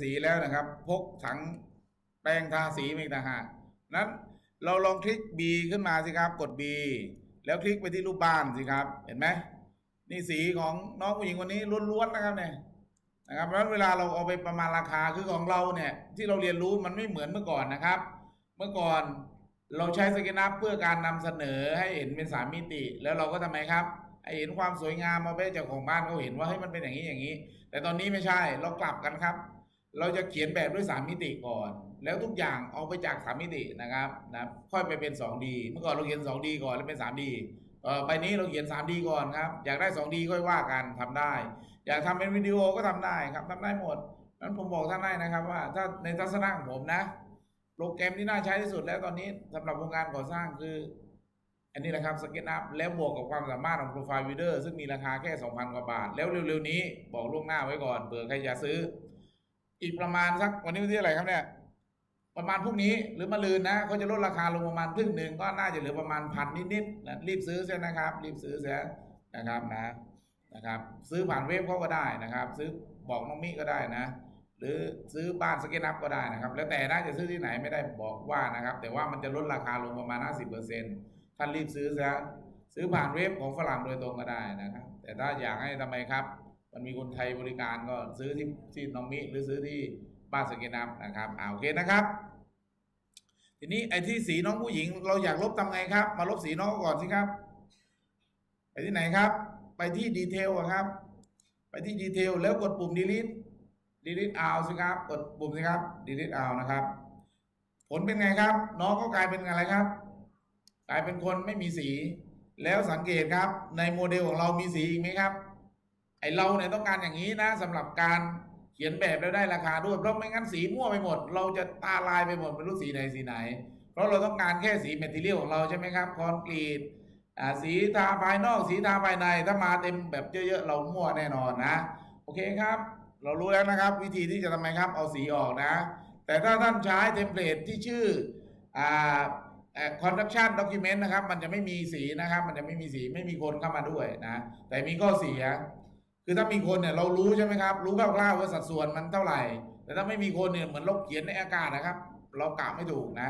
สีแล้วนะครับ พกถังแปรงทาสีมาอีกต่างหากนั้นเราลองคลิก B ขึ้นมาสิครับกด B แล้วคลิกไปที่รูปบ้านสิครับ เห็นไหมนี่สีของน้องผู้หญิงคนนี้ล้วนๆนะครับเนี่ยนะครับเพราะฉะนั้นเวลาเราเอาไปประมาณราคาคือของเราเนี่ยที่เราเรียนรู้มันไม่เหมือนเมื่อก่อนนะครับ เมื่อก่อนเราใช้สเก็ตอัพเพื่อการนำเสนอให้เห็นเป็นสามมิติ แล้วเราก็ทำไมครับให้เห็นความสวยงามมาไปจากของบ้านเขาเห็นว่าเฮ้ยมันเป็นอย่างนี้อย่างนี้ แต่ตอนนี้ไม่ใช่เรากลับกันครับ เราจะเขียนแบบด้วยสามมิติก่อน แล้วทุกอย่างเอาไปจากสามมิตินะครับนะค่อยไปเป็น 2D เมื่อก่อนเราเขียน 2D ก่อนแล้วเป็น 3D เออไปนี้เราเขียน 3D ก่อนครับ อยากได้ 2D ค่อยว่ากันทำได้ อยากทำเป็นวิดีโอก็ทำได้ครับทำได้หมดนั้นผมบอกท่านได้นะครับว่า ถ้าในทัศนะของผมนะ โปรแกรมที่น่าใช้ที่สุดแล้วตอนนี้สำหรับวงการก่อสร้างคือ อันนี้แหละครับ SketchUp แล้วบวกกับความสามารถของ Profile Builder ซึ่งมีราคาแค่ 2,000 กว่าบาท แล้วเร็วๆนี้บอกล่วงหน้าไว้ก่อนเผื่อใครจะซื้อ อีกประมาณสักวันนี้วันที่อะไรครับเนี่ย ประมาณพรุ่งนี้หรือมะรืนนะเขาจะลดราคาลงประมาณครึ่งหนึ่งก็น่าจะเหลือประมาณพันนิดๆนะรีบซื้อเสียนะครับ รีบซื้อเสียนะครับนะนะครับ ซื้อผ่านเว็บเขาก็ได้นะครับ ซื้อบอกน้องมิก็ได้นะ หรือซื้อบ้านสเก็ตอัพก็ได้นะครับ แล้วแต่น่าจะซื้อที่ไหนไม่ได้บอกว่านะครับ แต่ว่ามันจะลดราคาลงประมาณ 50%ท่านรีบซื้อซะซื้อผ่านเว็บของฝรั่งโดยตรงก็ได้นะครับ แต่ถ้าอยากให้ทำไมครับ มันมีคนไทยบริการก็ซื้อที่ที่น้องมิหรือซื้อที่บ้าน SketchUp นะครับอ่าโอเคนะครับ ทีนี้ไอ้ที่สีน้องผู้หญิง เราอยากลบทำไงครับ มาลบสีน้องก่อนสิครับ ไปที่ไหนครับ ไปที่ detail ครับ ไปที่ detail แล้วกดปุ่ม delete delete out สิครับ กดปุ่มสิครับ delete out นะครับ ผลเป็นไงครับ น้องก็กลายเป็นอะไรครับ กลายเป็นคนไม่มีสี แล้วสังเกตครับ ในโมเดลของเรามีสีอีกไหมครับ ไอเราเนี่ยต้องการอย่างนี้นะสำหรับการเขียนแบบแล้วได้ราคาด้วยเพราะไม่งั้นสีมั่วไปหมด เราจะตาลายไปหมดไม่รู้สีไหนสีไหน เพราะเราต้องการแค่สี material ของเราใช่ไหมครับคอนกรีตสีทาภายนอกสีทาภายในถ้ามาเต็มแบบเยอะๆเรามั่วแน่นอนนะ โอเคครับ เรารู้แล้วนะครับ วิธีที่จะทำไมครับเอาสีออกนะ แต่ถ้าท่านใช้เทมเพลตที่ชื่ออ่า construction document นะครับ มันจะไม่มีสีนะครับ มันจะไม่มีสีไม่มีคนเข้ามาด้วยนะ แต่มีข้อเสีย คือถ้ามีคนเนี่ยเรารู้ใช่ไหมครับ รู้คร่าวๆว่าสัดส่วนมันเท่าไหร่ แต่ถ้าไม่มีคนเนี่ยเหมือนเราเขียนในอากาศนะครับ เรากะไม่ถูกนะ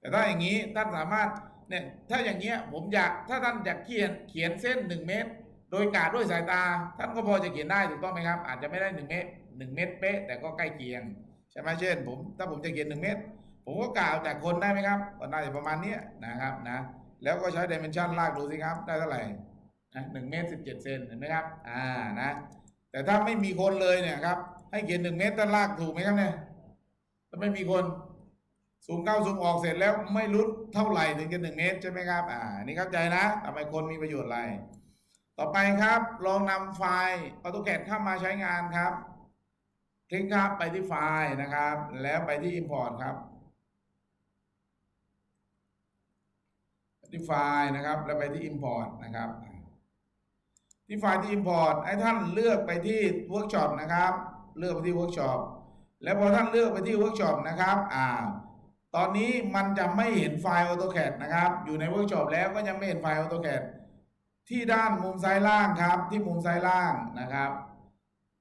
แต่ถ้าอย่างนี้ท่านสามารถเนี่ยถ้าอย่างเงี้ยผมอยากถ้าท่านอยากเขียนเขียนเส้นหนึ่งเมตร โดยกาดด้วยสายตา ท่านก็พอจะเขียนได้ถูกต้องไหมครับ อาจจะไม่ได้หนึ่งเมตรหนึ่งเมตรเป๊ะแต่ก็ใกล้เคียงใช่ไหมเช่น ผมถ้าผมจะเขียนหนึ่งเมตร ผมก็กล่าวจากคนได้ไหมครับก็น่าจะประมาณนี้นะครับนะแล้วก็ใช้ดิเมนชันลากดูสิครับได้เท่าไหร่ นะหนึ่งเมตรสิบเจ็ดเซนเห็นไหมครับ อ่านะ แต่ถ้าไม่มีคนเลยเนี่ยครับ ให้เขียนหนึ่งเมตรท่านลากถูกไหมครับเนี่ยถ้าไม่มีคนสูงเข้าสูงออกเสร็จแล้วไม่รู้เท่าไหร่ถึงจะหนึ่งเมตรใช่ไหมครับ อ่า นี่เข้าใจนะทำไมคนมีประโยชน์อะไร ต่อไปครับ ลองนำไฟล์ AutoCAD เข้ามาใช้งานครับ คลิกครับไปที่ไฟล์นะครับ แล้วไปที่ Import ครับที่ไฟล์นะครับ แล้วไปที่ Import นะครับ ที่ไฟล์ที่ Import ให้ท่านเลือกไปที่ Workshop นะครับ เลือกไปที่ Workshop แล้วพอท่านเลือกไปที่ Workshop นะครับอ่าตอนนี้มันจะไม่เห็นไฟล์ AutoCAD นะครับ อยู่ใน Workshop แล้วก็ยังไม่เห็นไฟล์ AutoCAD ที่ด้านมุมซ้ายล่างครับ ที่มุมซ้ายล่างนะครับ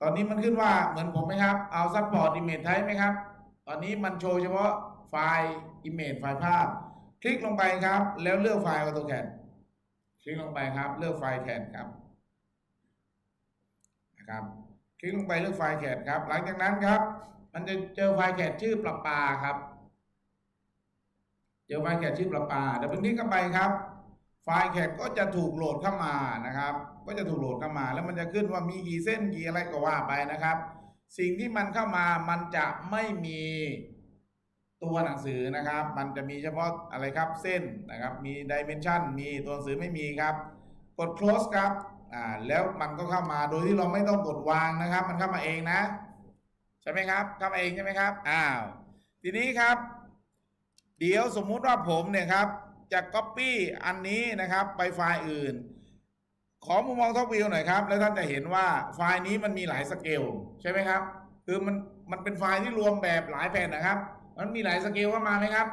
ตอนนี้มันขึ้นว่าเหมือนผมไหมครับ เอา Support Image Type ไหมครับ ตอนนี้มันโชว์เฉพาะไฟล์ Image ไฟล์ภาพ คลิกลงไปครับ แล้วเลือกไฟล์ AutoCAD คลิกลงไปครับ เลือกไฟล์ CAD ครับ ครับ คลิกลงไปเลือกไฟล์ CAD ครับ หลังจากนั้นครับ มันจะเจอไฟล์ CAD ชื่อประปาครับ เจอไฟล์ CAD ชื่อประปาเดี๋ยวเป็นคลิกเข้าไปครับ ไฟล์ CAD ก็จะถูกโหลดเข้ามานะครับ ก็จะถูกโหลดเข้ามา แล้วมันจะขึ้นว่ามีกี่เส้นกี่อะไรก็ว่าไปนะครับ สิ่งที่มันเข้ามามันจะไม่มีตัวหนังสือนะครับ มันจะมีเฉพาะอะไรครับเส้นนะครับ มีดิเมนชันมีตัวหนังสือไม่มีครับ กด close ครับ อ่าแล้วมันก็เข้ามาโดยที่เราไม่ต้องกดวางนะครับ มันเข้ามาเองนะ ใช่ไหมครับเข้ามาเองใช่ไหมครับอ้าวทีนี้ครับ เดี๋ยวสมมุติว่าผมเนี่ยครับจะ copy อันนี้นะครับไปไฟล์อื่น ขอมุมมอง top view หน่อยครับ แล้วท่านจะเห็นว่าไฟล์นี้มันมีหลายสเกลใช่ไหมครับ คือมันมันเป็นไฟล์ที่รวมแบบหลายแผ่นนะครับ มันมีหลายสเกลเข้ามาไหมครับ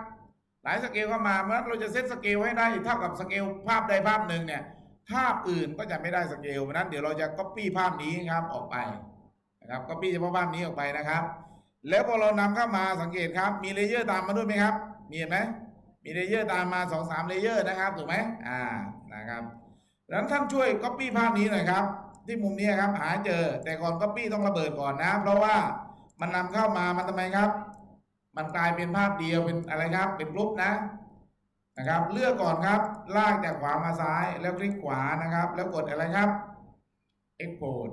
หลายสเกลเข้ามาเพราะฉะนั้นเราจะเซตสเกลให้ได้เท่ากับสเกลภาพใดภาพหนึ่งเนี่ย ภาพอื่นก็จะไม่ได้สเกลเพราะนั้นเดี๋ยวเราจะ copy ภาพนี้ครับออกไปนะครับ copy เฉพาะภาพนี้ออกไปนะครับ แล้วพอเรานำเข้ามาสังเกตครับ มี layer ตามมาด้วยไหมครับ มีเห็นไหมมี layer ตามมาสองสาม layer นะครับถูกไหมอ่านะครับดังนั้นท่านช่วยก๊อปปี้ภาพนี้หน่อยครับ ที่มุมนี้ครับหาเจอแต่ก่อนก๊อปปี้ต้องระเบิดก่อนนะ เพราะว่ามันนำเข้ามามันทำไมครับ มันกลายเป็นภาพเดียวเป็นอะไรครับ เป็นกรุ๊ปนะ นะครับ เลือกก่อนครับ ลากจากขวามาซ้าย แล้วคลิกขวานะครับ แล้วกดอะไรครับ export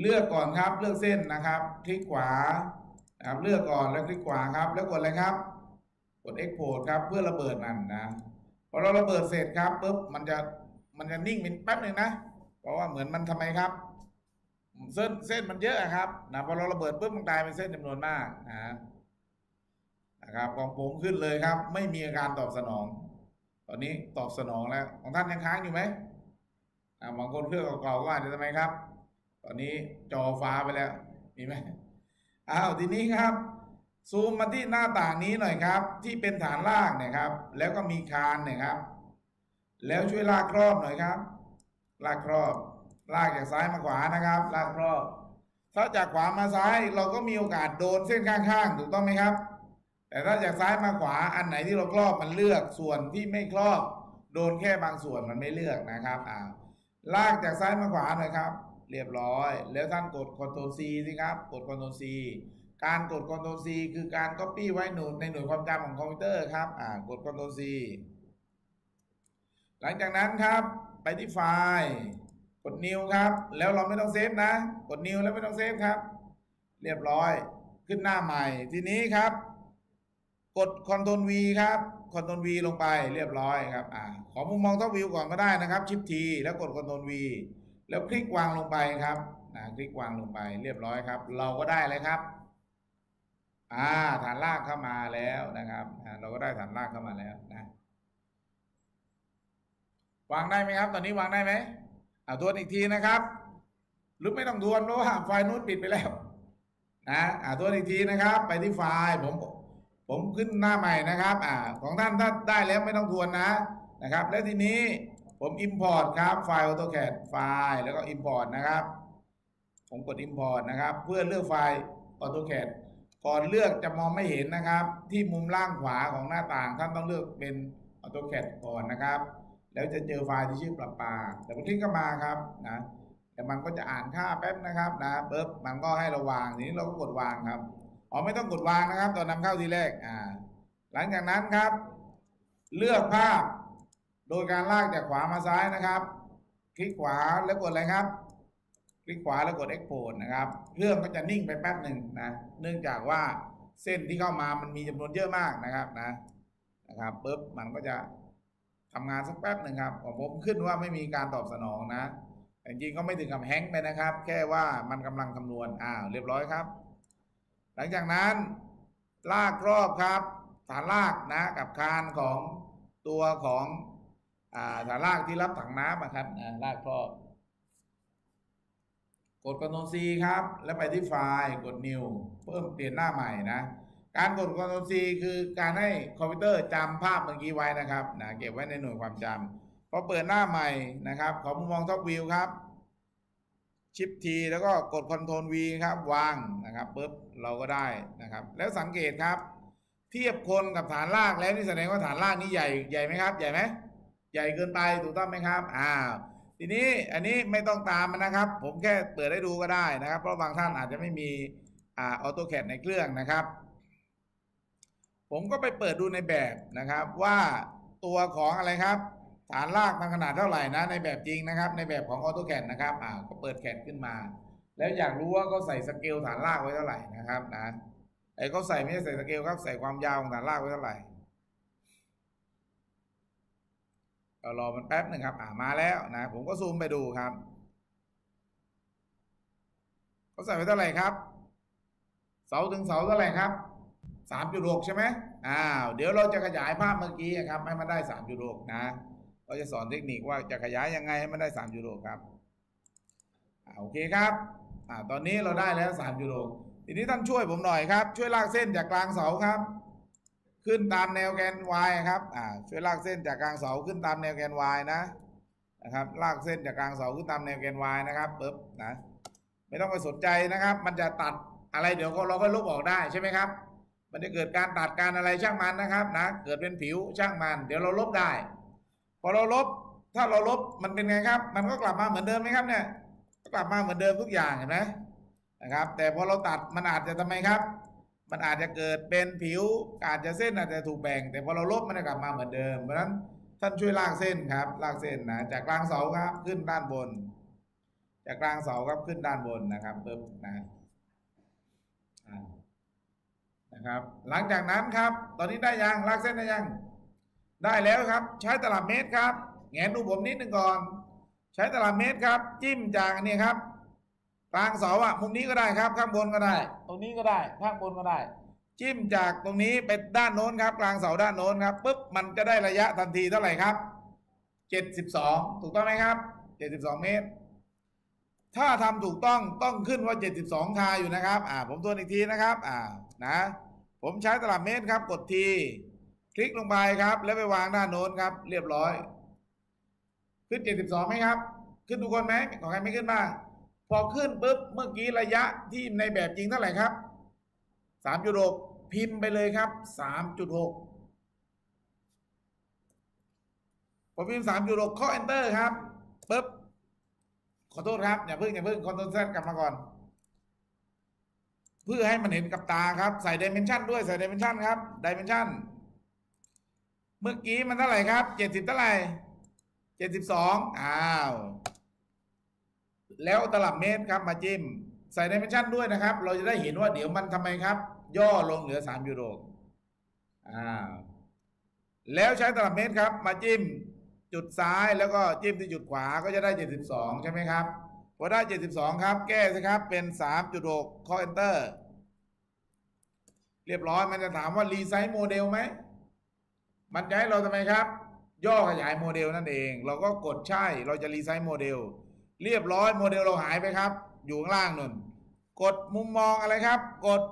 เลือกก่อนครับ เลือกเส้นนะครับ คลิกขวานะครับ เลือกก่อนแล้วคลิกขวาครับ แล้วกดอะไรครับ กด export ครับ เพื่อระเบิดมันนะพอเราระเบิดเสร็จครับปุ๊บมันจะมันจะนิ่งเป็นแป๊บหนึ่งนะ เพราะว่าเหมือนมันทำไมครับ เส้นเส้นมันเยอะครับนะพอเราระเบิดปุ๊บมันกลายเป็นเส้นจำนวนมากนะ นะครับของผมขึ้นเลยครับ ไม่มีอาการตอบสนอง ตอนนี้ตอบสนองแล้วของท่านยังค้างอยู่ไหมบางคนเครื่องเก่าๆก็อาจจะทำไมครับ ตอนนี้จอฟ้าไปแล้วมีไหมอ้าวทีนี้ครับ ซูมมาที่หน้าต่างนี้หน่อยครับ ที่เป็นฐานลากเนี่ยครับ แล้วก็มีคานเนี่ยครับ แล้วช่วยลากครอบหน่อยครับ ลากครอบลากจากซ้ายมาขวานะครับ ลากครอบถ้าจากขวามาซ้ายเราก็มีโอกาสโดนเส้นข้างๆ ถูกต้องไหมครับ แต่ถ้าจากซ้ายมาขวาอันไหนที่เราครอบมันเลือกส่วนที่ไม่ครอบโดนแค่บางส่วนมันไม่เลือกนะครับอ่าลากจากซ้ายมาขวาหน่อยครับ เรียบร้อย แล้วท่านกด Ctrl C สิครับ กด Ctrl C การกด Ctrl C คือการ Copy ไว้หน่วยในหน่วยความจำของคอมพิวเตอร์ครับอ่ากด Ctrl C หลังจากนั้นครับไปที่ไฟล์ กด New ครับ แล้วเราไม่ต้อง save นะ กด New แล้วไม่ต้อง save ครับ เรียบร้อยขึ้นหน้าใหม่ทีนี้ครับ กด Ctrl V ครับ Ctrl V ลงไปเรียบร้อยครับอ่าขอมุมมอง top view ก่อนก็ได้นะครับ Shift T แล้วกด Ctrl V แล้วคลิกวางลงไปครับนะคลิกวางลงไปเรียบร้อยครับ เราก็ได้เลยครับอ่าฐานลากเข้ามาแล้วนะครับเราก็ได้ฐานลากเข้ามาแล้วนะวางได้ไหมครับ ตอนนี้วางได้ไหมอ่าทวนอีกทีนะครับ หรือไม่ต้องทวนเพราะว่าไฟล์นู้นปิดไปแล้วนะอ่าทวนอีกทีนะครับ ไปที่ไฟล์ผม ผมขึ้นหน้าใหม่นะครับ อ่า ของท่านถ้าได้แล้วไม่ต้องทวนนะนะครับ แล้วทีนี้ผม Import ครับไฟล์ AutoCAD ไฟล์แล้วก็ Import นะครับ ผมกด Import นะครับ เพื่อเลือกไฟล์ AutoCAD ก่อนเลือกจะมองไม่เห็นนะครับ ที่มุมล่างขวาของหน้าต่างท่านต้องเลือกเป็น AutoCAD ก่อนนะครับ แล้วจะเจอไฟล์ที่ชื่อปรับปาแต่พอคลิกเข้ามาครับนะแต่มันก็จะอ่านค่าแป๊บนะครับนะปุ๊บมันก็ให้เราวางทีนี้เราก็กดวางครับ อ๋อไม่ต้องกดวางนะครับ ตอนนำเข้าทีแรกอ่าหลังจากนั้นครับ เลือกภาพ โดยการลากจากขวามาซ้ายนะครับ คลิกขวาแล้วกดอะไรครับ คลิกขวาแล้วกด export นะครับเครื่องก็จะนิ่งไปแป๊บหนึ่งนะเนื่องจากว่าเส้นที่เข้ามามันมีจำนวนเยอะมากนะครับนะนะครับปุ๊บมันก็จะทำงานสักแป๊บหนึ่งครับผมขึ้นว่าไม่มีการตอบสนองนะจริงๆก็ไม่ถึงกับแฮงไปนะครับ แค่ว่ามันกำลังคำนวณอ้าวเรียบร้อยครับ หลังจากนั้นลากรอบครับ ฐานลากนะกับคานของตัวของฐานลากที่รับถังน้ำนะครับลากครอบ กด Ctrl C ครับ แล้วไปที่ไฟล์กด New เพิ่มเปลี่ยนหน้าใหม่นะ การกด Ctrl C คือการให้คอมพิวเตอร์จำภาพเมื่อกี้ไว้นะครับนะเก็บไว้ในหน่วยความจำพอเปิดหน้าใหม่นะครับ ขอมุมมองท็อปวิวครับ ชิปทีแล้วก็กด Ctrl V ครับ วางนะครับปุ๊บเราก็ได้นะครับ แล้วสังเกตครับ เทียบคนกับฐานลากแล้วนี่แสดงว่าฐานลากนี้ใหญ่ใหญ่ไหมครับ ใหญ่ไหมใหญ่เกินไปถูกต้องไหมครับอ้าวทีนี้อันนี้ไม่ต้องตามนะครับ ผมแค่เปิดให้ดูก็ได้นะครับ เพราะบางท่านอาจจะไม่มีอ่าออโต้แคดในเครื่องนะครับ ผมก็ไปเปิดดูในแบบนะครับว่าตัวของอะไรครับ ฐานลากมันขนาดเท่าไหร่นะ ในแบบจริงนะครับ ในแบบของ AutoCAD นะครับอ่าก็เปิดแคดขึ้นมา แล้วอยากรู้ว่าเขาใส่สเกลฐานลากไว้เท่าไหร่นะครับนะไอ้เขาใส่ไม่ใช่ใส่สเกลครับใส่ความยาวของฐานลากไว้เท่าไหร่เรารอมันแป๊บหนึ่งครับอ่ามาแล้วนะ ผมก็ซูมไปดูครับเขาใส่ไว้เท่าไหร่ครับ เสาถึงเสาเท่าไหร่ครับสามจุดหกใช่ไหมอ้าวเดี๋ยวเราจะขยายภาพเมื่อกี้ครับให้มันได้สามจุดหกนะ เราจะสอนเทคนิคว่าจะขยายยังไงให้มันได้สามจุดหกครับอโอเคครับอตอนนี้เราได้แล้วสามจุดหกทีนี้ท่านช่วยผมหน่อยครับ ช่วยลากเส้นจากกลางเสาครับ ขึ้นตามแนวแกน y ครับช่วยลากเส้นจากกลางเสาขึ้นตามแนวแกน y นะนะครับลากเส้นจากกลางเสาขึ้นตามแนวแกน y นะครับปึ๊บนะไม่ต้องไปสนใจนะครับ มันจะตัดอะไรเดี๋ยวเราก็ลบออกได้ใช่ไหมครับ มันจะเกิดการตัดการอะไรช่างมันนะครับนะเกิดเป็นผิวช่างมัน เดี๋ยวเราลบได้ พอเราลบ ถ้าเราลบมันเป็นไงครับ มันก็กลับมาเหมือนเดิมไหมครับเนี่ยก็กลับมาเหมือนเดิมทุกอย่างเห็นไหมนะครับ แต่พอเราตัดมันอาจจะทำไมครับ มันอาจจะเกิดเป็นผิวอาจจะเส้นอาจจะถูกแบ่ง แต่พอเราลบมันจะกลับมาเหมือนเดิมเพราะฉะนั้นท่านช่วยลากเส้นครับลากเส้นนะจากกลางเสาครับขึ้นด้านบน จากกลางเสาครับขึ้นด้านบนนะครับปึ๊บนะนะครับ หลังจากนั้นครับ ตอนนี้ได้ยังลากเส้นได้ยัง ได้แล้วครับ ใช้ตลับเมตรครับแงนดูผมนิดหนึ่งก่อน ใช้ตลับเมตรครับ จิ้มจากนนี้ครับกลางเสาอะมุมนี้ก็ได้ครับ ข้างบนก็ได้ ตรงนี้ก็ได้ ข้างบนก็ได้ จิ้มจากตรงนี้ไปด้านโน้นครับ กลางเสาด้านโน้นครับปุ๊บมันจะได้ระยะทันทีเท่าไหร่ครับเจ็ดสิบสองถูกต้องไหมครับเจ็ดสิบสองเมตร ถ้าทำถูกต้องต้องขึ้นว่าเจ็ดสิบสองทาอยู่นะครับ อ่า ผมทวนอีกทีนะครับ อ่า นะ ผมใช้ตลับเมตรครับ กดที คลิกลงไปครับ แล้วไปวางด้าโน้นครับ เรียบร้อย ขึ้นเจ็ดสิบสองไหมครับ ขึ้นทุกคนไหมของใครไม่ขึ้นบ้างพอขึ้นปุ๊บเมื่อกี้ระยะที่ในแบบจริงเท่าไหร่ครับสามจุดหกพิมพ์ไปเลยครับสามจุดหกพอพิมพ์สามจุดหกข้อ enter ครับปุ๊บขอโทษครับ อย่าเพิ่งอย่าเพิ่งคอนโทรลเซกลับมาก่อน เพื่อให้มันเห็นกับตาครับ ใส่ dimension ด้วยใส่ dimension ครับ dimension เมื่อกี้มันเท่าไหร่ครับเจ็ดสิบเท่าไหร่เจ็ดสิบสองอ้าว แล้วตลับเมตรครับมาจิ้ม ใส่ dimension ด้วยนะครับ เราจะได้เห็นว่าเดี๋ยวมันทำไมครับ ย่อลงเหลือสาม ศูนย์ อ้าวแล้วใช้ตลับเมตรครับ มาจิ้มจุดซ้ายแล้วก็จิ้มที่จุดขวาก็จะได้ 72 ใช่ไหมครับพอได้ 72 ครับ แก้สิครับเป็น 3.6 เคาะ enter เรียบร้อยมันจะถามว่า resize โมเดลไหม มันจะให้เราทำไมครับ ย่อขยายโมเดลนั่นเอง เราก็กดใช่เราจะ resize โมเดล เรียบร้อยโมเดลเราหายไปครับ อยู่ข้างล่างนู่น กดมุมมองอะไรครับ กด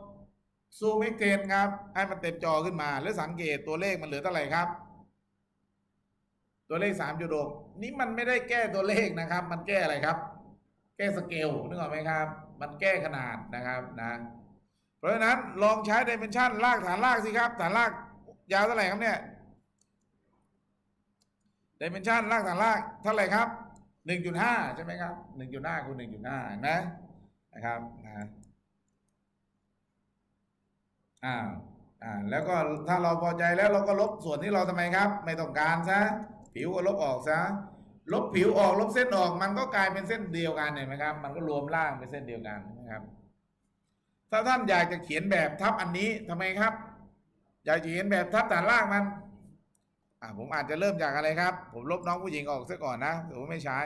zoom extents ครับ ให้มันเต็มจอขึ้นมา แล้วสังเกตตัวเลขมันเหลือเท่าไหร่ครับ ตัวเลขสามจุดหกนี่มันไม่ได้แก้ตัวเลขนะครับ มันแก้อะไรครับ แก้สเกลนึกออกไหมครับ มันแก้ขนาดนะครับนะ เพราะฉะนั้นลองใช้ดิเมนชันลากฐานลากสิครับ ฐานลากยาวเท่าไหร่ครับเนี่ย ดิเมนชันลากฐานลากเท่าไหร่ครับหนึ่งจุดห้าใช่ไหมครับหนึ่งจุดห้าคูณหนึ่งจุดห้านะนะครับนะอ่าอ่าแล้วก็ถ้าเราพอใจแล้วเราก็ลบส่วนที่เราทำไมครับ ไม่ต้องการซะผิวก็ลบออกซะลบผิวออกลบเส้นออก มันก็กลายเป็นเส้นเดียวกันเห็นไหมครับ มันก็รวมร่างเป็นเส้นเดียวกันนะครับ ถ้าท่านอยากจะเขียนแบบทับอันนี้ทำไมครับ อยากจะเขียนแบบทับฐานล่างมัน อ่าผมอาจจะเริ่มจากอะไรครับ ผมลบน้องผู้หญิงออกซะก่อนนะผมไม่ใช้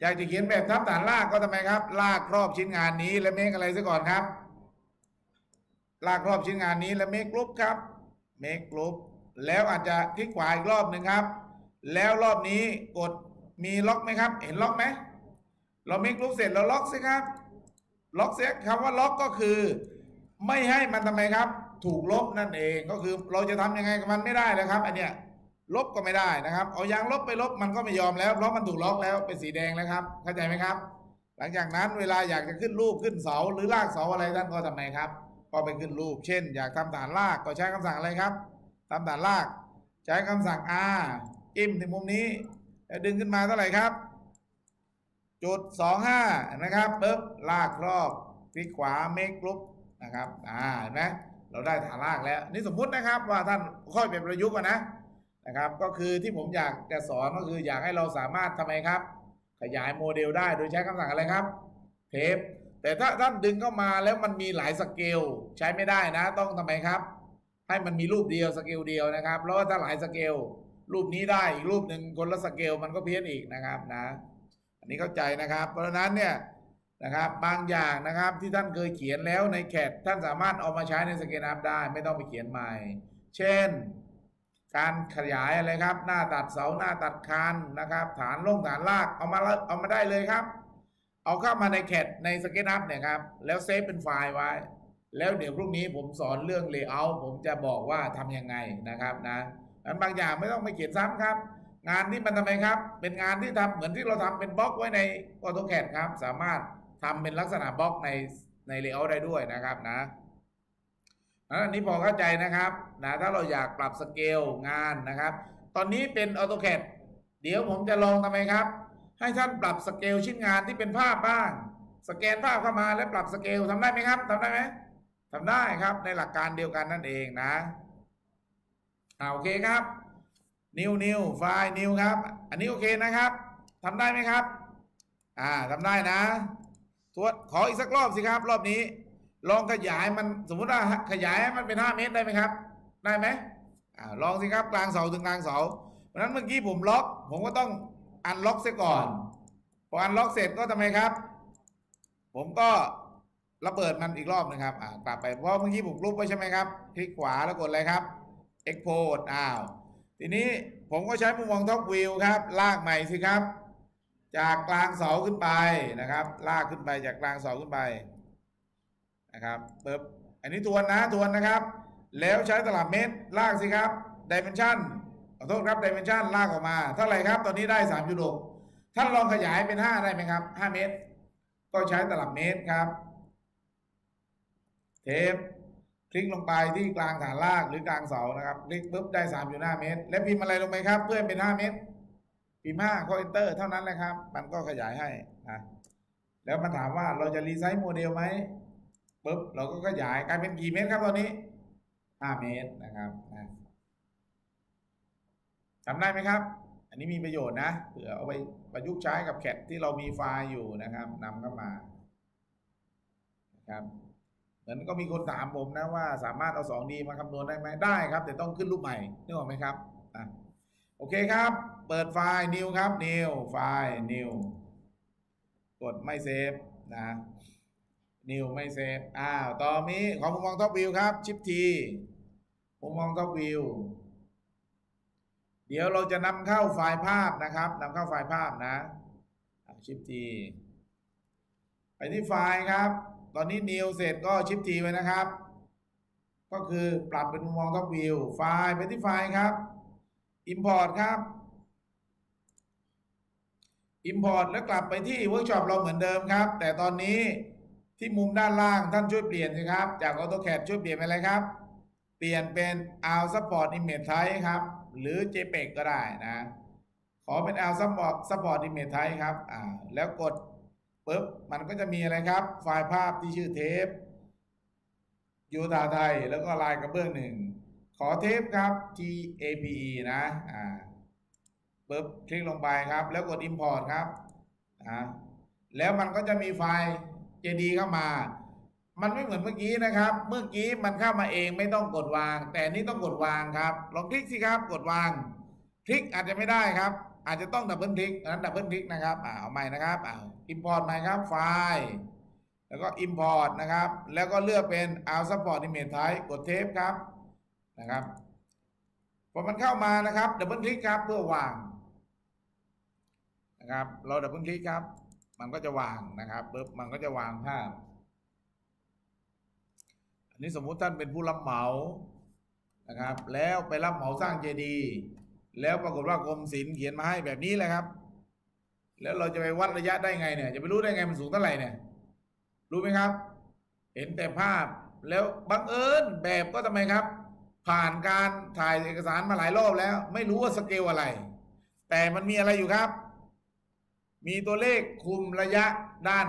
อยากจะเขียนแบบทับฐานลากก็ทำไมครับ ลากครอบชิ้นงานนี้และเมคอะไรซะก่อนครับ ลากครอบชิ้นงานนี้และ make group ครับ make group แล้วอาจจะคลิกขวาอีกรอบหนึ่งครับ แล้วรอบนี้กดมีล็อกไหมครับ เห็นล็อกไหมเรา make group เสร็จเราล็อกสิครับ ล็อกเสียคำว่าล็อกก็คือ ไม่ให้มันทำไมครับ ถูกลบนั่นเองก็คือเราจะทำยังไงกับมันไม่ได้แล้วครับ อันเนี้ย ลบก็ไม่ได้นะครับ เอายางลบไปลบมันก็ไม่ยอมแล้วเพราะมันถูกล็อกแล้วเป็นสีแดงแล้วครับ เข้าใจไหมครับ หลังจากนั้นเวลาอยากจะขึ้นรูปขึ้นเสาหรือลากเสาอะไรท่านก็ทำไงครับก็ไปขึ้นรูป เช่น อยากทำฐานลากก็ใช้คำสั่งอะไรครับทำฐานลาก ใช้คำสั่ง R จิ้มที่มุมนี้แล้วดึงขึ้นมาเท่าไหร่ครับ จุดสองห้านะครับปึ๊บลากรอบคลิกขวาเมคกรุ๊ปนะครับอ่าเห็นไหมเราได้ฐานลากแล้ว นี่สมมุตินะครับว่าท่านค่อยเป็นประยุกต์นะ นะครับ ก็คือที่ผมอยากจะสอนก็คืออยากให้เราสามารถทำไมครับ ขยายโมเดลได้โดยใช้คำสั่งอะไรครับ เทป แต่ถ้าท่านดึงเข้ามาแล้วมันมีหลายสเกลใช้ไม่ได้นะ ต้องทำไมครับ ให้มันมีรูปเดียวสเกลเดียวนะครับแล้วถ้าหลายสเกลรูปนี้ได้อีกรูปหนึ่งคนละสเกลมันก็เพี้ยนอีกนะครับนะ อันนี้เข้าใจนะครับ เพราะฉะนั้นเนี่ยนะครับบางอย่างนะครับที่ท่านเคยเขียนแล้วใน CAD ท่านสามารถเอามาใช้ใน SketchUp ได้ ไม่ต้องไปเขียนใหม่ เช่น การขยายอะไรครับ หน้าตัดเสาหน้าตัดคานนะครับ ฐานลงฐานรากเอามาเอามาได้เลยครับ เอาเข้ามาใน CAD ใน SketchUp เนี่ยครับแล้วเซฟเป็นไฟล์ไว้ แล้วเดี๋ยวพรุ่งนี้ผมสอนเรื่องเลเยอร์ผมจะบอกว่าทำยังไงนะครับนะนั้นบางอย่างไม่ต้องไปเขียนซ้ำครับ งานที่มันทำไมครับ เป็นงานที่ทำเหมือนที่เราทำเป็นบล็อกไว้ใน AutoCAD ครับ สามารถทำเป็นลักษณะบล็อกในในเลเยอร์ได้ด้วยนะครับนะ อันนี้พอเข้าใจนะครับนะถ้าเราอยากปรับสเกลงานนะครับ ตอนนี้เป็น AutoCAD เดี๋ยวผมจะลองทำไมครับ ให้ท่านปรับสเกลชิ้นงานที่เป็นภาพบ้าง สแกนภาพเข้ามาแล้วปรับสเกลทำได้ไหมครับทำได้ไหมทำได้ครับในหลักการเดียวกันนั่นเองนะอ่าโอเคครับ new new ไฟล์ new ครับ อันนี้โอเคนะครับทำได้ไหมครับ อ่าทำได้นะทวดขออีกสักรอบสิครับ รอบนี้ ลองขยายมันสมมุติว่าขยายมันเป็นห้าเมตรได้ไหมครับ ได้ไหมอ่าลองสิครับกลางเสาถึงกลางเสาเพราะนั้นเมื่อกี้ผมล็อก ผมก็ต้องอันล็อกเสียก่อนพออันล็อกเสร็จก็ทำไมครับ ผมก็ระเบิดมันอีกรอบนะครับ อ่ากลับไปเพราะเมื่อกี้ผมลุกไว้ใช่ไหมครับ คลิกขวาแล้วกดอะไรครับ Export อ้าว ทีนี้ผมก็ใช้มุมมองท็อปวิวครับ ลากใหม่สิครับ จากกลางเสาขึ้นไปนะครับ ลากขึ้นไปจากกลางเสาขึ้นไป นะครับเปิบอันนี้ทวนนะทวนนะครับ แล้วใช้ตลับเมตรลากสิครับดิเมนชันขอโทษครับดิเมนชันลากออกมา เท่าไหร่ครับ ตอนนี้ได้3ามจุดกท่านลองขยายเป็น5ได้ไหมครับ5เมตร ก็ใช้ตลับเมตรครับ เทปคลิกลงไปที่กลางฐานลากหรือกลางเสานะครับ คลิกปุ๊บได้3อยู่หน้าเมตร แล้วพิมพ์อะไรลงไปครับ เพื่อเป็น5เมตร พิมพ์5ก็ enter เท่านั้นแหละครับ มันก็ขยายให้นะแล้วมาถามว่าเราจะรีไซส์โมเดลไหม ปุ๊บเราก็ขยายกลายเป็นกี่เมตรครับตอนนี้5เมตรนะครับนะทำได้ไหมครับ อันนี้มีประโยชน์นะเผื่อเอาไปประยุกต์ใช้กับแคดที่เรามีไฟล์อยู่นะครับนำเข้ามานะครับเหมือนก็มีคนถามผมนะว่าสามารถเอา 2D มาคำนวณได้ไหมได้ครับ แต่ต้องขึ้นรูปใหม่นึกออกไหมครับอะโอเคครับ เปิดไฟล์ new ครับ new ไฟล์ new กดไม่เซฟนะ new ไม่เซฟอ้าวต่อมีของมุมมอง top view ครับ Shift T มุมมอง top view เดี๋ยวเราจะนำเข้าไฟล์ภาพนะครับนำเข้าไฟล์ภาพนะ Shift T ไปที่ไฟล์ครับ ตอนนี้ new เสร็จก็ชิปทีไว้นะครับ ก็คือปรับเป็นมุมมอง top view ไฟล์ไปที่ไฟล์ครับ import ครับ import แล้วกลับไปที่เวิร์กช็อปเราเหมือนเดิมครับ แต่ตอนนี้ ที่มุมด้านล่างท่านช่วยเปลี่ยนสิครับ จาก AutoCAD ช่วยเปลี่ยนเป็นอะไรครับ เปลี่ยนเป็น All Support Image Type ครับ หรือ JPEG ก็ได้นะ ขอเป็น All Support Support Image Type ครับอ่าแล้วกดปุ๊บมันก็จะมีอะไรครับ ไฟล์ภาพที่ชื่อเทปยูทาไทย แล้วก็ลายกระเบื้องหนึ่งขอเทปครับ TAPE นะอ่าปุ๊บคลิกลงไปครับ แล้วกด Import ครับอ่าแล้วมันก็จะมีไฟล์ JD เข้ามา มันไม่เหมือนเมื่อกี้นะครับ เมื่อกี้มันเข้ามาเองไม่ต้องกดวาง แต่นี้ต้องกดวางครับลองคลิกสิครับกดวาง คลิกอาจจะไม่ได้ครับ อาจจะต้องดับเบิลคลิกนั้นดับเบิลคลิกนะครับอ่าเอาใหม่นะครับอ่าimport ใหม่ครับไฟล์แล้วก็ Import นะครับ แล้วก็เลือกเป็น All Support Image Type กดเทปครับนะครับ พอมันเข้ามานะครับ double click ครับเพื่อวางนะครับ เรา double click ครับ มันก็จะวางนะครับปุ๊บมันก็จะวางภาพ อันนี้สมมุติท่านเป็นผู้รับเหมานะครับ แล้วไปรับเหมาสร้างเจดีย์แล้วปรากฏว่ากรมศิลป์เขียนมาให้แบบนี้เลยครับ แล้วเราจะไปวัดระยะได้ไงเนี่ย จะไปรู้ได้ไงมันสูงเท่าไหร่เนี่ย รู้ไหมครับ เห็นแต่ภาพแล้วบังเอิญแบบก็ทำไมครับ ผ่านการถ่ายเอกสารมาหลายรอบแล้ว ไม่รู้ว่าสเกลอะไร แต่มันมีอะไรอยู่ครับ มีตัวเลขคุมระยะด้าน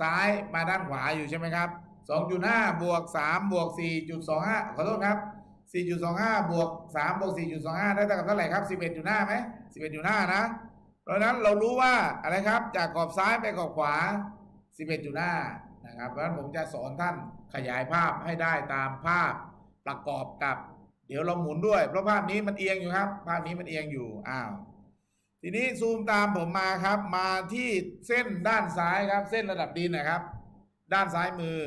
ซ้ายมาด้านขวาอยู่ใช่ไหมครับ 2.5 บวก 3 บวก 4.25 ขอโทษครับ 4.25 บวก 3 บวก 4.25 ได้เท่ากับเท่าไหร่ครับ 11.5ไหม11.5 นะ เพราะนั้นเรารู้ว่าอะไรครับ จากขอบซ้ายไปขอบขวา 11.5 นะครับ เพราะฉะนั้นผมจะสอนท่านขยายภาพให้ได้ตามภาพประกอบกับ เดี๋ยวเราหมุนด้วย เพราะภาพนี้มันเอียงอยู่ครับ ภาพนี้มันเอียงอยู่ อ้าว ทีนี้ซูมตามผมมาครับ มาที่เส้นด้านซ้ายครับ เส้นระดับดินนะครับ ด้านซ้ายมือ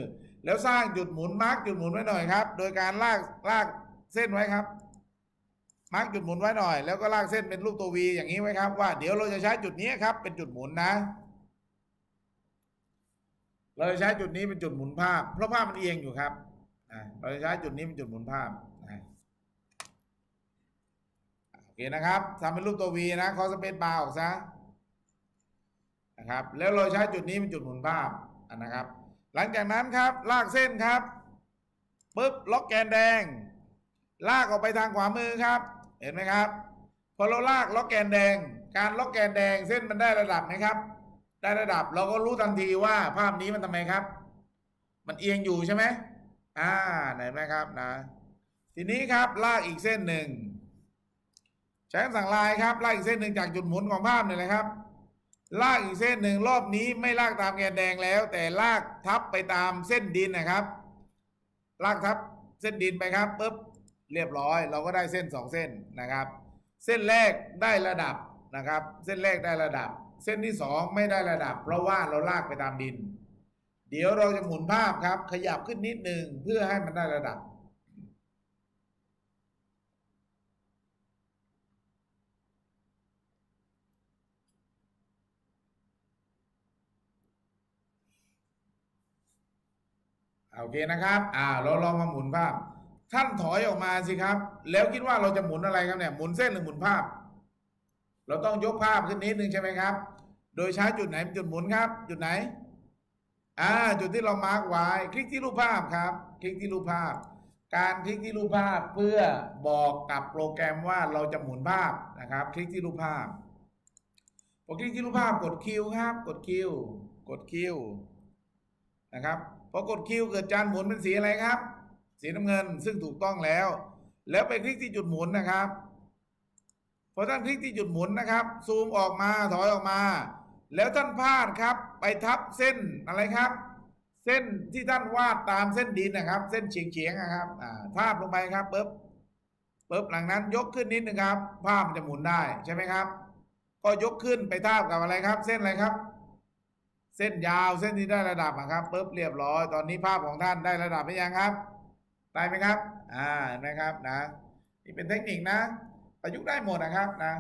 แล้วสร้างจุดหมุน mark จุดหมุนไว้หน่อยครับ โดยการลากลากเส้นไว้ครับ mark จุดหมุนไว้หน่อย แล้วก็ลากเส้นเป็นรูปตัว V อย่างนี้ไว้ครับ ว่าเดี๋ยวเราจะใช้จุดนี้ครับ เป็นจุดหมุนนะ เราจะใช้จุดนี้เป็นจุดหมุนภาพ เพราะภาพมันเอียงอยู่ครับเราจะใช้จุดนี้เป็นจุดหมุนภาพนะโอเคนะครับทำเป็นรูปตัว V นะเคาะ space bar ออกซะนะครับ แล้วเราใช้จุดนี้เป็นจุดหมุนภาพนะครับ หลังจากนั้นครับ ลากเส้นครับปุ๊บล็อกแกนแดง ลากออกไปทางขวามือครับ เห็นไหมครับ พอเราลากล็อกแกนแดง การล็อกแกนแดงเส้นมันได้ระดับไหมครับ ได้ระดับเราก็รู้ทันทีว่าภาพนี้มันทำไมครับ มันเอียงอยู่ใช่ไหมอ่าไหนไหมครับนะ ทีนี้ครับลากอีกเส้นหนึ่ง ใช้คำสั่งลายครับลากอีกเส้นหนึ่งจากจุดหมุนของภาพนี่แหละครับ ลากอีกเส้นหนึ่งรอบนี้ไม่ลากตามแกนแดงแล้ว แต่ลากทับไปตามเส้นดินนะครับ ลากทับเส้นดินไปครับปุ๊บเรียบร้อย เราก็ได้เส้นสองเส้นนะครับ เส้นแรกได้ระดับนะครับ เส้นแรกได้ระดับ เส้นที่สองไม่ได้ระดับ เพราะว่าเราลากไปตามดิน เดี๋ยวเราจะหมุนภาพครับ ขยับขึ้นนิดหนึ่งเพื่อให้มันได้ระดับ โอเคนะครับ อ่า เราลองมาหมุนภาพ ท่านถอยออกมาสิครับ แล้วคิดว่าเราจะหมุนอะไรครับเนี่ยหมุนเส้นหรือหมุนภาพ เราต้องยกภาพขึ้นนิดนึงใช่ไหมครับ โดยใช้จุดไหนเป็นจุดหมุนครับ จุดไหน อ่า จุดที่เรา mark ไว้ คลิกที่รูปภาพครับ คลิกที่รูปภาพ การคลิกที่รูปภาพเพื่อบอกกับโปรแกรมว่าเราจะหมุนภาพนะครับ คลิกที่รูปภาพพอคลิกที่รูปภาพกด Q ครับ กด Qกดคิวนะครับ พอกดคิวเกิดจานหมุนเป็นสีอะไรครับ สีน้ำเงินซึ่งถูกต้องแล้ว แล้วไปคลิกที่จุดหมุนนะครับพอท่านคลิกที่จุดหมุนนะครับ ซูมออกมาถอยออกมา แล้วท่านพลาดครับ ไปทับเส้นอะไรครับ เส้นที่ท่านวาดตามเส้นดินนะครับ เส้นเฉียงเฉียงนะครับอ่าทาบลงไปครับปึ๊บปึ๊บหลังนั้นยกขึ้นนิดนึงครับ ภาพมันจะหมุนได้ใช่ไหมครับ ก็ยกขึ้นไปทาบกับอะไรครับ เส้นอะไรครับ เส้นยาวเส้นที่ได้ระดับครับปุ๊บเรียบร้อย ตอนนี้ภาพของท่านได้ระดับหรือยังครับได้ไหมครับ อ่าเห็นไหมครับนะนี่เป็นเทคนิคนะประยุกต์ได้หมดนะครับนะ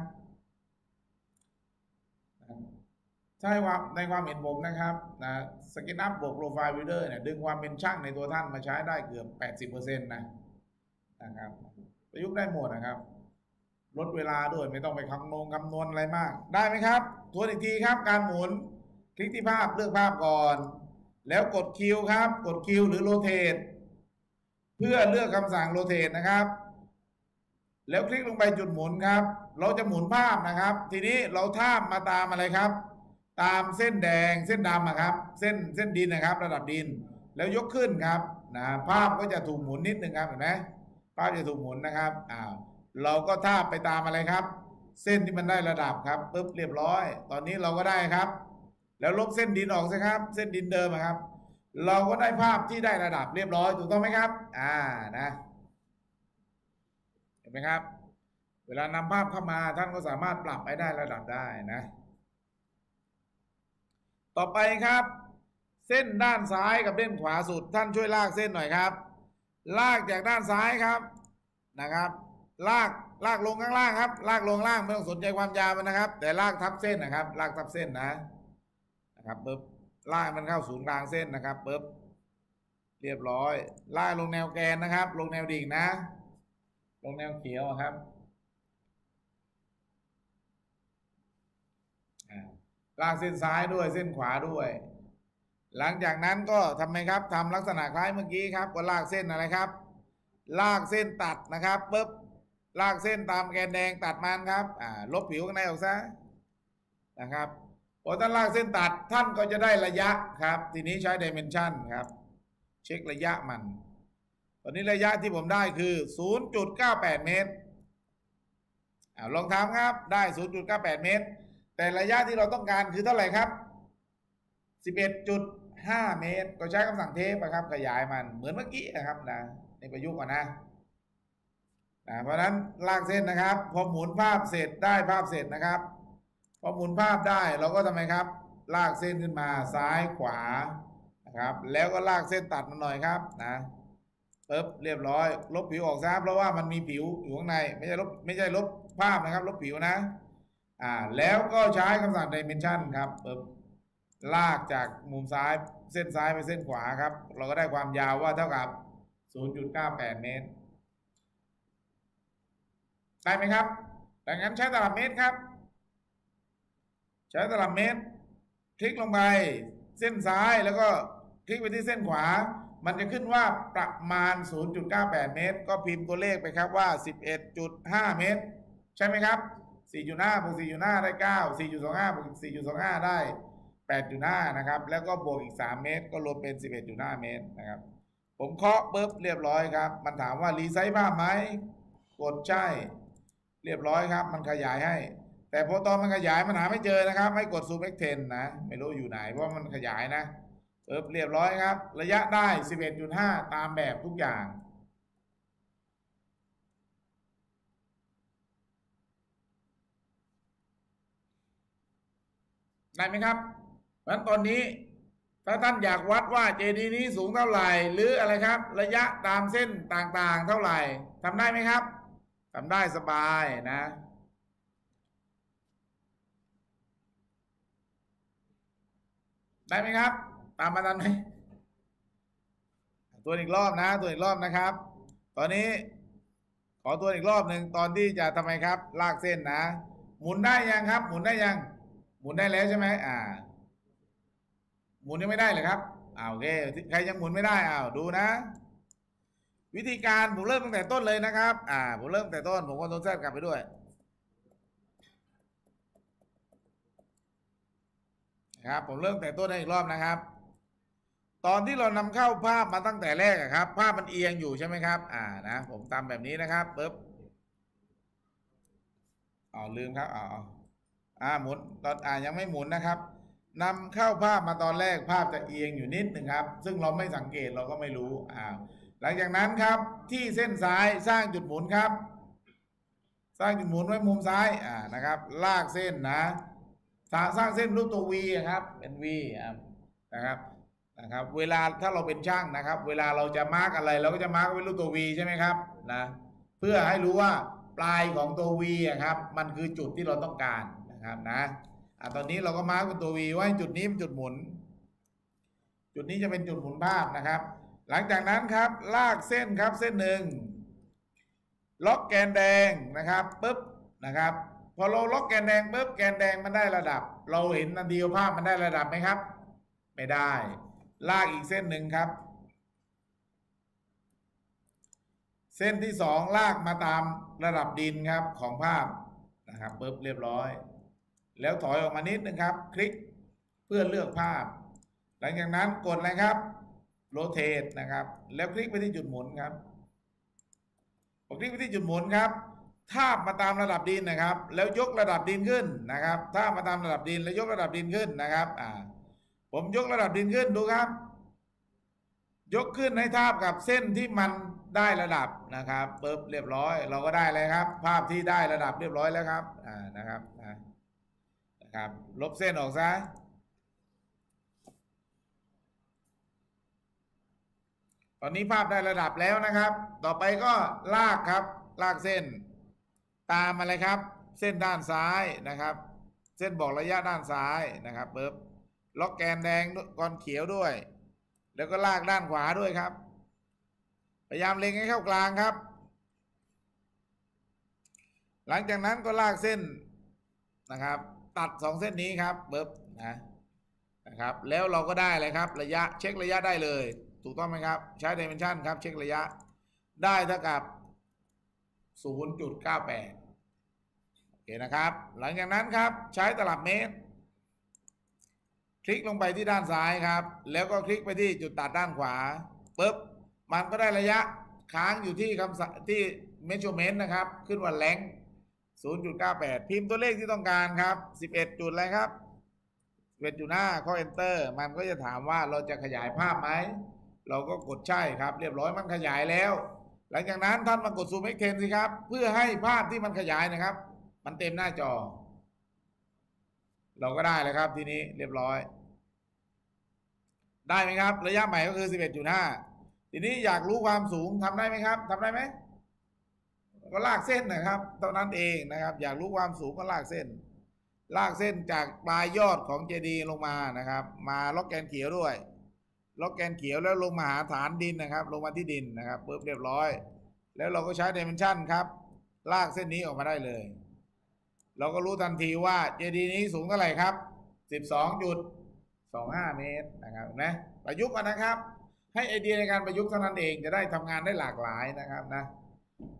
ใช่ความในความเห็นผมนะครับนะสกินอัพบวกโปรไฟล์วิดเดอร์เนี่ยดึงความเป็นช่างในตัวท่านมาใช้ได้เกือบ 80%นะนะครับประยุกต์ได้หมดนะครับ ลดเวลาด้วยไม่ต้องไปคำนวณคำนวณอะไรมาก ได้ไหมครับทวนอีกทีครับการหมุน คลิกที่ภาพเลือกภาพก่อน แล้วกด Q ครับ กด Q หรือ rotate เพื่อเลือกคำสั่ง rotate นะครับ แล้วคลิกลงไปจุดหมุนครับ เราจะหมุนภาพนะครับ ทีนี้เราทาบมาตามอะไรครับ ตามเส้นแดงเส้นดำครับ เส้นเส้นดินนะครับ ระดับดิน แล้วยกขึ้นครับนะภาพก็จะถูกหมุนนิดนึงครับเห็นไหมภาพจะถูกหมุนนะครับอ้าวเราก็ท่าไปตามอะไรครับ เส้นที่มันได้ระดับครับปุ๊บเรียบร้อย ตอนนี้เราก็ได้ครับ แล้วลบเส้นดินออกสิครับ เส้นดินเดิมครับ เราก็ได้ภาพที่ได้ระดับเรียบร้อยถูกต้องไหมครับ อ่านะ เห็นไหมครับ เวลานำภาพเข้ามาท่านก็สามารถปรับไปได้ระดับได้นะ ต่อไปครับ เส้นด้านซ้ายกับเส้นขวาสุด ท่านช่วยลากเส้นหน่อยครับ ลากจากด้านซ้ายครับนะครับ ลากลากลงข้างล่างครับ ลากลงล่างไม่ต้องสนใจความยาวมันนะครับ แต่ลากทับเส้นนะครับ ลากทับเส้นนะ นะครับปึ๊บลากมันเข้าศูนย์กลางเส้นนะครับปึ๊บเรียบร้อยลากลงแนวแกนนะครับ ลงแนวดิ่งนะ ลงแนวเขียวครับลากเส้นซ้ายด้วยเส้นขวาด้วย หลังจากนั้นก็ทำไมครับทำลักษณะคล้ายเมื่อกี้ครับ ก็ลากเส้นอะไรครับ ลากเส้นตัดนะครับปุ๊บลากเส้นตามแกนแดงตัดมันครับ อ่า ลบผิวข้างในออกซะนะครับ พอท่านลากเส้นตัดท่านก็จะได้ระยะครับ ทีนี้ใช้ดิเมนชันครับ เช็คระยะมัน ตอนนี้ระยะที่ผมได้คือ 0.98 เมตรอาลองทำครับได้ 0.98 เมตร แต่ระยะที่เราต้องการคือเท่าไหร่ครับ 11.5 เมตร ก็ใช้คำสั่งเทปนะครับ ขยายมันเหมือนเมื่อกี้นะครับนะในประยุกต์ก่อนนะนะ เพราะนั้นลากเส้นนะครับ พอหมุนภาพเสร็จได้ภาพเสร็จนะครับ พอหมุนภาพได้เราก็ทำไมครับ ลากเส้นขึ้นมาซ้ายขวานะครับ แล้วก็ลากเส้นตัดมันหน่อยครับนะปึ๊บเรียบร้อย ลบผิวออกซะเพราะว่ามันมีผิวอยู่ข้างในไม่ใช่ลบไม่ใช่ลบภาพนะครับ ลบผิวนะอ่าแล้วก็ใช้คำสั่ง dimension ครับปึ๊บลากจากมุมซ้ายเส้นซ้ายไปเส้นขวาครับ เราก็ได้ความยาวว่าเท่ากับ 0.98 เมตร ได้ไหมครับ ดังนั้นใช้ตลับเมตรครับ ใช้ตลับเมตร คลิกลงไป เส้นซ้ายแล้วก็คลิกไปที่เส้นขวา มันจะขึ้นว่าประมาณ 0.98 เมตร ก็พิมพ์ตัวเลขไปครับว่า 11.5 เมตร ใช่ไหมครับ 4.5บวก4.5 ได้ 9 4.25บวก4.25 ได้ 8.5 นะครับ แล้วก็บวกอีก 3 เมตร ก็รวมเป็น 11.5 เมตรนะครับ ผมเคาะปุ๊บเรียบร้อยครับ มันถามว่ารีไซส์ภาพไหม กดใช่ เรียบร้อยครับ มันขยายให้ แต่พอตอนมันขยายมันหาไม่เจอนะครับ ให้กดซูม X10 นนะ ไม่รู้อยู่ไหนเพราะมันขยายนะปึ๊บเรียบร้อยครับ ระยะได้ 11.5 ตามแบบทุกอย่าง ได้ไหมครับเพราะตอนนี้ถ้าท่านอยากวัดว่าเจดีย์นี้สูงเท่าไหร่ หรืออะไรครับ ระยะตามเส้นต่างๆ เท่าไหร่ทำได้ไหมครับทำได้สบายนะ ได้ไหมครับ ตามมาทันไหมตัวอีกรอบนะ ตัวอีกรอบนะครับ ตอนนี้ ขอตัวอีกรอบหนึ่งตอนที่จะทำไมครับ ลากเส้นนะ หมุนได้ยังครับ หมุนได้ยัง หมุนได้แล้วใช่ไหมอ่า หมุนยังไม่ได้เลยครับอ้าวโอเคใครยังหมุนไม่ได้อ้าวดูนะ วิธีการผมเริ่มตั้งแต่ต้นเลยนะครับ อ่าผมเริ่มแต่ต้น ผมก็ต้นแซดกลับไปด้วย ครับผมเริ่มแต่ต้นให้อีกรอบนะครับ ตอนที่เรานำเข้าภาพมาตั้งแต่แรกครับ ภาพมันเอียงอยู่ใช่ไหมครับ อ่านะผมตามแบบนี้นะครับปึ๊บอ๋อลืมครับอ๋ออ่าหมุนตอนอ่ายังไม่หมุนนะครับนำเข้าภาพมาตอนแรกภาพจะเอียงอยู่นิดหนึ่งครับ ซึ่งเราไม่สังเกตเราก็ไม่รู้อ่าหลังจากนั้นครับที่เส้นซ้ายสร้างจุดหมุนครับ สร้างจุดหมุนไว้มุมซ้ายอ่านะครับ ลากเส้นนะ สร้างเส้นรูปตัววีครับเป็นวีนะครับนะครับ เวลาถ้าเราเป็นช่างนะครับ เวลาเราจะมาร์กอะไร เราก็จะมาร์กไว้รูปตัววีใช่ไหมครับนะเพื่อให้รู้ว่าปลายของตัววีครับ มันคือจุดที่เราต้องการนะครับนะอะตอนนี้เราก็มาร์กเป็นตัววีไว้จุดนี้เป็นจุดหมุน จุดนี้จะเป็นจุดหมุนภาพนะครับ หลังจากนั้นครับลากเส้นครับเส้นหนึ่งล็อกแกนแดงนะครับปุ๊บนะครับ พอเราล็อกแกนแดงปุ๊บแกนแดงมันได้ระดับ เราเห็นทันทีว่าภาพมันได้ระดับไหมครับ ไม่ได้ ลากอีกเส้นหนึ่งครับ เส้นที่สองลากมาตามระดับดินครับของภาพนะครับปุ๊บเรียบร้อย แล้วถอยออกมานิดนึงครับ คลิกเพื่อเลือกภาพ หลังจากนั้นกดอะไรครับโรเตทนะครับ แล้วคลิกไปที่จุดหมุนครับพอคลิกไปที่จุดหมุนครับ ทามาตามระดับดินนะครับ แล้วยกระดับดินขึ้นนะครับทามาตามระดับดินแล้วยกระดับดินขึ้นนะครับอ่าผมยกระดับดินขึ้นดูครับ ยกขึ้นให้ทาบกับเส้นที่มันได้ระดับนะครับปึ๊บเรียบร้อย เราก็ได้เลยครับ ภาพที่ได้ระดับเรียบร้อยแล้วครับอ่านะครับนะครับ ลบเส้นออกซะตอนนี้ภาพได้ระดับแล้วนะครับ ต่อไปก็ลากครับ ลากเส้น ตามอะไรครับ เส้นด้านซ้ายนะครับ เส้นบอกระยะด้านซ้ายนะครับปึ๊บล็อกแกนแดงก่อนเขียวด้วย แล้วก็ลากด้านขวาด้วยครับ พยายามเล็งให้เข้ากลางครับ หลังจากนั้นก็ลากเส้นนะครับ ตัดสองเส้นนี้ครับปึ๊บนะนะครับ แล้วเราก็ได้เลยครับ ระยะเช็คระยะได้เลย ถูกต้องไหมครับ ใช้ dimension ครับ เช็คระยะได้เท่ากับ0.98โอเค นะครับ หลังจากนั้นครับใช้ตลับเมตร คลิกลงไปที่ด้านซ้ายครับ แล้วก็คลิกไปที่จุดตัดด้านขวาปุ๊บมันก็ได้ระยะค้างอยู่ที่คำที่ measurement นะครับ ขึ้นว่าแรง0.98 พิมพ์ตัวเลขที่ต้องการครับ 11 จุดอะไรครับ11จุดหน้าข้อ enter มันก็จะถามว่าเราจะขยายภาพไหม เราก็กดใช่ครับ เรียบร้อยมันขยายแล้ว หลังจากนั้นท่านมากดซูม X10 สิครับ เพื่อให้ภาพที่มันขยายนะครับ มันเต็มหน้าจอ เราก็ได้เลยครับทีนี้เรียบร้อย ได้ไหมครับ ระยะใหม่ก็คือ 11.5 ทีนี้อยากรู้ความสูงทำได้ไหมครับทำได้ไหมก็ลากเส้นนะครับเท่านั้นเองนะครับ อยากรู้ความสูงก็ลากเส้น ลากเส้นจากปลายยอดของเจดีย์ลงมานะครับ มาล็อกแกนเขียวด้วย ล็อกแกนเขียวแล้วลงมาหาฐานดินนะครับ ลงมาที่ดินนะครับปุ๊บเรียบร้อย แล้วเราก็ใช้เดเมนชันครับ ลากเส้นนี้ออกมาได้เลย เราก็รู้ทันทีว่าเจดีย์นี้สูงเท่าไหร่ครับ 12.25 เมตรนะครับนะประยุกต์นะครับ ให้ไอเดียในการประยุกต์เท่านั้นเองจะได้ทำงานได้หลากหลายนะครับนะ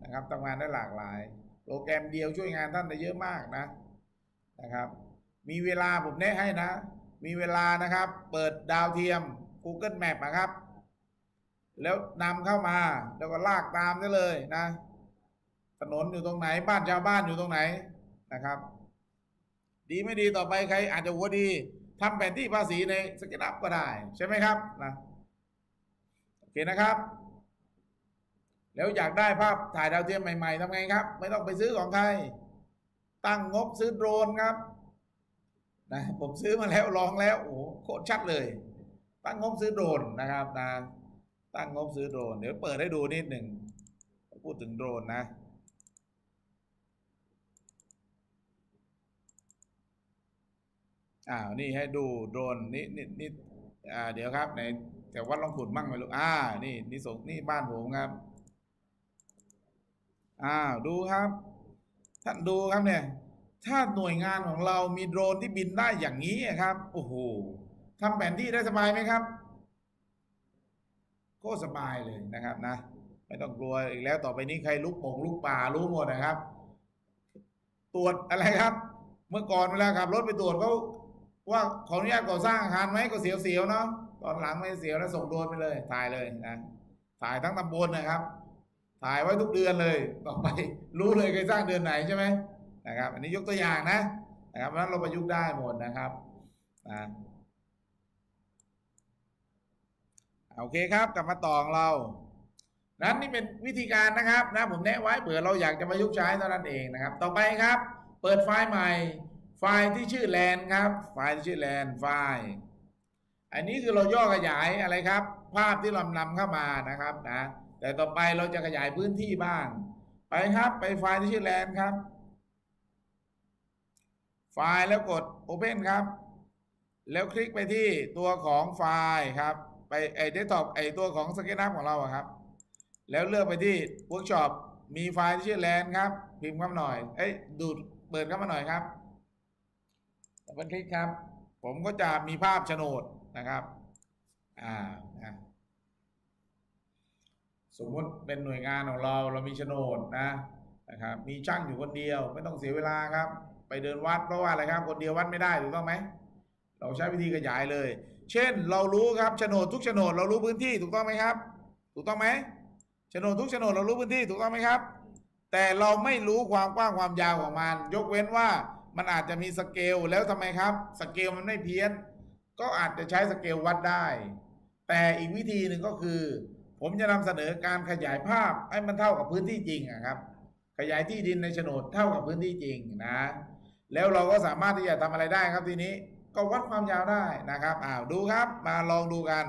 นะครับทำงานได้หลากหลาย โปรแกรมเดียวช่วยงานท่านได้เยอะมากนะนะครับ มีเวลาผมแนะให้นะ มีเวลานะครับ เปิดดาวเทียม Google Map นะครับ แล้วนำเข้ามาแล้วก็ลากตามได้เลยนะ ถนนอยู่ตรงไหนบ้านชาวบ้านอยู่ตรงไหน นะครับ ดีไม่ดีต่อไปใคร อาจจะหัวดีทำแผนที่ภาษีในสก็ตอัพก็ได้ ใช่ไหมครับนะโอเคนะครับ แล้วอยากได้ภาพถ่ายดาวเทียมใหม่ๆทำไงครับ ไม่ต้องไปซื้อของใคร ตั้งงบซื้อโดรนครับนะผมซื้อมาแล้วลองแล้วโอ้โคตรชัดเลย ตั้งงบซื้อโดรนนะครับนะตั้งงบซื้อโดรนเดี๋ยวเปิดให้ดูนิดหนึ่งพูดถึงโดรนนะ อ้าวนี่ให้ดูโดรนนี่นี่นี่อ่าเดี๋ยวครับในแต่วัดลองขุดมั่งไหมลูกอ่า นี่นี่ส่งนี่บ้านผมครับอ้าวดูครับ ท่านดูครับเนี่ย ถ้าหน่วยงานของเรามีโดรนที่บินได้อย่างนี้ครับ โอ้โหทำแผนที่ได้สบายไหมครับก็สบายเลยนะครับนะ ไม่ต้องกลัวอีกแล้วต่อไปนี้ใครลุกปงลุกป่ารู้หมดนะครับ ตรวจอะไรครับ เมื่อก่อนเวลาขับรถไปตรวจเขา ว่าขออนุญาตก่อสร้างอาคารไหมก็เสียวๆเนาะตอนหลังไม่เสียวแล้วส่งโดนไปเลยถ่ายเลยนะถ่ายทั้งตำบลนะครับ ถ่ายไว้ทุกเดือนเลยต่อไป รู้เลยใครสร้างเดือนไหนใช่ไหมนะครับ อันนี้ยกตัวอย่างนะนะครับเพราะนั้นเราประยุกต์ได้หมดนะครับนะโอเคครับ กลับมาต่อของเรานั้นนี่เป็นวิธีการนะครับนะผมแนะไว้เผื่อเราอยากจะประยุกต์ใช้เท่านั้นเองนะครับ ต่อไปครับ เปิดไฟล์ใหม่ ไฟล์ที่ชื่อแลนครับ ไฟล์ที่ชื่อแลนไฟล์อันนี้คือเราย่อขยายอะไรครับ ภาพที่เรานำเข้ามานะครับนะแต่ต่อไปเราจะขยายพื้นที่บ้าง ไปครับไปไฟล์ที่ชื่อ land ครับ ไฟล์แล้วกด Open ครับ แล้วคลิกไปที่ตัวของไฟล์ครับไปไอ้เดสก์ท็อปไอ้ตัวของ SketchUp ของเราครับ แล้วเลือกไปที่เวิร์กช็อปมีไฟล์ที่ชื่อ land ครับ พิมพ์เข้ามาหน่อย เอ้ยดูดเปิดเข้ามาหน่อยครับ บเบิลคลิกครับ ผมก็จะมีภาพโฉนดนะครับ อ่านะสมมติเป็นหน่วยงานของเราเรามีโฉนดนะนะครับ มีช่างอยู่คนเดียวไม่ต้องเสียเวลาครับ ไปเดินวัดเพราะว่าอะไรครับ คนเดียววัดไม่ได้ถูกต้องไหมเราใช้วิธีขยายเลย เช่น เรารู้ครับโฉนดทุกโฉนดเรารู้พื้นที่ถูกต้องไหมครับ ถูกต้องไหมโฉนดทุกโฉนดเรารู้พื้นที่ถูกต้องไหมครับ แต่เราไม่รู้ความกว้างความยาวของมัน ยกเว้นว่า มันอาจจะมีสเกลแล้วทำไมครับ สเกลมันไม่เพี้ยน ก็อาจจะใช้สเกลวัดได้ แต่อีกวิธีหนึ่งก็คือ ผมจะนำเสนอการขยายภาพให้มันเท่ากับพื้นที่จริงครับ ขยายที่ดินในโฉนดเท่ากับพื้นที่จริงนะ แล้วเราก็สามารถที่จะทำอะไรได้ครับทีนี้ก็วัดความยาวได้นะครับอ้าวดูครับ มาลองดูกัน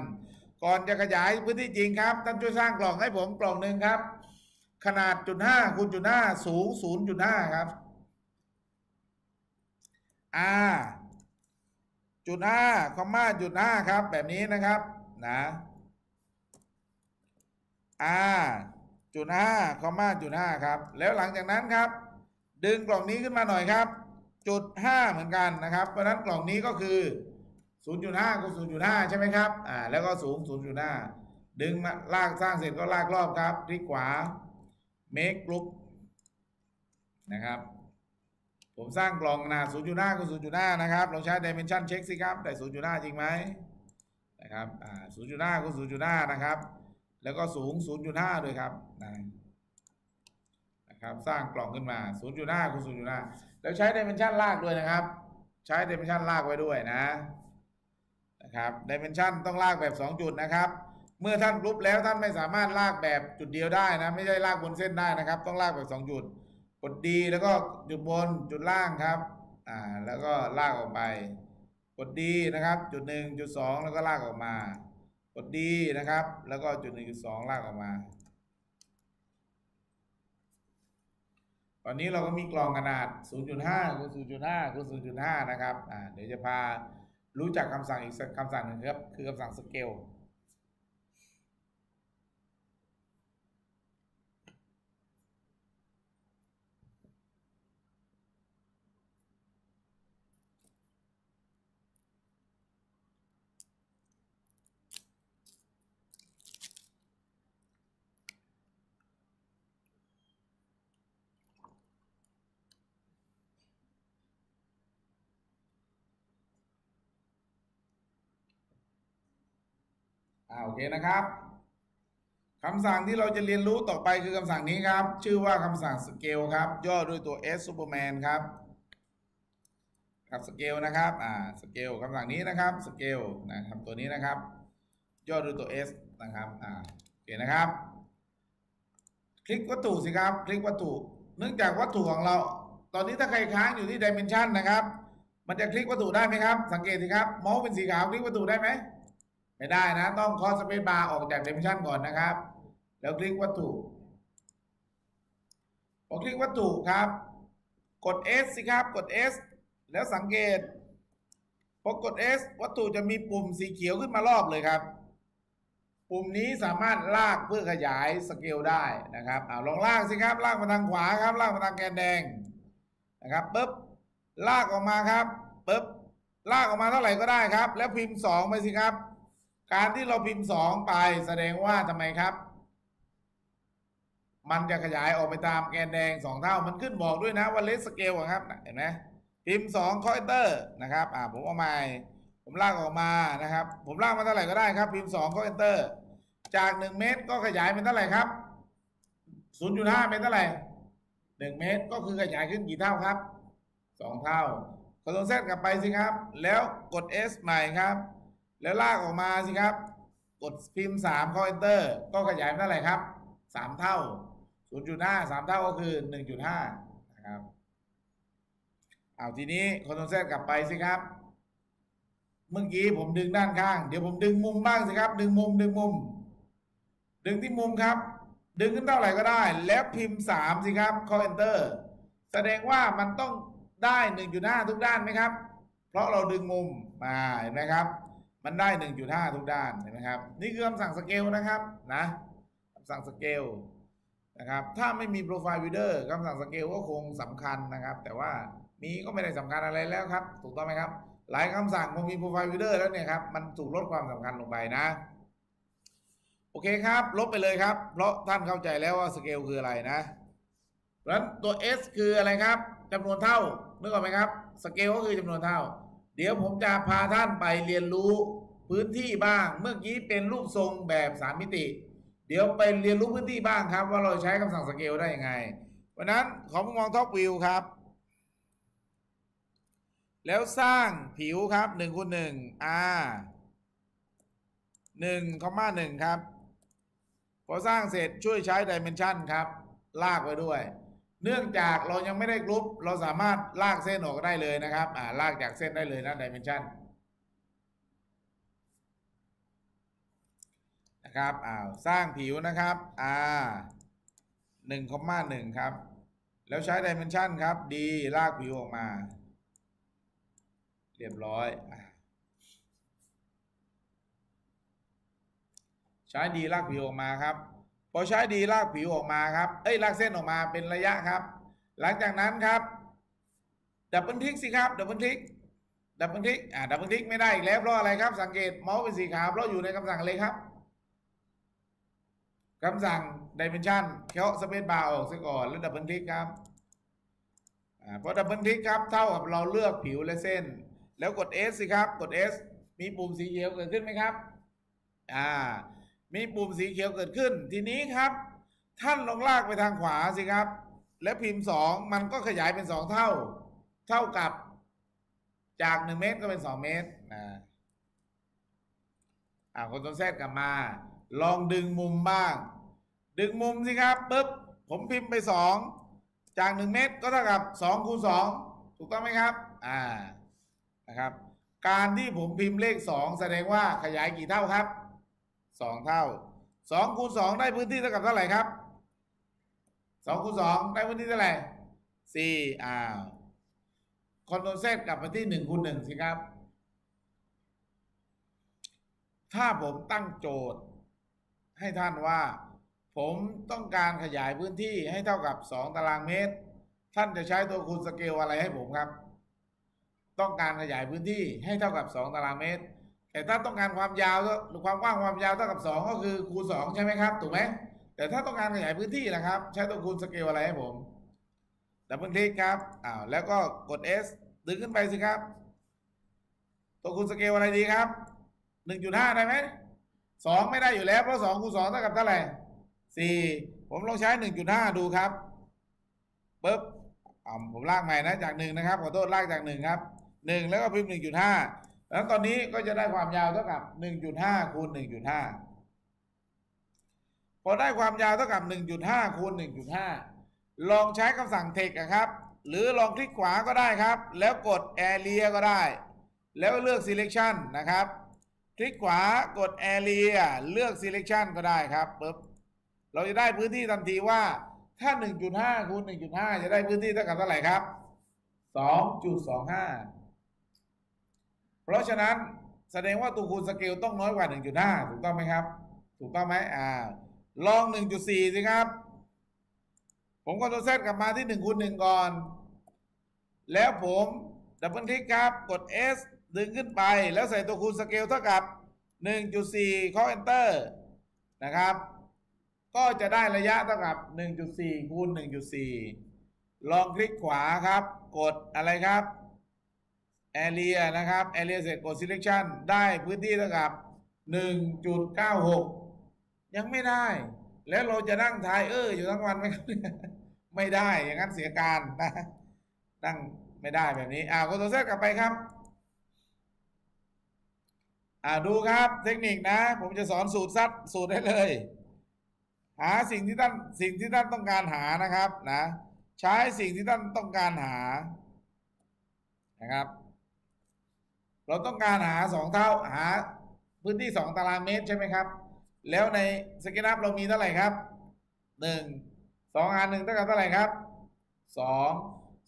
ก่อนจะขยายพื้นที่จริงครับท่านช่วยสร้างกล่องให้ผมกล่องหนึ่งครับ ขนาดจุดห้าคูณจุดห้าสูงศูนย์จุดห้าครับ อ่าจุดห้าคอมมาจุดห้าครับ แบบนี้นะครับนะอ่าจุดห้าคอมมาจุดห้าครับ แล้วหลังจากนั้นครับ ดึงกล่องนี้ขึ้นมาหน่อยครับ จุดห้าเหมือนกันนะครับ เพราะนั้นกล่องนี้ก็คือ 0.5ก็0.5 ใช่ไหมครับอ่าแล้วก็สูง 0.5 ดึงมาลากสร้างเสร็จก็ลากรอบครับคลิกขวา make group นะครับ ผมสร้างกล่องขนาด0.5ก็0.5นย์จุดห้านะครับลองใช้ dimension check สิครับได้0.5จริงไหมนะครับอ่า0.5ก็0.5นย์จุดห้านะครับ แล้วก็สูง0.5ด้วยครับนะครับสร้างกล่องขึ้นมา0.5ก็0.5แล้วใช้ dimension ลากด้วยนะครับ ใช้ dimension ลากไว้ด้วยนะนะครับ dimension ต้องลากแบบ2จุดนะครับเมื่อท่านกรุ๊ปแล้วท่านไม่สามารถลากแบบจุดเดียวได้นะ ไม่ใช่ลากบนเส้นได้นะครับ ต้องลากแบบ2จุด กด D แล้วก็จุดบนจุดล่างครับ อ่า แล้วก็ลากออกไป กด D นะครับ จุดหนึ่งจุดสองแล้วก็ลากออกมา กด D นะครับ แล้วก็จุดหนึ่งจุดสองลากออกมา ตอนนี้เราก็มีกล่องขนาด 0.5คูณ0.5คูณ0.5 นะครับ อ่า เดี๋ยวจะพารู้จักคำสั่งอีกคำสั่งหนึ่งครับ คือคำสั่งสเกล อ่าโอเคนะครับคำสั่งที่เราจะเรียนรู้ต่อไปคือคำสั่งนี้ครับ ชื่อว่าคำสั่งสเกลครับ ย่อด้วยตัว S Superman ครับครับสเกลนะครับอ่าสเกลคำสั่งนี้นะครับสเกลนะครับตัวนี้นะครับ ย่อด้วยตัว S นะครับอ่าโอเคนะครับ คลิกวัตถุสิครับ คลิกวัตถุ เนื่องจากวัตถุของเรา ตอนนี้ถ้าใครค้างอยู่ที่ dimension นะครับ มันจะคลิกวัตถุได้ไหมครับ สังเกตสิครับเมาส์เป็นสีขาวคลิกวัตถุได้ไหม ไม่ได้นะ ต้องคอสเปซบาร์ออกจากเดมนชันก่อนนะครับ แล้วคลิกวัตถุพอคลิกวัตถุครับ กด S สิครับ กด S แล้วสังเกตพอกด S วัตถุจะมีปุ่มสีเขียวขึ้นมารอบเลยครับ ปุ่มนี้สามารถลากเพื่อขยายสเกลได้นะครับเอาลองลากสิครับ ลากมาทางขวาครับ ลากมาทางแกนแดงนะครับปุ๊บลากออกมาครับปุ๊บลากออกมาเท่าไหร่ก็ได้ครับ แล้วพิมพ์สองไปสิครับ การที่เราพิมพ์สองไปแสดงว่าทำไมครับ มันจะขยายออกไปตามแกนแดงสองเท่า มันขึ้นบอกด้วยนะว่า red scale ครับเห็นไหมพิมพ์สองเคาะ Enter นะครับอ่าผมเอาใหม่ผมลากออกมานะครับ ผมลากมาเท่าไหร่ก็ได้ครับ พิมพ์สองเคาะ Enter จากหนึ่งเมตรก็ขยายเป็นเท่าไหร่ครับศูนย์จุดห้าเป็นเท่าไหร่หนึ่งเมตรก็คือขยายขึ้นกี่เท่าครับสองเท่า Control Z กลับไปสิครับ แล้วกด S ใหม่ครับ แล้วลากออกมาสิครับ กดพิมพ์สามเคาะ Enter ก็ขยายเป็นเท่าไหร่ครับสามเท่าศูนย์จุดห้าสามเท่าก็คือหนึ่งจุดห้านะครับเอาทีนี้ Control Z กลับไปสิครับ เมื่อกี้ผมดึงด้านข้าง เดี๋ยวผมดึงมุมบ้างสิครับ ดึงมุมดึงมุม ดึงที่มุมครับ ดึงขึ้นเท่าไหร่ก็ได้ แล้วพิมพ์สามสิครับเคาะ Enter แสดงว่ามันต้องได้หนึ่งจุดห้าทุกด้านไหมครับ เพราะเราดึงมุมมาเห็นไหมครับ มันได้หนึ่งจุดห้าทุกด้านเห็นไหมครับ นี่คือคำสั่งสเกลนะครับนะคำสั่งสเกลนะครับถ้าไม่มี Profile Builder คำสั่งสเกลก็คงสำคัญนะครับ แต่ว่ามีก็ไม่ได้สำคัญอะไรแล้วครับ ถูกต้องไหมครับ หลายคำสั่งพอมี Profile Builder แล้วเนี่ยครับมันถูกลดความสำคัญลงไปนะ โอเคครับ ลบไปเลยครับ เพราะท่านเข้าใจแล้วว่าสเกลคืออะไรนะเพราะฉะนั้นตัว S คืออะไรครับจำนวนเท่านึกออกไหมครับสเกลก็คือจำนวนเท่า เดี๋ยวผมจะพาท่านไปเรียนรู้พื้นที่บ้าง เมื่อกี้เป็นรูปทรงแบบสามมิติ เดี๋ยวไปเรียนรู้พื้นที่บ้างครับ ว่าเราใช้คำสั่งสเกลได้ยังไง วันนั้นขอมอง top view ครับ แล้วสร้างผิวครับหนึ่งคูณหนึ่ง R หนึ่งคอมมาหนึ่งครับ พอสร้างเสร็จช่วยใช้ dimension ครับ ลากไว้ด้วย เนื่องจากเรายังไม่ได้กรุ๊ปเราสามารถลากเส้นออกได้เลยนะครับ อ่าลากจากเส้นได้เลยนะ dimension นะครับอ้าวสร้างผิวนะครับ R หนึ่งคอมมาหนึ่งครับ แล้วใช้ดิเมนชันครับ d ลากผิวออกมา เรียบร้อยอใช้ D ลากผิวออกมาครับ พอใช้ D ลากผิวออกมาครับ เอ้ยลากเส้นออกมาเป็นระยะครับ หลังจากนั้นครับ double click สิครับ double click double click อ่า double click ไม่ได้อีกแล้วเพราะอะไรครับ สังเกตเมาส์เป็นสีขาวเพราะอยู่ในคำสั่งเลยครับคำสั่ง dimension เคาะ spacebar ออกซะก่อนแล้ว double click ครับ อ่าพอ double click ครับ เท่ากับเราเลือกผิวและเส้น แล้วกด S สิครับ กด S มีปุ่มสีเขียวเกิดขึ้นไหมครับ อ่า มีปุ่มสีเขียวเกิดขึ้น ทีนี้ครับ ท่านลองลากไปทางขวาสิครับ และพิมพ์สองมันก็ขยายเป็นสองเท่า เท่ากับจากหนึ่งเมตรก็เป็นสองเมตรนะอ่า Control Z กลับมา ลองดึงมุมบ้าง ดึงมุมสิครับปุ๊บผมพิมพ์ไปสองจากหนึ่งเมตรก็เท่ากับสองคูณสองถูกต้องไหมครับอ่านะครับ การที่ผมพิมพ์เลขสองแสดงว่าขยายกี่เท่าครับ สองเท่าสองคูณสองได้พื้นที่เท่ากับเท่าไหร่ครับสองคูณสองได้พื้นที่เท่าไหร่สี่อ้าว Control Z กลับมาที่หนึ่งคูณหนึ่งสิครับ ถ้าผมตั้งโจทย์ ให้ท่านว่า ผมต้องการขยายพื้นที่ให้เท่ากับสองตารางเมตร ท่านจะใช้ตัวคูณสเกลอะไรให้ผมครับ ต้องการขยายพื้นที่ให้เท่ากับสองตารางเมตร แต่ถ้าต้องการความยาวหรือความกว้างความยาวเท่ากับสองก็คือคูณสองใช่ไหมครับ ถูกไหมแต่ถ้าต้องการขยายพื้นที่นะครับ ใช้ตัวคูณสเกลอะไรให้ผม double click ครับอ้าวแล้วก็กด S ดึงขึ้นไปสิครับ ตัวคูณสเกลอะไรดีครับหนึ่งจุดห้าได้ไหมสองไม่ได้อยู่แล้วเพราะสองคูณสองเท่ากับเท่าไหร่สี่ผมลองใช้หนึ่งจุดห้าดูครับปึ๊บอ่าผมลากใหม่นะจากหนึ่งนะครับขอโทษลากจากหนึ่งครับหนึ่งแล้วก็พิมพ์หนึ่งจุดห้า แล้วตอนนี้ก็จะได้ความยาวเท่ากับหนึ่งจุดห้าคูณหนึ่งจุดห้าพอได้ความยาวเท่ากับหนึ่งจุดห้าคูณหนึ่งจุดห้าลองใช้คำสั่งเทคครับ หรือลองคลิกขวาก็ได้ครับ แล้วกด area ก็ได้ แล้วเลือก selection นะครับ คลิกขวากด area เลือก selection ก็ได้ครับปึ๊บเราจะได้พื้นที่ทันทีว่าถ้า 1.5 คูณ 1.5 จะได้พื้นที่เท่ากับเท่าไหร่ครับ 2.25 เพราะฉะนั้นแสดงว่าตัวคูณสเกลต้องน้อยกว่า 1.5 ถูกต้องไหมครับ ถูกต้องไหมอ่า ลอง 1.4 สิครับ ผมก็ตัวเซตกลับมาที่ 1คูณ1 ก่อน แล้วผมดับเบิลคลิกครับ กด S ดึงขึ้นไป แล้วใส่ตัวคูณสเกลเท่ากับ 1.4ข้อ enter นะครับ ก็จะได้ระยะเท่ากับ 1.4คูณ1.4 ลองคลิกขวาครับ กดอะไรครับ area นะครับ area เสร็จกด selection ได้พื้นที่เท่ากับ 1.96 ยังไม่ได้ แล้วเราจะนั่งทายเอออยู่ทั้งวันไหมครับไม่ได้อย่างนั้นเสียการนะนั่งไม่ได้แบบนี้อ่าก็ตัวเซตกลับไปครับอ่าดูครับเทคนิคนะ ผมจะสอนสูตรซัดสูตรได้เลย หาสิ่งที่ท่านสิ่งที่ท่านต้องการหานะครับนะ ใช้สิ่งที่ท่านต้องการหานะครับ เราต้องการหาสองเท่าหาพื้นที่สองตารางเมตรใช่ไหมครับ แล้วในสเกนับเรามีเท่าไหร่ครับหนึ่งสองอันหนึ่งเท่ากับเท่าไหร่ครับสอง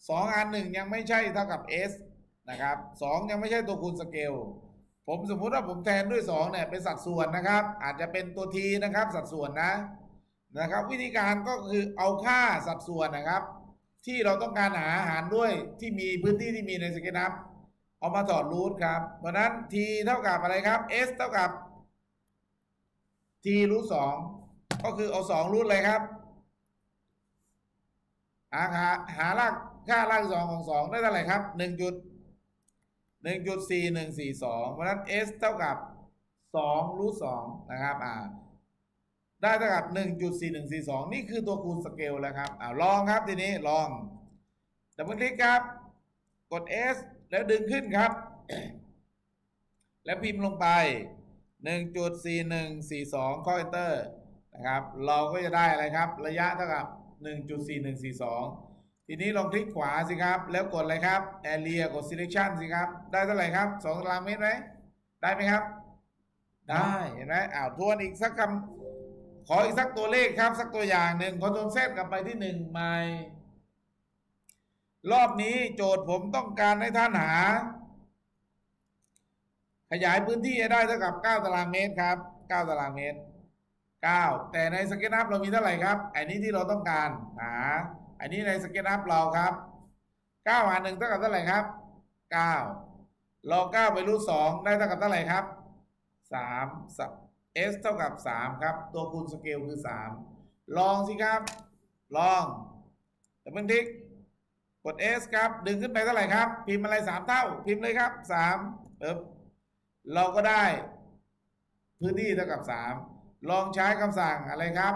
สองอันหนึ่งยังไม่ใช่เท่ากับ s นะครับสองยังไม่ใช่ตัวคูณสเกลผมสมมุติว่าผมแทนด้วย2เนี่ยเป็นสัดส่วนนะครับ อาจจะเป็นตัวทีนะครับสัดส่วนนะนะครับ วิธีการก็คือเอาค่าสัดส่วนนะครับ ที่เราต้องการหาหารด้วยที่มีพื้นที่ที่มีในสเกนับ เอามาถอดรูทครับ เพราะนั้น t เท่ากับอะไรครับ s เท่ากับ t รูทสองก็คือเอา2รูทเลยครับ หาหาหารากค่ารากสองของสองได้เท่าไหร่ครับหนึ่งจุดหนึ่งจุดสี่หนึ่งสี่สองเพราะนั้น s เท่ากับสองรูทสองนะครับอ่าได้เท่ากับหนึ่งจุดสี่หนึ่งสี่สองนี่คือตัวคูณสเกลแล้วครับอ่าลองครับทีนี้ลองดับเบิลคลิกครับ กด s แล้วดึงขึ้นครับ แล้วพิมพ์ลงไป 1.4142ข้อ enter นะครับ เราก็จะได้อะไรครับ ระยะเท่ากับ 1.4142 ทีนี้ลองคลิกขวาสิครับ แล้วกดอะไรครับ area กด selection สิครับ ได้เท่าไหร่ครับ2ตารางเมตรไหมได้ไหมครับ ได้เห็นไหมอ้าวทวนอีกสักคำขออีกสักตัวเลขครับ สักตัวอย่างหนึ่ง Control Z กลับไปที่หนึ่งใหม่ รอบนี้โจทย์ผมต้องการให้ท่านหา ขยายพื้นที่ให้ได้เท่ากับ 9 ตารางเมตรครับ 9 ตารางเมตร 9 แต่ใน SketchUp เรามีเท่าไหร่ครับอันนี้ที่เราต้องการหาอันนี้ใน SketchUp เราครับ 9 หาร1เท่ากับเท่าไหร่ครับ9เรา9ไปรูท2ได้เท่ากับเท่าไหร่ครับ 3 s เท่ากับ 3 ครับ ตัวคูณสเกลคือ 3 ลองสิครับ ลองแต่เพิ่งทิก กด S ครับ ดึงขึ้นไปเท่าไหร่ครับ พิมพ์อะไรสามเท่า พิมพ์เลยครับสามปึ๊บเราก็ได้ พื้นที่เท่ากับสามลองใช้คำสั่งอะไรครับ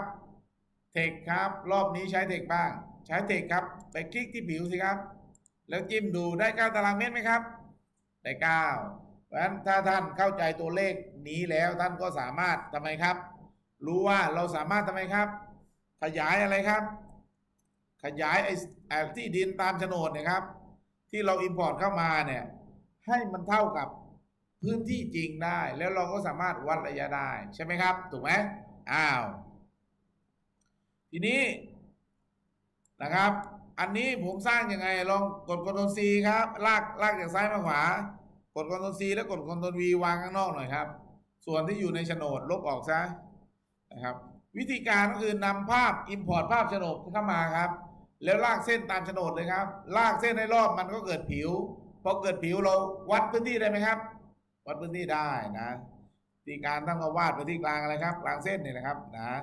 เทคครับ รอบนี้ใช้เทคบ้าง ใช้เทคครับ ไปคลิกที่ผิวสิครับ แล้วจิ้มดูได้เก้าตารางเมตรไหมครับ ได้เก้าเพราะฉะนั้นถ้าท่านเข้าใจตัวเลขนี้แล้วท่านก็สามารถทำไมครับ รู้ว่าเราสามารถทำไมครับ ขยายอะไรครับ ขยายไอ้ที่ดินตามโฉนดเนี่ยครับ ที่เราอินพอร์ตเข้ามาเนี่ย ให้มันเท่ากับพื้นที่จริงได้ แล้วเราก็สามารถวัดระยะได้ ใช่ไหมครับ ถูกไหมอ้าว ทีนี้นะครับ อันนี้ผมสร้างยังไงลองกด Control C ครับ ลากลากจากซ้ายมาขวา กด Control C แล้วกด Control V วางข้างนอกหน่อยครับ ส่วนที่อยู่ในโฉนดลบออกซะนะครับ วิธีการก็คือนำภาพ Import ภาพโฉนดเข้ามาครับ แล้วลากเส้นตามโฉนดเลยครับ ลากเส้นให้รอบมันก็เกิดผิวพอเกิดผิวเราวัดพื้นที่ได้ไหมครับ วัดพื้นที่ได้นะทีการตั้งมาวาดไปที่กลางอะไรครับ กลางเส้นนี่นะครับนะ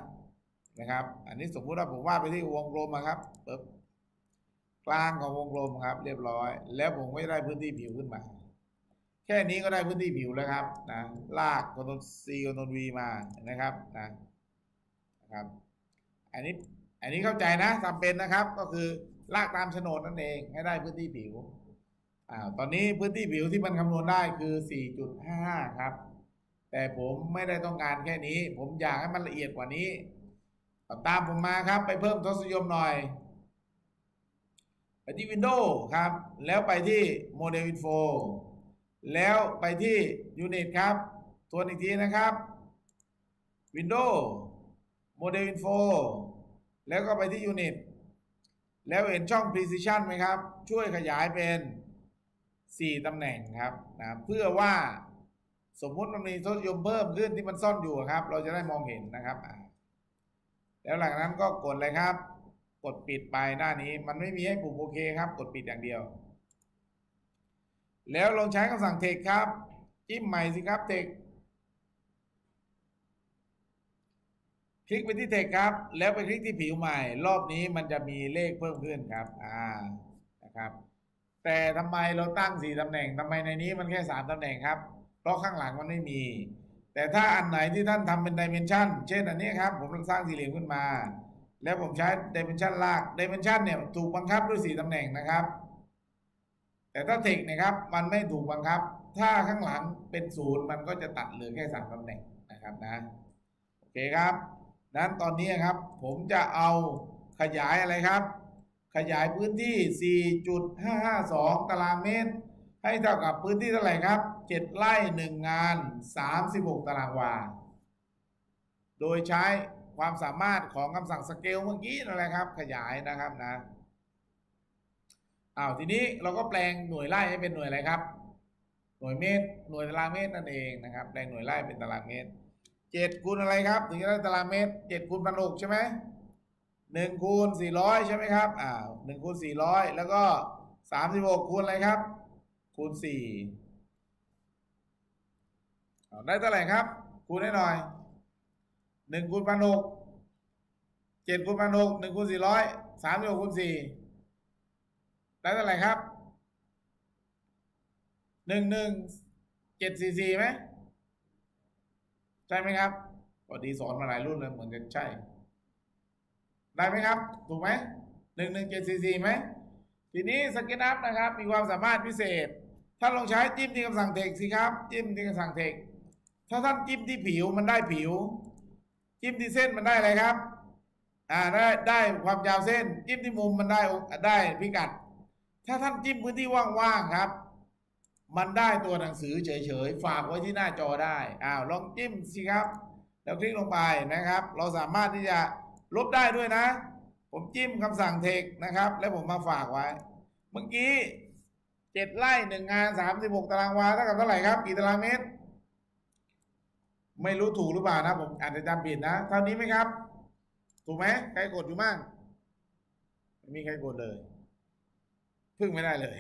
นะครับ อันนี้สมมุติว่าผมวาดไปที่วงกลมครับปึ๊บกลางของวงกลมครับ เรียบร้อย แล้วผมก็ได้พื้นที่ผิวขึ้นมา แค่นี้ก็ได้พื้นที่ผิวแล้วครับนะลากคอนโทรล C คอนโทรล V มานะครับนะนะครับ อันนี้ อันนี้เข้าใจนะทำเป็นนะครับ ก็คือลากตามโฉนดนั่นเองให้ได้พื้นที่ผิวอ่าตอนนี้พื้นที่ผิวที่มันคำนวณได้คือ 4.55 ครับ แต่ผมไม่ได้ต้องการแค่นี้ ผมอยากให้มันละเอียดกว่านี้ ตามผมมาครับไปเพิ่มทศนิยมหน่อย ไปที่ Windows ครับ แล้วไปที่ Model Info แล้วไปที่ Unit ครับ ทวนอีกทีนะครับ Windows Model Info แล้วก็ไปที่ Unit แล้วเห็นช่อง Precision ไหมครับ ช่วยขยายเป็น 4 ตำแหน่งครับนะเพื่อว่าสมมุติมันมีทศนิยมเพิ่มขึ้นที่มันซ่อนอยู่ครับ เราจะได้มองเห็นนะครับ แล้วหลังนั้นก็กดเลยครับ กดปิดไปหน้านี้ มันไม่มีให้ปุ่มโอเคครับ กดปิดอย่างเดียว แล้วลองใช้คำสั่งเทคครับ จิ้มใหม่สิครับเทค คลิกไปที่เทคครับ แล้วไปคลิกที่ผิวใหม่ รอบนี้มันจะมีเลขเพิ่มขึ้นครับ อ่านะครับ แต่ทำไมเราตั้งสี่ตำแหน่งทำไมในนี้มันแค่สามตำแหน่งครับ เพราะข้างหลังมันไม่มี แต่ถ้าอันไหนที่ท่านทำเป็น dimension เช่นอันนี้ครับ ผมสร้างสี่เหลี่ยมขึ้นมา แล้วผมใช้ dimension ลาก dimension เนี่ยถูกบังคับด้วยสี่ตำแหน่งนะครับ แต่ถ้าเทคนะครับมันไม่ถูกบังคับ ถ้าข้างหลังเป็นศูนย์มันก็จะตัดเหลือแค่สามตำแหน่งนะครับนะโอเคครับ นั้นตอนนี้ครับ ผมจะเอาขยายอะไรครับ ขยายพื้นที่ 4.552 ตารางเมตร ให้เท่ากับพื้นที่เท่าไหร่ครับ 7 ไร่ 1 งาน 36 ตารางวา โดยใช้ความสามารถของคำสั่งสเกลเมื่อกี้นั่นแหละครับ ขยายนะครับนะอ้าวทีนี้เราก็แปลงหน่วยไร่ให้เป็นหน่วยอะไรครับ หน่วยเมตร หน่วยตารางเมตรนั่นเองนะครับ แปลงหน่วยไร่เป็นตารางเมตร เจ็ดคูณอะไรครับถึงจะได้ตารางเมตรเจ็ดคูณพันหกใช่ไหมหนึ่งคูณสี่ร้อยใช่ไหมครับอ่าหนึ่งคูณสี่ร้อยแล้วก็สามสิบหกคูณอะไรครับ คูณสี่ได้เท่าไหร่ครับ คูณให้หน่อยหนึ่งคูณพันหกเจ็ดคูณพันหกหนึ่งคูณสี่ร้อยสามสิบหกคูณสี่ได้เท่าไหร่ครับหนึ่งหนึ่งเจ็ดสี่สี่ไหม ใช่ไหมครับพอดีสอนมาหลายรุ่นเลยเหมือนจะใช่ ได้ไหมครับ ถูกไหมหนึ่งหนึ่งเจ็ดสี่สี่ไหมทีนี้สกินอัพนะครับ มีความสามารถพิเศษ ถ้าลองใช้จิ้มที่คำสั่งเทคสิครับ จิ้มที่คำสั่งเทคถ้าท่านจิ้มที่ผิวมันได้ผิว จิ้มที่เส้นมันได้อะไรครับ อ่าได้ได้ความยาวเส้น จิ้มที่มุมมันได้ได้พิกัด ถ้าท่านจิ้มพื้นที่ว่างๆครับ มันได้ตัวหนังสือเฉยๆ ฝากไว้ที่หน้าจอได้อ้าวลองจิ้มสิครับ แล้วคลิกลงไปนะครับ เราสามารถที่จะลบได้ด้วยนะ ผมจิ้มคำสั่งเทคนะครับ แล้วผมมาฝากไว้ เมื่อกี้เจ็ดไร่หนึ่งงานสามสิบหกตารางวาเท่ากับเท่าไหร่ครับกี่ตารางเมตร ไม่รู้ถูกหรือเปล่านะผมอาจจะจำผิดนะเท่านี้ไหมครับ ถูกไหมใครกดอยู่มั่งไม่มีใครกดเลย พึ่งไม่ได้เลย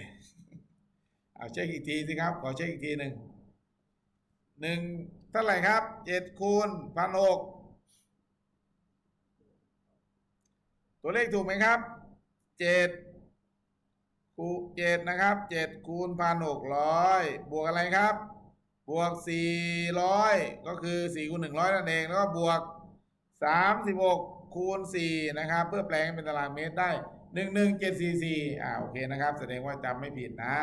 เอาเช็คอีกทีสิครับ ขอเช็คอีกทีหนึ่งหนึ่งเท่าไหร่ครับเจ็ดคูณพันหกตัวเลขถูกไหมครับเจ็ดคูเจ็ดนะครับเจ็ดคูณพันหกร้อยบวกอะไรครับ บวกสี่ร้อยก็คือสี่คูณหนึ่งร้อยนั่นเองแล้วก็บวกสามสิบหกคูณสี่นะครับ เพื่อแปลงเป็นตารางเมตรได้หนึ่งหนึ่งเจ็ดสี่สี่อ่าโอเคนะครับ แสดงว่าจำไม่ผิดนะ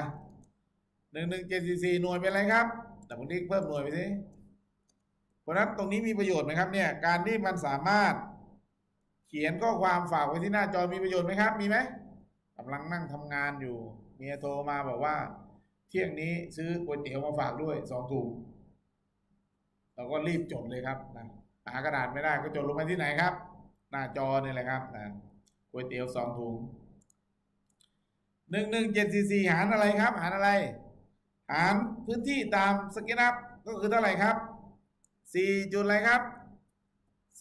หนึ่งหนึ่งเจ็ดสี่สี่หน่วยเป็นอะไรครับแต่ผมที่เพิ่มหน่วยไปสิเพราะนั้นตรงนี้มีประโยชน์ไหมครับเนี่ย การที่มันสามารถ เขียนข้อความฝากไว้ที่หน้าจอมีประโยชน์ไหมครับ มีไหมกำลังนั่งทำงานอยู่ เมียโทรมาบอกว่า เที่ยงนี้ซื้อก๋วยเตี๋ยวมาฝากด้วยสองถุงเราก็รีบจดเลยครับนะหากระดาษไม่ได้ก็จดลงไปที่ไหนครับ หน้าจอนี่แหละครับนะก๋วยเตี๋ยวสองถุงหนึ่งหนึ่งเจ็ดสี่สี่หารอะไรครับ หารอะไร หารพื้นที่ตามสกินัพก็คือเท่าไหร่ครับสี่จุดอะไรครับ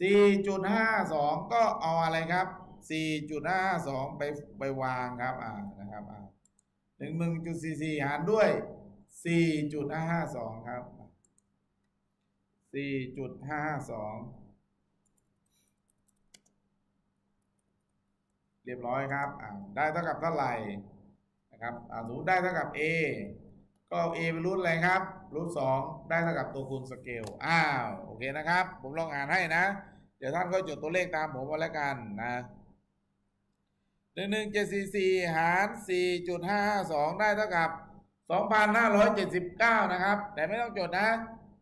สี่จุดห้าสองก็เอาอะไรครับสี่จุดห้าสองไปไปวางครับอ่านะครับอ่าหนึ่งหารด้วยสี่จุดห้าสองครับสี่จุดห้าสองเรียบร้อยครับอ่าได้เท่ากับเท่าไหร่นะครับอ่าสมมติได้เท่ากับ a ก็เอา a เป็นรูทอะไรครับรูทสองได้เท่ากับตัวคูณสเกลอ้าวโอเคนะครับ ผมลองอ่านให้นะ เดี๋ยวท่านก็จดตัวเลขตามผมมาแล้วกันนะหนึ่งหนึ่งเจ็ดสี่สี่หารสี่จุดห้าสองได้เท่ากับสองพันห้าร้อยเจ็ดสิบเก้านะครับ แต่ไม่ต้องจดนะ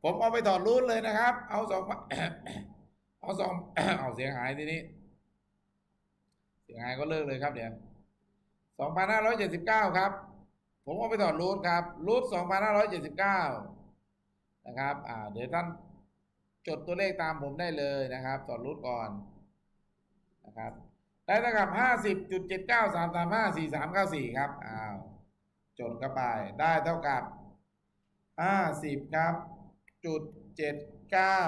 ผมเอาไปถอดรูทเลยนะครับ เอาสองเอาสองเอาเสียงหายทีนี้ เสียงหายก็เลิกเลยครับเดี๋ยวสองพันห้าร้อยเจ็ดสิบเก้าครับ ผมเอาไปถอดรูทครับรูทสองพันห้าร้อยเจ็ดสิบเก้านะครับอ่าเดี๋ยวท่านจดตัวเลขตามผมได้เลยนะครับถอดรูทก่อนนะครับได้เท่ากับห้าสิบจุดเจ็ดเก้าสามสามห้าสี่สามเก้าสี่ครับอ้าวจดเข้าไปได้เท่ากับห้าสิบครับจุดเจ็ดเก้า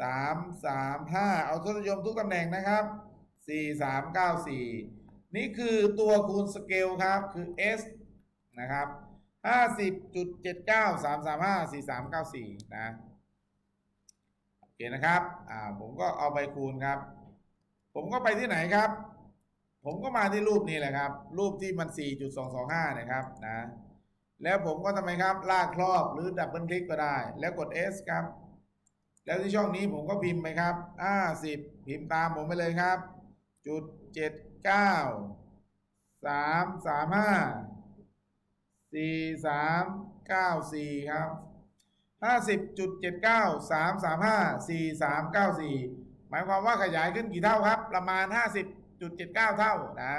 สามสามห้าเอาทศนิยมทุกตำแหน่งนะครับสี่สามเก้าสี่นี่คือตัวคูณสเกลครับคือ S นะครับห้าสิบจุดเจ็ดเก้าสามสามห้าสี่สามเก้าสี่นะโอเคนะครับอ่าผมก็เอาไปคูณครับ ผมก็ไปที่ไหนครับ ผมก็มาที่รูปนี้แหละครับ รูปที่มันสี่จุดสองสองห้านะครับนะ แล้วผมก็ทำไมครับ ลากครอบหรือดับเบิลคลิกก็ได้ แล้วกด S ครับ แล้วที่ช่องนี้ผมก็พิมพ์ไปครับห้าสิบพิมพ์ตามผมไปเลยครับ จุดเจ็ดเก้าสามสามห้า สี่สามเก้าสี่ครับห้าสิบจุดเจ็ดเก้าสามสามห้าสี่สามเก้าสี่หมายความว่าขยายขึ้นกี่เท่าครับ ประมาณห้าสิบจุดเจ็ดเก้าเท่านะ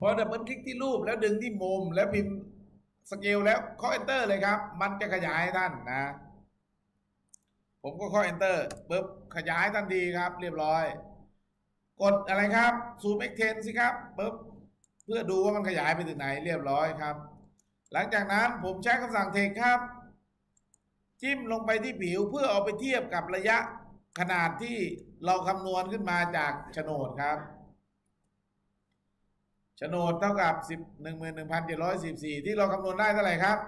พอ double click ที่รูปแล้วดึงที่มุมแล้วพิมพ์สเกลแล้วเคาะ enter เลยครับ มันจะขยายท่านนะ ผมก็เคาะ enter ปึ๊บขยายทันทีครับ เรียบร้อย กดอะไรครับ zoom extend สิครับปึ๊บเพื่อดูว่ามันขยายไปถึงไหนเรียบร้อยครับ หลังจากนั้นผมใช้คำสั่งเทคครับ จิ้มลงไปที่ผิวเพื่อเอาไปเทียบกับระยะขนาดที่เราคำนวณขึ้นมาจากโฉนดครับโฉนดเท่ากับสิบหนึ่งหมื่นหนึ่งพันเจ็ดร้อยสิบสี่ที่เราคำนวณได้เท่าไหร่ครับ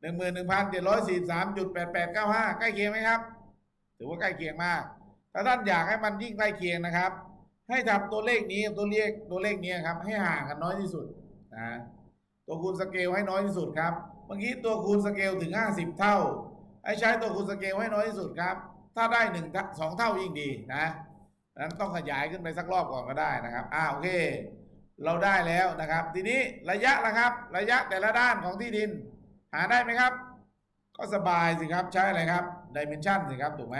หนึ่งหมื่นหนึ่งพันเจ็ดร้อยสี่สามจุดแปดแปดเก้าห้าใกล้เคียงไหมครับ ถือว่าใกล้เคียงมาก ถ้าท่านอยากให้มันยิ่งใกล้เคียงนะครับ ให้ทำตัวเลขนี้ตัวเลขตัวเลขนี้ครับ ให้ห่างกันน้อยที่สุดนะตัวคูณสเกลให้น้อยที่สุดครับเมื่อกี้ตัวคูณสเกลถึงห้าสิบเท่า ให้ใช้ตัวคูณสเกลให้น้อยที่สุดครับ ถ้าได้หนึ่งสองเท่ายิ่งดีนะนั้นต้องขยายขึ้นไปสักรอบก่อนก็ได้นะครับอ่าโอเค เราได้แล้วนะครับ ทีนี้ระยะละครับ ระยะแต่ละด้านของที่ดิน หาได้ไหมครับ ก็สบายสิครับใช้อะไรครับดิเมนชันสิครับถูกไหม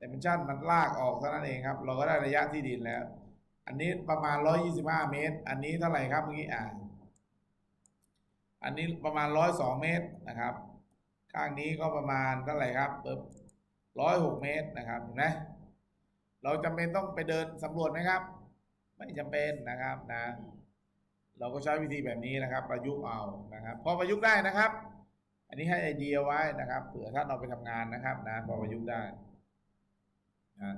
ดิเมนชันมันลากออกเท่านั้นเองครับ เราก็ได้ระยะที่ดินแล้ว อันนี้ประมาณ 125 เมตร อันนี้เท่าไหร่ครับเมื่อกี้อ่าอันนี้ประมาณ 102 เมตรนะครับ ข้างนี้ก็ประมาณเท่าไหร่ครับปึ๊บ106 เมตรนะครับเห็นไหมเราจำเป็นต้องไปเดินสำรวจไหมครับ ไม่จำเป็นนะครับนะ เราก็ใช้วิธีแบบนี้นะครับ ประยุกต์เอานะครับ พอประยุกต์ได้นะครับ นนี้ให้ไอเดียไว้นะครับ เผื่อท่านเอาไปทำงานนะครับนะพอประยุกต์ได้นะ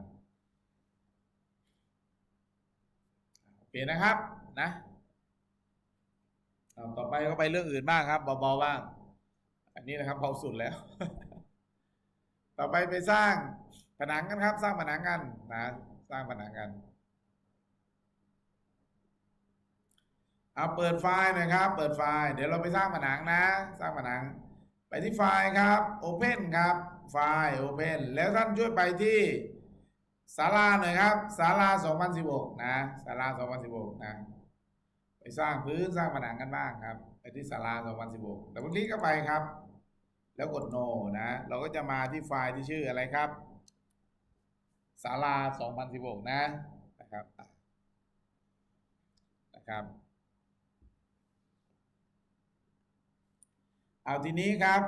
โอเคนะครับนะต่อไปก็ไปเรื่องอื่นบ้างครับเบาๆบ้าง อันนี้นะครับเบาสุดแล้ว ต่อไปไปสร้างผนังกันครับ สร้างผนังกันนะสร้างผนังกันเอาเปิดไฟล์นะครับ เปิดไฟล์ เดี๋ยวเราไปสร้างผนังนะ สร้างผนัง ไปที่ไฟล์ครับ Open ครับ ไฟล์ Open แล้วท่านช่วยไปที่ศาลาหน่อยครับศาลา 2016 นะศาลา 2016 นะ ไปสร้างพื้นสร้างผนังกันบ้างครับ ไปที่ศาลา 2016แต่เมื่อกี้ก็ไปครับ แล้วกด no นะ เราก็จะมาที่ไฟล์ที่ชื่ออะไรครับศาลา 2016 นะ นะครับ นะครับ เอาทีนี้ครับ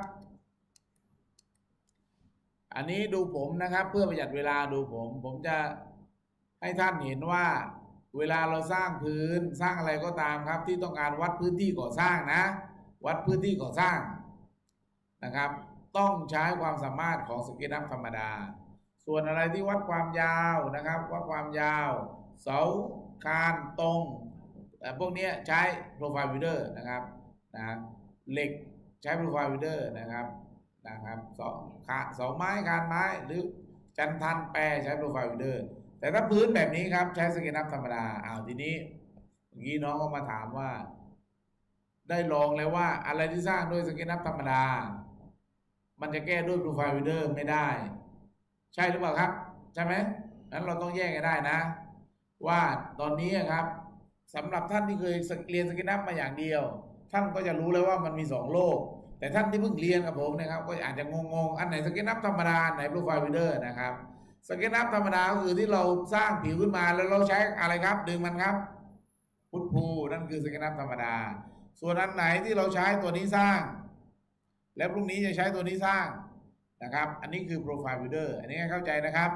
อันนี้ดูผมนะครับ เพื่อประหยัดเวลาดูผม ผมจะให้ท่านเห็นว่า เวลาเราสร้างพื้นสร้างอะไรก็ตามครับ ที่ต้องการวัดพื้นที่ก่อสร้างนะ วัดพื้นที่ก่อสร้างนะครับ ต้องใช้ความสามารถของสเก็ตอัพธรรมดา ส่วนอะไรที่วัดความยาวนะครับ วัดความยาว เสาคานตรงพวกนี้ใช้ Profile Builder นะครับนะเหล็ก ใช้ Profile Builder นะครับนะครับเสาขาเสาไม้คานไม้หรือจันทันแปรใช้ Profile Builder แต่ถ้าพื้นแบบนี้ครับ ใช้ SketchUp ธรรมดาอ้าวทีนี้เมื่อกี้น้องก็มาถามว่า ได้ลองแล้วว่า อะไรที่สร้างด้วย SketchUp ธรรมดา มันจะแก้ด้วย Profile Builder ไม่ได้ ใช่หรือเปล่าครับ ใช่ไหมนั้นเราต้องแยกกันได้นะ ว่าตอนนี้ครับสำหรับท่านที่เคยเรียน SketchUp มาอย่างเดียว ท่านก็จะรู้แล้วว่ามันมีสองโลก แต่ท่านที่เพิ่งเรียนกับผมนะครับ ก็อาจจะงงๆ อันไหน SketchUp ธรรมดาไหน Profile Builder นะครับ SketchUp ธรรมดาก็คือที่เราสร้างผิวขึ้นมาแล้วเราใช้อะไรครับ ดึงมันครับ push pull นั่นคือ SketchUp ธรรมดา ส่วนอันไหนที่เราใช้ตัวนี้สร้าง แล้วพรุ่งนี้จะใช้ตัวนี้สร้างนะครับ อันนี้คือ Profile Builder อันนี้ให้เข้าใจนะครับ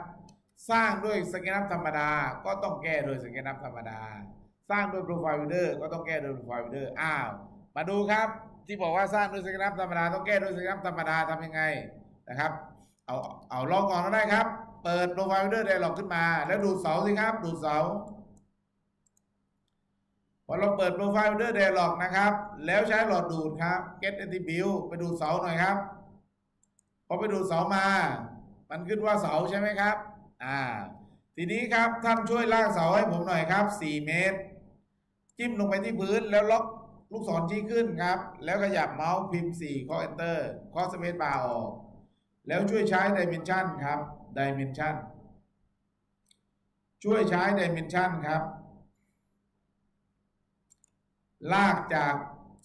สร้างด้วย SketchUp ธรรมดา ก็ต้องแก้โดย SketchUp ธรรมดา สร้างด้วย Profile Builder ก็ต้องแก้โดย Profile Builder อ้าว มาดูครับที่บอกว่าสร้างด้วย SketchUp ธรรมดาต้องแก้ด้วย SketchUp ธรรมดาทำยังไงนะครับ เอาเอาลองก่อนก็ได้ครับ เปิด Profile Builder dialog ขึ้นมา แล้วดูเสาสิครับ ดูเสาพอเราเปิด Profile Builder dialog นะครับ แล้วใช้หลอดดูดครับ get attribute ไปดูเสาหน่อยครับพอไปดูเสามา มันขึ้นว่าเสาใช่ไหมครับ อ่า ทีนี้ครับท่านช่วยลากเสาให้ผมหน่อยครับ 4 เมตร จิ้มลงไปที่พื้นแล้วล็อก ลูกศรชี้ขึ้นครับ แล้วขยับเมาส์พิมพ์ 4 ข้อ enter ข้อสเปซบาร์ออก แล้วช่วยใช้ dimension ครับ dimension ช่วยใช้ dimension ครับ ลากจาก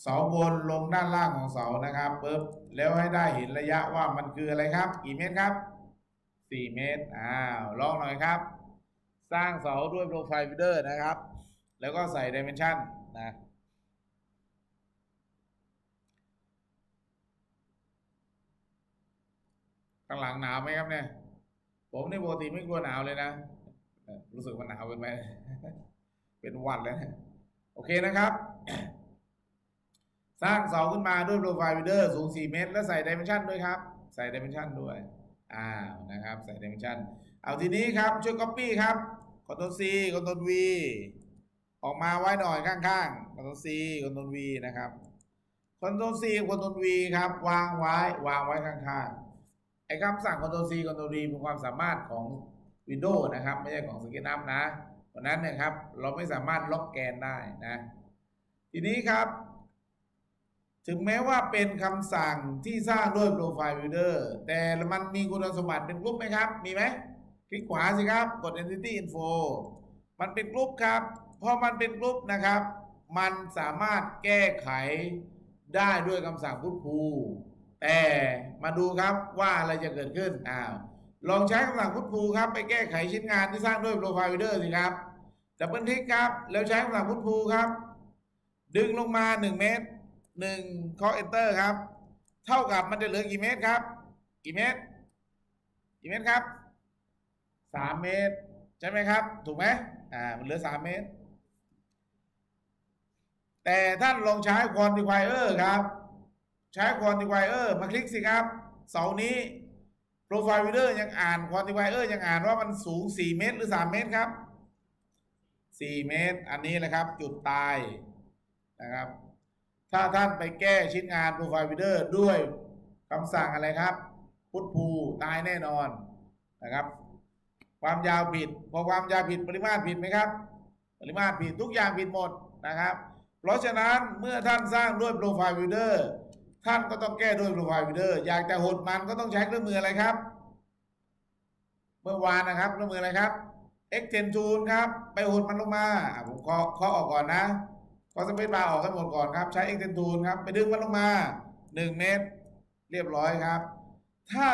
เสาบนลงด้านล่างของเสานะครับปึ๊บแล้วให้ได้เห็นระยะว่ามันคืออะไรครับ กี่เมตรครับ 4 เมตรอ้าวลองหน่อยครับ สร้างเสาด้วย Profile Builder นะครับ แล้วก็ใส่ dimension นะ ข้างหลังหนาวไหมครับเนี่ย ผมในปกติไม่กลัวหนาวเลยนะรู้สึกว่าหนาวเป็นไหมเป็นวัดแล้วนะโอเคนะครับ สร้างเสาขึ้นมาด้วย Profile Builder สูง 4 เมตร และใส่ dimension ด้วยครับ ใส่ dimension ด้วยอ้าวนะครับ ใส่ dimension เอาทีนี้ครับ ช่วย Copy ครับ Ctrl C Ctrl V ออกมาไว้หน่อยข้างๆ Ctrl C Ctrl V นะครับ Ctrl C Ctrl V ครับ วางไว้วางไว้ข้างๆ ไอ้คำสั่ง Ctrl C Ctrl V เป็นความสามารถของ Windows นะครับ ไม่ใช่ของ SketchUp นะเพราะนั้นนี่ยครับ เราไม่สามารถล็อกแกนได้นะ ทีนี้ครับ ถึงแม้ว่าเป็นคำสั่งที่สร้างด้วย Profile Builder แต่มันมีคุณสมบัติเป็นกลุ่มไหมครับ มีไหม คลิกขวาสิครับ กด Entity Info มันเป็นกลุ่มครับพอมันเป็นกลุ่มนะครับ มันสามารถแก้ไขได้ด้วยคำสั่งพุทพู แต่มาดูครับว่าอะไรจะเกิดขึ้นอ้าวลองใช้คำสั่งพุทพูครับ ไปแก้ไขชิ้นงานที่สร้างด้วย Profile Builder สิครับดับเบิลคลิกครับ แล้วใช้คำสั่งพุทพูครับ ดึงลงมา 1 เมตรหนึ่งเคาะ enter ครับ เท่ากับมันจะเหลือกี่เมตรครับ กี่เมตร กี่เมตรครับสามเมตร ใช่ไหมครับ ถูกไหมอ่ามันเหลือสามเมตร แต่ท่านลองใช้ quantifier ครับ ใช้ quantifier มาคลิกสิครับ เสานี้ profile reader ยังอ่าน quantifier ยังอ่านว่ามันสูง 4 เมตรหรือ 3 เมตรครับ 4 เมตร อันนี้แหละครับ จุดตายนะครับ ถ้าท่านไปแก้ชิ้นงาน Profile Builder ด้วยคำสั่งอะไรครับ พุทภูตายแน่นอนนะครับ ความยาวผิด พอความยาวผิดปริมาตรผิดไหมครับ ปริมาตรผิดทุกอย่างผิดหมดนะครับ เพราะฉะนั้นเมื่อท่านสร้างด้วย Profile Builder ท่านก็ต้องแก้ด้วย Profile Builder อยากจะหดมันก็ต้องใช้เครื่องมืออะไรครับ เมื่อวานนะครับเครื่องมืออะไรครับ Extend Tool ครับ ไปหดมันลงมาผมเคาะเคาะออกก่อนนะพอสเปซบาร์ออกให้หมดก่อนครับ ใช้ Extend Tool ครับ ไปดึงมันลงมา 1 เมตร เรียบร้อยครับ ถ้า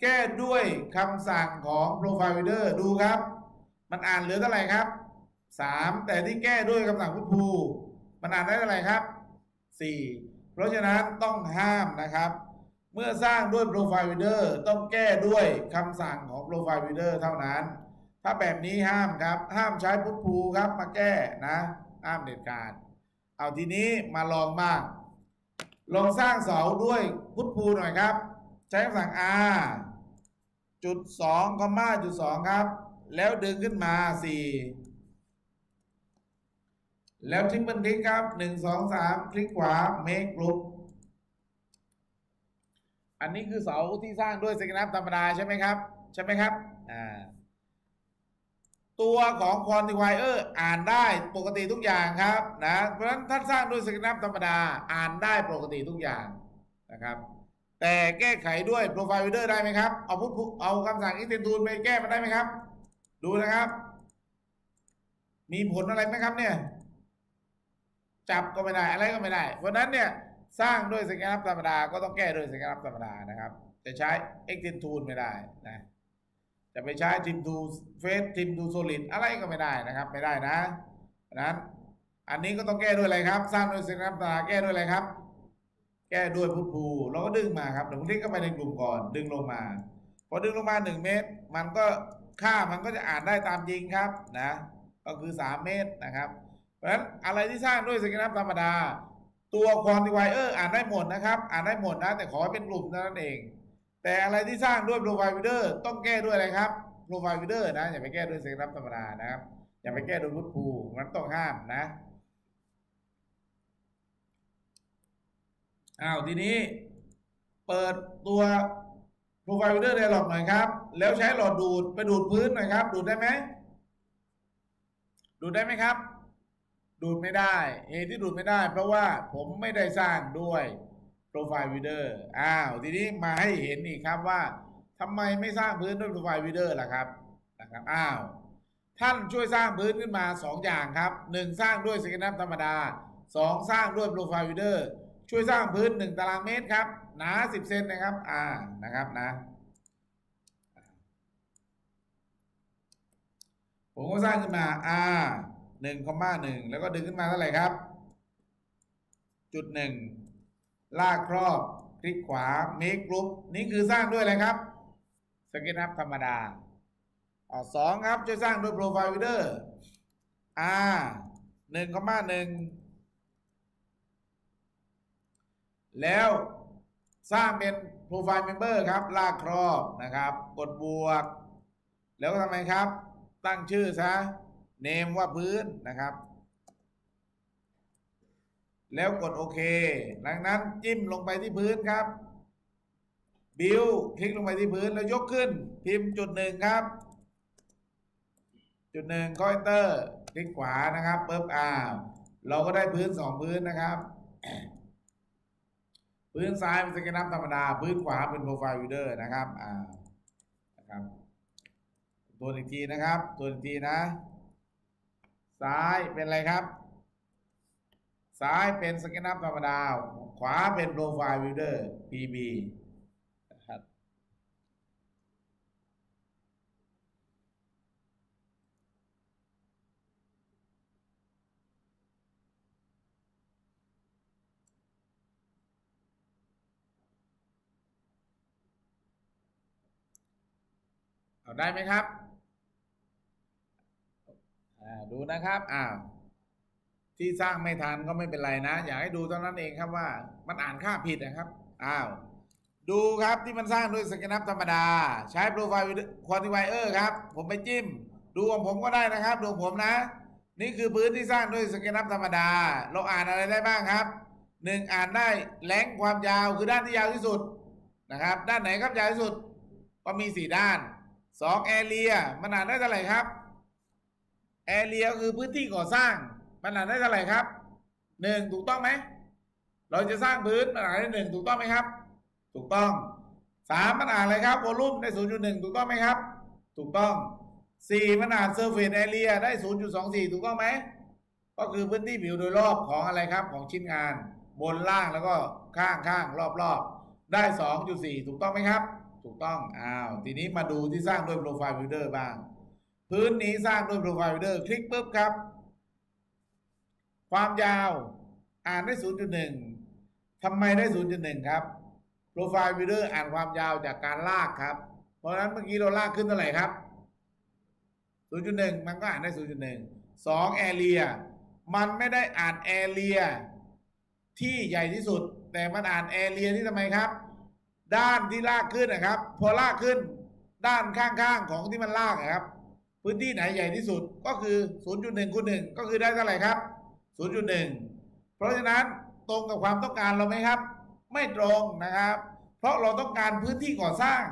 แก้ด้วยคำสั่งของ Profile Builder ดูครับ มันอ่านเหลือเท่าไหร่ครับ 3 แต่ที่แก้ด้วยคำสั่งพุทภูมันอ่านได้เท่าไหร่ครับ 4 เพราะฉะนั้นต้องห้ามนะครับ เมื่อสร้างด้วย Profile Builder ต้องแก้ด้วยคำสั่งของ Profile Builder เท่านั้น ถ้าแบบนี้ห้ามครับ ห้ามใช้พุทภูครับมาแก้นะ ห้ามเด็ดขาด เอาทีนี้มาลองบ้าง ลองสร้างเสาด้วยพุทภูหน่อยครับ ใช้คำสั่ง r จุดสองคอมมาจุดสองครับ แล้วดึงขึ้นมาสี่ แล้วทิ้งบันทิกครับหนึ่งสองสามคลิกขวา make group อันนี้คือเสาที่สร้างด้วย SketchUp ธรรมดาใช่ไหมครับ ใช่ไหมครับอ่าตัวของ Quantifier อ่านได้ปกติทุกอย่างครับนะเพราะฉะนั้นท่านสร้างด้วย SketchUp ธรรมดาอ่านได้ปกติทุกอย่างนะครับ แต่แก้ไขด้วย Profile Builder ได้ไหมครับ เอา push เอาคำสั่ง Extend Tool ไปแก้มันได้ไหมครับ ดูนะครับ มีผลอะไรไหมครับเนี่ย จับก็ไม่ได้อะไรก็ไม่ได้ เพราะนั้นเนี่ยสร้างด้วย SketchUp ธรรมดาก็ต้องแก้ด้วย SketchUp ธรรมดานะครับจะใช้ Extend Tool ไม่ได้นะจะไปใช้ Trim to Face Trim to Solid อะไรก็ไม่ได้นะครับ ไม่ได้นะนั้นอันนี้ก็ต้องแก้ด้วยอะไรครับ สร้างด้วยเซนับตาแก้ด้วยอะไรครับ แก้ด้วย push pull เราก็ดึงมาครับเดี๋ยวคลิกเข้าไปในกลุ่มก่อนดึงลงมาพอดึงลงมาหนึ่งเมตร มันก็ค่ามันก็จะอ่านได้ตามจริงครับนะ ก็คือสามเมตรนะครับ เพราะฉะนั้นอะไรที่สร้างด้วย SketchUp ธรรมดา ตัว Quantifier อ่านได้หมดนะครับ อ่านได้หมดนะ แต่ขอให้เป็นกลุ่มเท่านั้นเอง แต่อะไรที่สร้างด้วย Profile Builder ต้องแก้ด้วยอะไรครับ Profile Builder นะอย่าไปแก้ด้วย SketchUp ธรรมดานะครับ อย่าไปแก้ด้วยพุทพูมันต้องห้ามนะอ้าวทีนี้เปิดตัวโปรไฟล์วิดเดอร์ไดหลอดหน่อยครับ แล้วใช้หลอดดูดไปดูดพื้นหน่อยครับ ดูดได้ไหมดูดได้ไหมครับ ดูดไม่ได้เหตุที่ดูดไม่ได้ เพราะว่าผมไม่ได้สร้างด้วยโปรไฟล์วิดเดอร์อ้าวทีนี้มาให้เห็นอีกครับว่าทำไมไม่สร้างพื้นด้วย Profile Builder ล่ะครับนะครับอ้าวท่านช่วยสร้างพื้นขึ้นมา 2 อย่างครับ 1 สร้างด้วย SketchUp ธรรมดา 2 สร้างด้วย Profile Builder ช่วยสร้างพื้น 1 ตารางเมตรครับหนา10เซนนะครับอ่านะครับนะผมก็สร้างขึ้นมาอ่า หนึ่งคอมมาหนึ่งแล้วก็ดึงขึ้นมาเท่าไหร่ครับ จุดหนึ่งลากครอบคลิกขวา make group นี่คือสร้างด้วยอะไรครับ SketchUp ธรรมดาอ๋อสองครับจะสร้างด้วย Profile Builder อ่าหนึ่งคอมมาหนึ่งแล้วสร้างเป็น profile member ครับ ลากครอบนะครับ กดบวก แล้วก็ทำไมครับ ตั้งชื่อซะ name ว่าพื้นนะครับ แล้วกดโอเค หลังนั้นจิ้มลงไปที่พื้นครับ บิวคลิกลงไปที่พื้นแล้วยกขึ้น พิมพ์จุดหนึ่งครับ จุดหนึ่งคอยเตอร์ คลิกขวานะครับปุ๊บอ่าเราก็ได้พื้นสองพื้นนะครับ พื้นซ้ายเป็นสแกนนับธรรมดา พื้นขวาเป็นโปรไฟล์วิดเดอร์นะครับอ่านะครับตัวอีกทีนะครับ ตัวอีกทีนะ ซ้ายเป็นอะไรครับ ซ้ายเป็นสแกนนับธรรมดา ขวาเป็นโปรไฟล์วิวเดอร์ PB นะครับเอาได้ไหมครับ ดูนะครับอ้าวที่สร้างไม่ทันก็ไม่เป็นไรนะ อยากให้ดูเท่านั้นเองครับว่า มันอ่านค่าผิดนะครับอ้าวดูครับที่มันสร้างด้วย SketchUp ธรรมดา ใช้ Profile Quantifier ครับ ผมไปจิ้ม ดูของผมก็ได้นะครับ ดูผมนะ นี่คือพื้นที่สร้างด้วย SketchUp ธรรมดา เราอ่านอะไรได้บ้างครับหนึ่งอ่านได้ length ความยาวคือด้านที่ยาวที่สุดนะครับ ด้านไหนครับยาวที่สุดก็มีสี่ด้านสอง area มันอ่านได้เท่าไหร่ครับ area คือพื้นที่ก่อสร้างมันอ่านได้เท่าไหร่ครับหนึ่งถูกต้องไหม เราจะสร้างพื้นมันอ่านได้หนึ่งถูกต้องไหมครับ ถูกต้องสามมันอ่านอะไรครับ volume ได้ศูนย์จุดหนึ่งถูกต้องไหมครับ ถูกต้องสี่มันอ่าน surface area ได้ศูนย์จุดสองสี่ถูกต้องไหมก็คือพื้นที่ผิวโดยรอบของอะไรครับของชิ้นงาน บนล่างแล้วก็ข้างข้างรอบรอบได้สองจุดสี่ถูกต้องไหมครับ ถูกต้องอ้าวทีนี้มาดูที่สร้างด้วย Profile Builder บ้าง พื้นนี้สร้างโดย Profile Builder คลิกปุ๊บครับ ความยาวอ่านได้ 0.1ทำไมได้ 0.1 ครับ Profile Builder อ่านความยาวจากการลากครับ เพราะฉะนั้นเมื่อกี้เราลากขึ้นเท่าไหร่ครับ 0.1 มันก็อ่านได้ 0.1 2แอเรียมันไม่ได้อ่านแอเรียที่ใหญ่ที่สุด แต่มันอ่านแอเรียที่ทำไมครับ ด้านที่ลากขึ้นนะครับ พอลากขึ้น ด้านข้างๆของที่มันลากครับ พื้นที่ไหนใหญ่ที่สุดก็คือ 0.1คูณ1ก็คือได้เท่าไหร่ครับ 0.1 เพราะฉะนั้นตรงกับความต้องการเราไหมครับ ไม่ตรงนะครับ เพราะเราต้องการพื้นที่ก่อสร้าง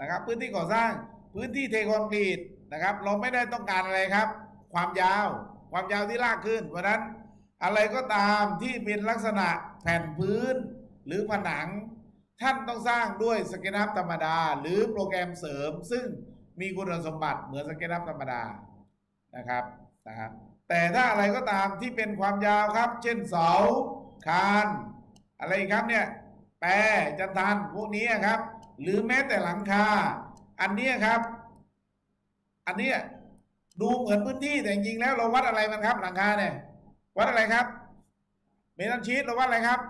นะครับ พื้นที่ก่อสร้าง พื้นที่เทคอนกรีตนะครับ เราไม่ได้ต้องการอะไรครับ ความยาว ความยาวที่ลากขึ้น เพราะนั้นอะไรก็ตามที่เป็นลักษณะแผ่นพื้น หรือผนัง ท่านต้องสร้างด้วย SketchUp ธรรมดา หรือโปรแกรมเสริมซึ่ง มีคุณสมบัติเหมือน SketchUp ธรรมดานะครับนะครับ แต่ถ้าอะไรก็ตามที่เป็นความยาวครับ เช่นเสาคานอะไรครับเนี่ยแปรจันทานพวกนี้ครับ หรือแม้แต่หลังคา อันนี้ครับ อันนี้ดูเหมือนพื้นที่แต่จริงๆแล้วเราวัดอะไรมันครับ หลังคาเนี่ยวัดอะไรครับเมตรชีตเราวัดอะไรครับ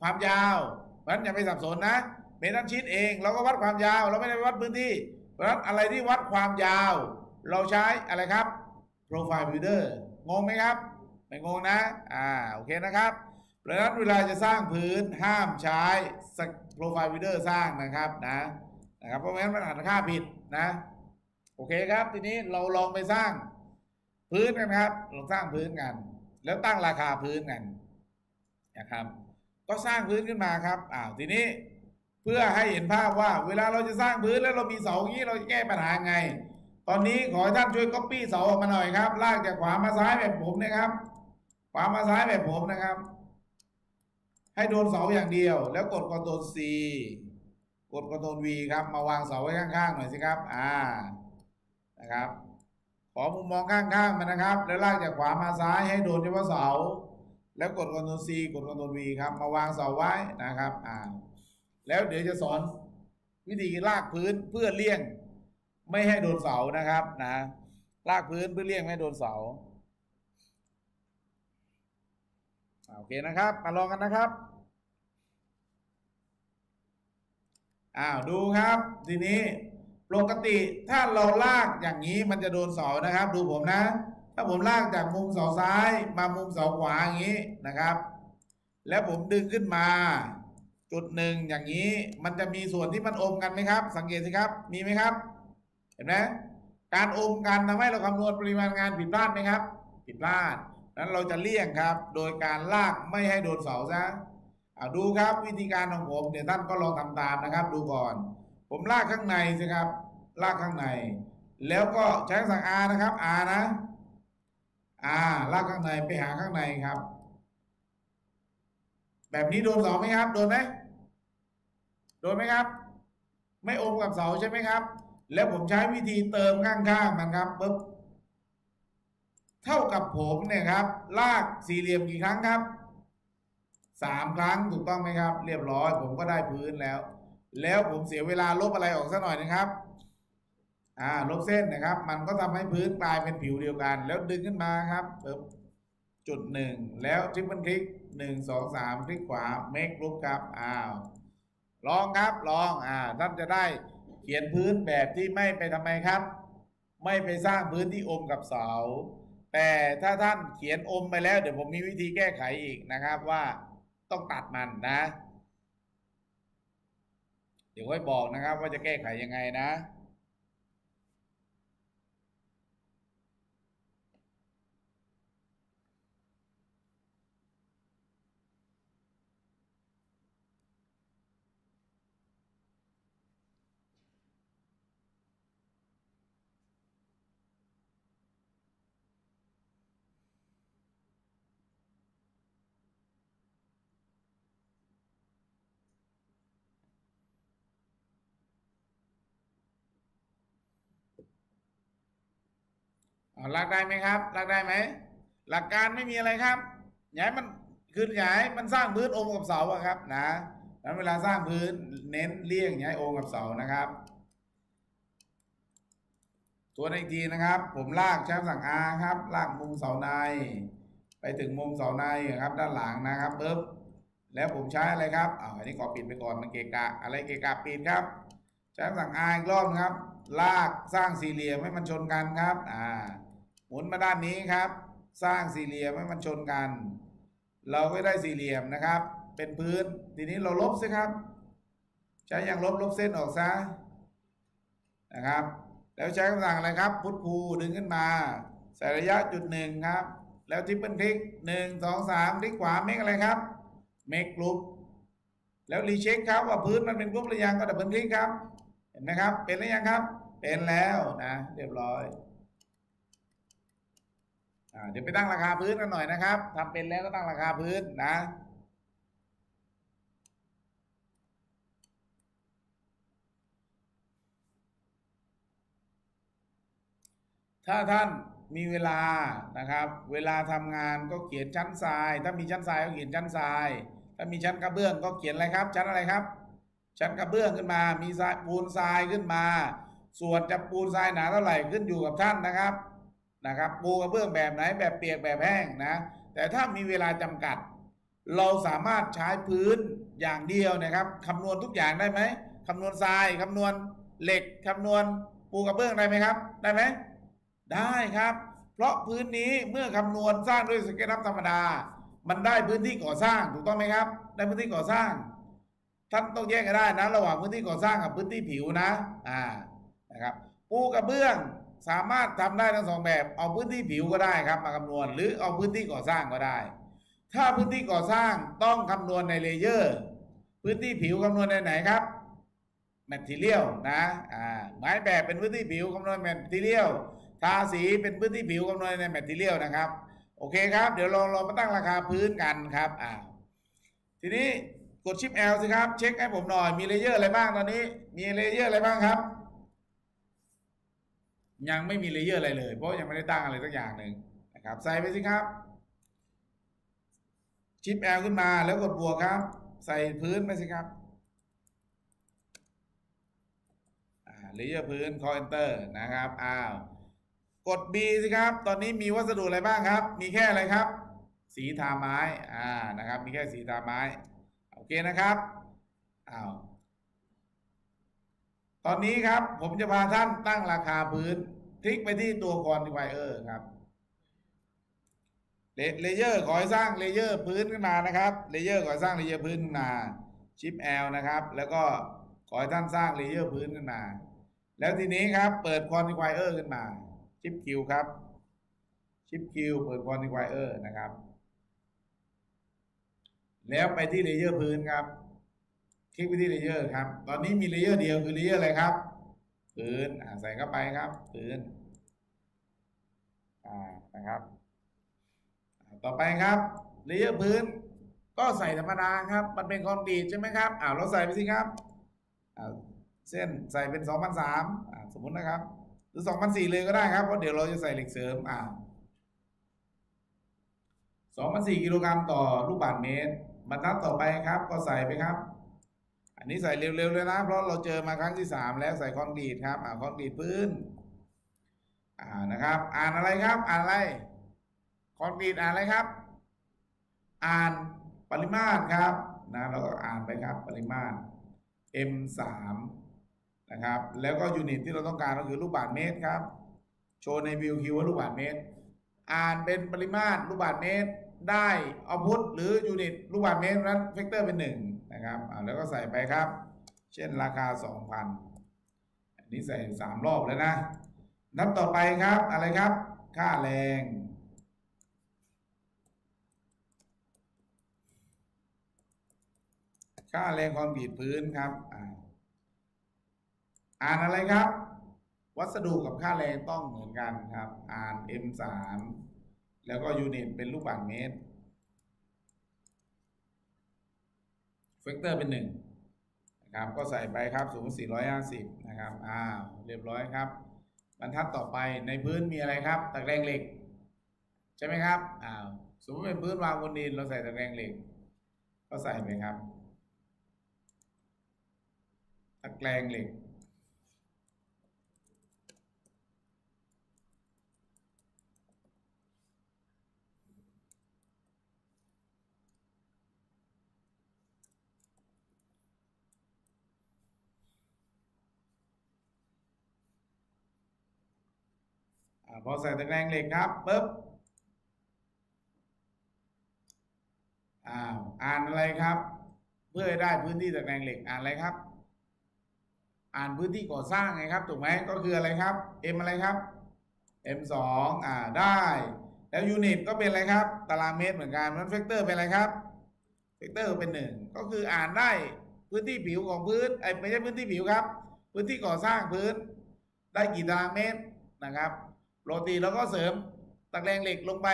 ความยาวเพราะฉะนั้นอย่าไปสับสนนะเมตรชีตเอง เราก็วัดความยาว เราไม่ได้วัดพื้นที่ เพราะฉะนั้นอะไรที่วัดความยาว เราใช้อะไรครับ profile builder งงไหมครับ ไม่งงนะ อ่า โอเคนะครับ เพราะฉะนั้นเวลาจะสร้างพื้นห้ามใช้โปรไฟล์วิดเดอร์สร้างนะครับนะนะครับเพราะงั้นมันอ่านค่าผิดนะ โอเคครับ ทีนี้เราลองไปสร้างพื้นกันครับเราสร้างพื้นกัน แล้วตั้งราคาพื้นกันนะครับ ก็สร้างพื้นขึ้นมาครับอ้าวทีนี้ เพื่อให้เห็นภาพว่า เวลาเราจะสร้างพื้นแล้วเรามีเสาอย่างนี้เราจะแก้ปัญหาไง ตอนนี้ขอให้ท่านช่วยก๊อปปี้เสาออกมาหน่อยครับ ลากจากขวามาซ้ายแบบผมนะครับขวามาซ้ายแบบผมนะครับ ให้โดนเสาอย่างเดียว แล้วกดคอนโทรล C กดคอนโทรล V ครับ มาวางเสาไว้ข้างๆหน่อยสิครับ อ่านะครับขอมุมมองข้างๆมันนะครับ แล้วลากจากขวามาซ้ายให้โดนเฉพาะเสา แล้วกดคอนโทรล C กดคอนโทรล V ครับ มาวางเสาไว้นะครับ อ่า แล้วเดี๋ยวจะสอนวิธีลากพื้นเพื่อเลี่ยง ไม่ให้โดนเสานะครับนะลากพื้นเพื่อเลี่ยงไม่ให้โดนเสาโอเคนะครับ มาลองกันนะครับอ้าวดูครับ ทีนี้ปกติถ้าเราลากอย่างนี้มันจะโดนเสานะครับ ดูผมนะ ถ้าผมลากจากมุมเสาซ้าย มามุมเสาขวาอย่างนี้นะครับ แล้วผมดึงขึ้นมา จุดหนึ่งอย่างนี้มันจะมีส่วนที่มันอมกันไหมครับ สังเกตสิครับ มีไหมครับ เห็นไหมการอมกันทำให้เราคำนวณปริมาณงานผิดพลาดไหมครับ ผิดพลาดนั้นเราจะเลี่ยงครับ โดยการลากไม่ให้โดนเสาซะเอาดูครับวิธีการของผมเดี๋ยวท่านก็ลองทำตามนะครับ ดูก่อน ผมลากข้างในสิครับ ลากข้างใน แล้วก็ใช้สั่ง R นะครับ R นะ R ลากข้างในไปหาข้างในครับ แบบนี้โดนเสาไหมครับ โดนไหม โดนไหมครับ ไม่อมกับเสาใช่ไหมครับ แล้วผมใช้วิธีเติมข้างๆมันครับปุ๊บเท่ากับผมเนี่ยครับ ลากสี่เหลี่ยมกี่ครั้งครับสามครั้งถูกต้องไหมครับ เรียบร้อย ผมก็ได้พื้นแล้ว แล้วผมเสียเวลาลบอะไรออกสักหน่อยนะครับอ่าลบเส้นนะครับ มันก็ทำให้พื้นกลายเป็นผิวเดียวกัน แล้วดึงขึ้นมาครับปึ๊บจุดหนึ่งแล้วทริปเปิลคลิกหนึ่งสองสามคลิกขวา make รูปครับอ้าว ลองครับลองอ่าท่านจะได้เขียนพื้นแบบที่ไม่ไปทำไมครับ ไม่ไปสร้างพื้นที่อมกับเสา แต่ถ้าท่านเขียนอมไปแล้ว เดี๋ยวผมมีวิธีแก้ไขอีกนะครับว่าต้องตัดมันนะ เดี๋ยวไว้บอกนะครับว่าจะแก้ไขยังไงนะ ลากได้ไหมครับลากได้ไหมหลักการไม่มีอะไรครับย่าให้มันคือย่าให้มันสร้างพื้นองค์กับเสาอะครับนะแล้วเวลาสร้างพื้นเน้นเลี่ยงย่าให้องค์กับเสานะครับตัวในอีกทีนะครับ ผมลากใช้สั่ง R ครับ ลากมุมเสาใน ไปถึงมุมเสาในครับ ด้านหลังนะครับปึ๊บแล้วผมใช้อะไรครับอ่าอันนี้ขอปิดไปก่อนมันเกะกะ อะไรเกะกะปิดครับใช้สั่ง R อีกรอบครับ ลากสร้างสี่เหลี่ยมให้มันชนกันครับ อ่า หมุนมาด้านนี้ครับ สร้างสี่เหลี่ยมให้มันชนกัน เราก็ได้สี่เหลี่ยมนะครับ เป็นพื้น ทีนี้เราลบสิครับ ใช้อย่างลบลบเส้นออกซะนะครับ แล้วใช้คำสั่งอะไรครับ พุทภูดึงขึ้นมาใส่ระยะจุดหนึ่งครับ แล้วทิปเปิลคลิกหนึ่งสองสามคลิกขวาเมกอะไรครับmake group แล้ว recheck ครับว่าพื้นมันเป็นกรุปหรือยังก็ double click ครับ เห็นไหมครับ เป็นหรือยังครับ เป็นแล้วนะ เรียบร้อย เดี๋ยวไปตั้งราคาพื้นกันหน่อยนะครับทำเป็นแล้วก็ตั้งราคาพื้นนะ ถ้าท่านมีเวลานะครับ เวลาทำงานก็เขียนชั้นทราย ถ้ามีชั้นทรายก็เขียนชั้นทราย ถ้ามีชั้นกระเบื้องก็เขียนอะไรครับ ชั้นอะไรครับ ชั้นกระเบื้องขึ้นมา มีปูนทรายขึ้นมา ส่วนจะปูนทรายหนาเท่าไหร่ขึ้นอยู่กับท่านนะครับ นะครับปูกระเบื้องแบบไหนแบบเปียกแบบแห้งนะ แต่ถ้ามีเวลาจำกัด เราสามารถใช้พื้นอย่างเดียวนะครับคำนวณทุกอย่างได้ไหมคำนวณทรายคำนวณเหล็กคำนวณปูกระเบื้องได้ไหมครับ ได้ไหมได้ครับ เพราะพื้นนี้เมื่อคำนวณสร้างด้วย SketchUp ธรรมดา มันได้พื้นที่ก่อสร้างถูกต้องไหมครับ ได้พื้นที่ก่อสร้าง ท่านต้องแยกกันได้นะ ระหว่างพื้นที่ก่อสร้างกับพื้นที่ผิวนะอ่านะครับปูกระเบื้อง สามารถทำได้ทั้งสองแบบ เอาพื้นที่ผิวก็ได้ครับมาคำนวณ หรือเอาพื้นที่ก่อสร้างก็ได้ ถ้าพื้นที่ก่อสร้างต้องคำนวณใน layer พื้นที่ผิวคำนวณในไหนครับ material นะอ่าไม้แบบเป็นพื้นที่ผิวคำนวณ material ทาสีเป็นพื้นที่ผิวคำนวณใน material นะครับ โอเคครับ เดี๋ยวเราเรามาตั้งราคาพื้นกันครับอ่าทีนี้กดชิป L สิครับ เช็คให้ผมหน่อยมี layer อะไรบ้างตอนนี้ มี layer อะไรบ้างครับ ยังไม่มี layer อะไรเลย เพราะยังไม่ได้ตั้งอะไรสักอย่างหนึ่งนะครับ ใส่ไปสิครับ Shift L ขึ้นมาแล้วกดบวกครับ ใส่พื้นไปสิครับเลเยอร์พื้นคอ enter นะครับ อ้าว กด B สิครับ ตอนนี้มีวัสดุอะไรบ้างครับ มีแค่อะไรครับ สีทาไม้ อ่า นะครับ มีแค่สีทาไม้ โอเคนะครับ อ้าว ตอนนี้ครับ ผมจะพาท่านตั้งราคาพื้น คลิกไปที่ตัว Quantifier ครับlayer ขอให้สร้าง layer พื้นขึ้นมานะครับ layer ขอให้สร้าง layer พื้นขึ้นมาชิป L นะครับ แล้วก็ขอให้ท่านสร้าง layer พื้นขึ้นมา แล้วทีนี้ครับ เปิด Quantifier ขึ้นมา Shift Q ครับ Shift Q เปิด Quantifier นะครับ แล้วไปที่ layer พื้นครับ คลิกไปที่ layer ครับ ตอนนี้มี layer เดียวคือ layer อะไรครับพื้นใส่เข้าไปครับพื้นอ่านะครับ ต่อไปครับ layer พื้น ก็ใส่ธรรมดาครับ มันเป็นคอนกรีตใช่ไหมครับอ่าเราใส่ไปสิครับอ่าเส้นใส่เป็นสองพันสามอ่าสมมุตินะครับ หรือสองพันสี่เลยก็ได้ครับเพราะเดี๋ยวเราจะใส่เหล็กเสริมอ่าสองพันสี่กิโลกรัมต่อลูกบาศก์เมตรบรรทัดต่อไปครับ ก็ใส่ไปครับ อันนี้ใส่เร็วๆเลยนะ เพราะเราเจอมาครั้งที่สามแล้วใส่คอนกรีตครับ อ่าคอนกรีตพื้น อ่านะครับ อ่านอะไรครับ อ่านอะไร คอนกรีตอ่านอะไรครับ อ่านปริมาตรครับนะเราก็อ่านไปครับปริมาตร M3 นะครับแล้วก็ unit ที่เราต้องการก็คือลูกบาศก์เมตรครับ โชว์ใน BOQ ว่าลูกบาศก์เมตร อ่านเป็นปริมาตรลูกบาศก์เมตร ได้ output หรือ unit ลูกบาศก์เมตรนั้น factor เป็นหนึ่ง นะครับแล้วก็ใส่ไปครับ เช่นราคา 2,000 อันนี้ใส่สามรอบแล้วนะนับต่อไปครับอะไรครับ ค่าแรงค่าแรงคอนกรีตพื้นครับอ่านอะไรครับ วัสดุกับค่าแรงต้องเหมือนกันครับ อ่าน M3 แล้วก็ unit เป็นลูกบาศก์เมตร factor เป็นหนึ่งนะครับ ก็ใส่ไปครับสูง450 นะครับ อ่า เรียบร้อยครับ บรรทัดต่อไปในพื้นมีอะไรครับตะแกรงเหล็ก ใช่ไหมครับ อ่า สมมติเป็นพื้นวางบนดินเราใส่ตะแกรงเหล็ก ก็ใส่ไปครับ ตะแกรงเหล็ก อ่า พอใส่ตะแกรงเหล็กครับปุ๊บอ้าวอ่านอะไรครับ เพื่อได้พื้นที่ตะแกรงเหล็กอ่านอะไรครับ อ่านพื้นที่ก่อสร้างไงครับถูกไหมก็คืออะไรครับ M อะไรครับ M สองอ่าได้ แล้ว unit ก็เป็นอะไรครับ ตารางเมตรเหมือนกันมัน factor เป็นอะไรครับ factor เป็นหนึ่งก็คืออ่านได้พื้นที่ผิวของพื้นไอ้ไม่ใช่พื้นที่ผิวครับ พื้นที่ก่อสร้างพื้น ได้กี่ตารางเมตรนะครับ ปกติเราก็เสริมตะแกรงเหล็กลงไป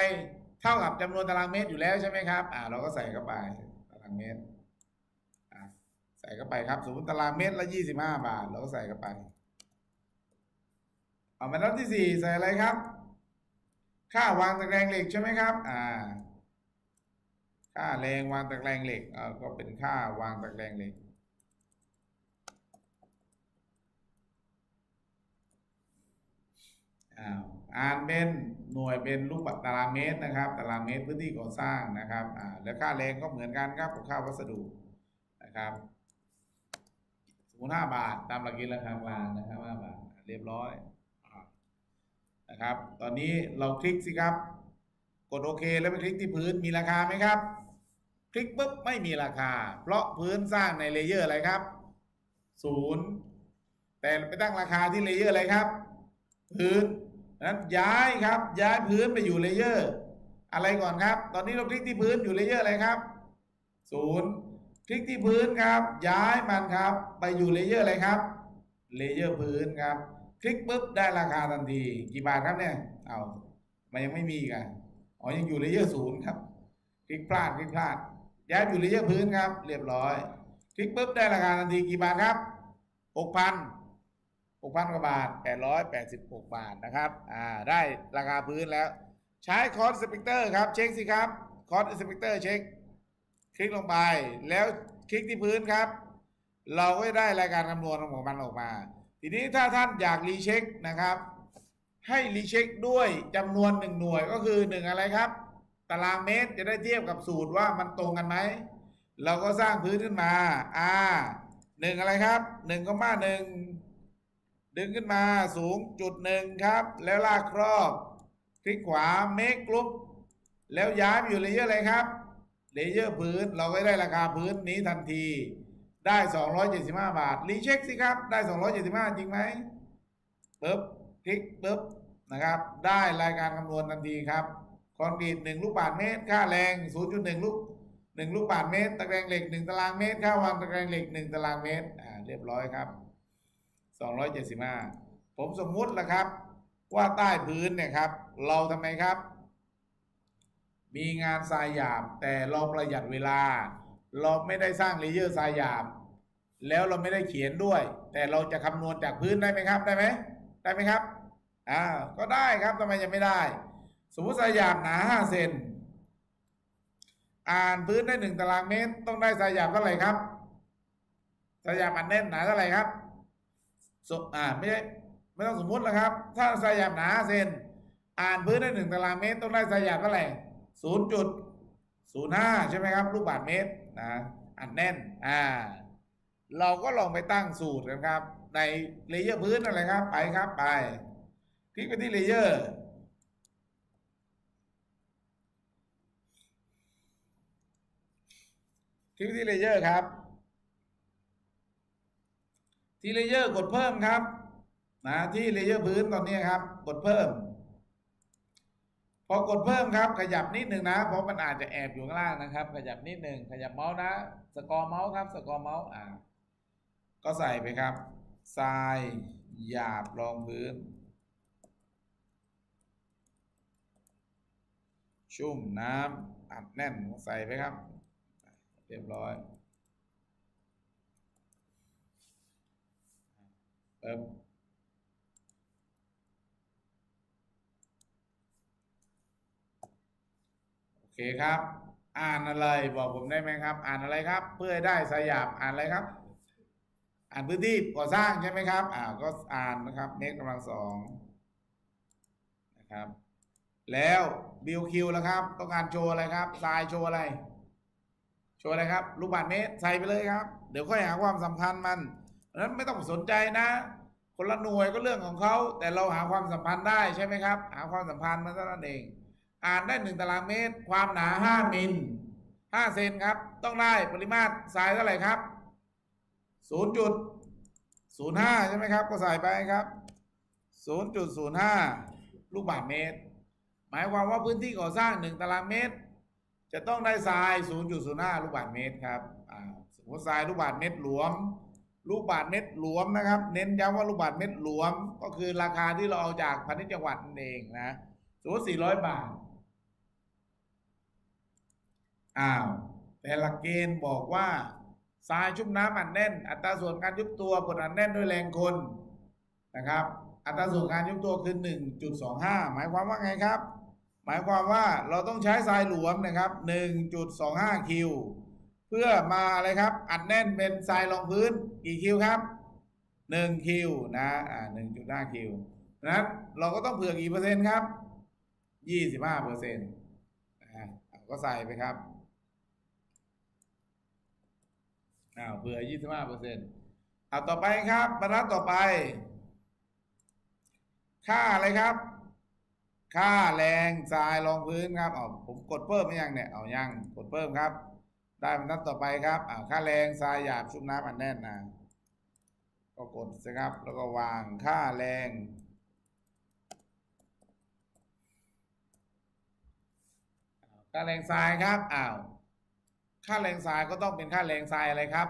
เท่ากับจำนวนตารางเมตรอยู่แล้วใช่ไหมครับ อ่า เราก็ใส่เข้าไปตารางเมตรอ่าใส่เข้าไปครับ สมมติตารางเมตรละยี่สิบห้าบาท เราก็ใส่เข้าไป เอามาด้านที่สี่ใส่อะไรครับ ค่าวางตะแกรงเหล็กใช่ไหมครับ อ่า ค่าแรงวางตะแกรงเหล็กอ่าก็เป็นค่าวางตะแกรงเหล็ก อ้าวอ่านเป็นหน่วยเป็นลูกบาศก์ตารางเมตรนะครับ ตารางเมตรพื้นที่ก่อสร้างนะครับอ่าแล้วค่าแรงก็เหมือนกันครับกับค่าวัสดุนะครับสมมติห้าบาทตามหลักเกณฑ์ราคากลางนะครับห้าบาทเรียบร้อยอนะครับ ตอนนี้เราคลิกสิครับ กดโอเคแล้วไปคลิกที่พื้นมีราคาไหมครับ คลิกปุ๊บไม่มีราคา เพราะพื้นสร้างใน layer อะไรครับศูนย์แต่ไปตั้งราคาที่ layer อะไรครับ พื้น นั้นย้ายครับย้ายพื้นไปอยู่ layer อะไรก่อนครับ ตอนนี้เราคลิกที่พื้นอยู่ layer อะไรครับศูนย์คลิกที่พื้นครับ ย้ายมันครับ ไปอยู่ layer อะไรครับ layer พื้นครับ คลิกปุ๊บได้ราคาทันที กี่บาทครับเนี่ยเอามันยังไม่มีกันอ๋อยังอยู่ layer ศูนย์ครับ คลิกพลาดคลิกพลาด ย้ายอยู่ layer พื้นครับ เรียบร้อย คลิกปุ๊บได้ราคาทันทีกี่บาทครับหกพัน 6,000กว่าบาท886บาทนะครับอ่าได้ราคาพื้นแล้ว ใช้ Cost Inspector ครับ เช็คสิครับ Cost Inspector เช็ค คลิกลงไป แล้วคลิกที่พื้นครับ เราก็ได้รายการคำนวณของมันออกมา ทีนี้ถ้าท่านอยาก recheck นะครับ ให้ recheck ด้วยจำนวนหนึ่งหน่วยก็คือหนึ่งอะไรครับ ตารางเมตรจะได้เทียบกับสูตรว่ามันตรงกันไหมเราก็สร้างพื้นขึ้นมา อ่าหนึ่งอะไรครับหนึ่งก็มาหนึ่ง ดึงขึ้นมาสูงจุดหนึ่งครับ แล้วลากครอบ คลิกขวา Make Group แล้วย้ายไปอยู่ layer อะไรครับlayer พื้นเราก็ได้ราคาพื้นนี้ทันที ได้ 275 บาท recheck สิครับ ได้ 275 จริงไหมปึ๊บคลิกปึ๊บนะครับ ได้รายการคำนวณทันทีครับคอนกรีต1ลูกบาศก์เมตร ค่าแรง 0.1 ลูก1ลูกบาศก์เมตร ตะแกรงเหล็ก 1 ตารางเมตร ค่าวางตะแกรงเหล็ก 1 ตารางเมตรอ่าเรียบร้อยครับ 275 ผมสมมุติแล้วครับ ว่าใต้พื้นเนี่ยครับ เราทำไมครับ มีงานทรายหยาบ แต่เราประหยัดเวลา เราไม่ได้สร้าง layer ทรายหยาบ แล้วเราไม่ได้เขียนด้วย แต่เราจะคำนวณจากพื้นได้ไหมครับ ได้ไหมได้ไหมครับอ่าก็ได้ครับทำไมยังไม่ได้ สมมติทรายหยาบหนา5เซนอ่านพื้นได้1ตารางเมตร ต้องได้ทรายหยาบเท่าไหร่ครับทรายหยาบอัดแน่นหนาเท่าไหร่ครับ สอ่าไม่ใช่ไม่ต้องสมมุติแล้วครับ ถ้าทรายหยาบหนาเซนอ่านพื้นได้หนึ่งตารางเมตร ต้องได้ทรายหยาบเท่าไหร่ศูนย์จุดศูนย์ห้าใช่ไหมครับลูกบาศก์เมตรนะอัดแน่นอ่า เราก็ลองไปตั้งสูตรกันครับ ใน layer พื้นอะไรครับ ไปครับไป คลิกไปที่ layerคลิกไปที่ layer ครับ ที่ layer กดเพิ่มครับนะที่ layer พื้นตอนนี้ครับ กดเพิ่ม พอกดเพิ่มครับ ขยับนิดหนึ่งนะ เพราะมันอาจจะแอบอยู่ข้างล่างนะครับ ขยับนิดหนึ่งขยับเมาส์นะ scroll เมาส์ครับ scroll เมาส์อ่าก็ใส่ไปครับทรายหยาบรองพื้น ชุ่มน้ำอัดแน่นใส่ไปครับ เรียบร้อย เติมโอเคครับ อ่านอะไรบอกผมได้ไหมครับ อ่านอะไรครับ เพื่อได้สยามอ่านอะไรครับ อ่านพื้นที่ก่อสร้างใช่ไหมครับอ่าก็อ่านนะครับเมกกำลังสองนะครับแล้วบิลคิวแล้วครับ ต้องการโชว์อะไรครับทรายโชว์อะไร โชว์อะไรครับลูกบาศก์เมตรใส่ไปเลยครับ เดี๋ยวค่อยหาความสำคัญมัน นั้นไม่ต้องสนใจนะ คนละหน่วยก็เรื่องของเขาแต่เราหาความสัมพันธ์ได้ใช่ไหมครับ หาความสัมพันธ์มาเท่านั้นเอง อ่านได้หนึ่งตารางเมตร ความหนาห้ามิลห้าเซนครับ ต้องได้ปริมาตรทรายเท่าไหร่ครับศูนย์จุดศูนย์ห้าใช่ไหมครับ ก็ใส่ไปครับศูนย์จุดศูนย์ห้าลูกบาศก์เมตร หมายความว่าพื้นที่ก่อสร้างหนึ่งตารางเมตร จะต้องได้ทราย0.05ลูกบาศก์เมตรครับอ่าสมมติทรายลูกบาศก์เมตรหลวม ลูกบาศก์เมตรหลวมนะครับ เน้นย้ำว่าลูกบาศก์เมตรหลวม ก็คือราคาที่เราเอาจากพาณิชย์จังหวัดนั่นเองนะสมมติสี่ร้อยบาทอ้าวแต่หลักเกณฑ์บอกว่าทรายชุบน้ำอัดแน่น อัตราส่วนการยุบตัวกดอัดแน่นด้วยแรงคนนะครับ อัตราส่วนการยุบตัวคือ1.25 หมายความว่าไงครับ หมายความว่าเราต้องใช้ทรายหลวมนะครับ 1.25คิว พื่อมาอะไรครับ อัดแน่นเป็นทรายรองพื้นกี่คิวครับ1คิวนะอ่า1.5คิวนั้นเราก็ต้องเผื่อกี่เปอร์เซ็นต์ครับ25เปอร์เซ็นต์นะก็ใส่ไปครับอ้าวเผื่อยี่สิบห้าเปอร์เซ็นต์เอาต่อไปครับบรรทัดต่อไป ค่าอะไรครับ ค่าแรงทรายรองพื้นครับเอผมกดเพิ่มไม่ยังเนี่ยเอายังกดเพิ่มครับ ได้บรรทัดต่อไปครับอ่าค่าแรงทรายหยาบชุบน้ำอันแน่นนะก็กดสิครับ แล้วก็วางค่าแรงค่าแรงทรายครับอ้าวค่าแรงทรายก็ต้องเป็นค่าแรงทรายอะไรครับ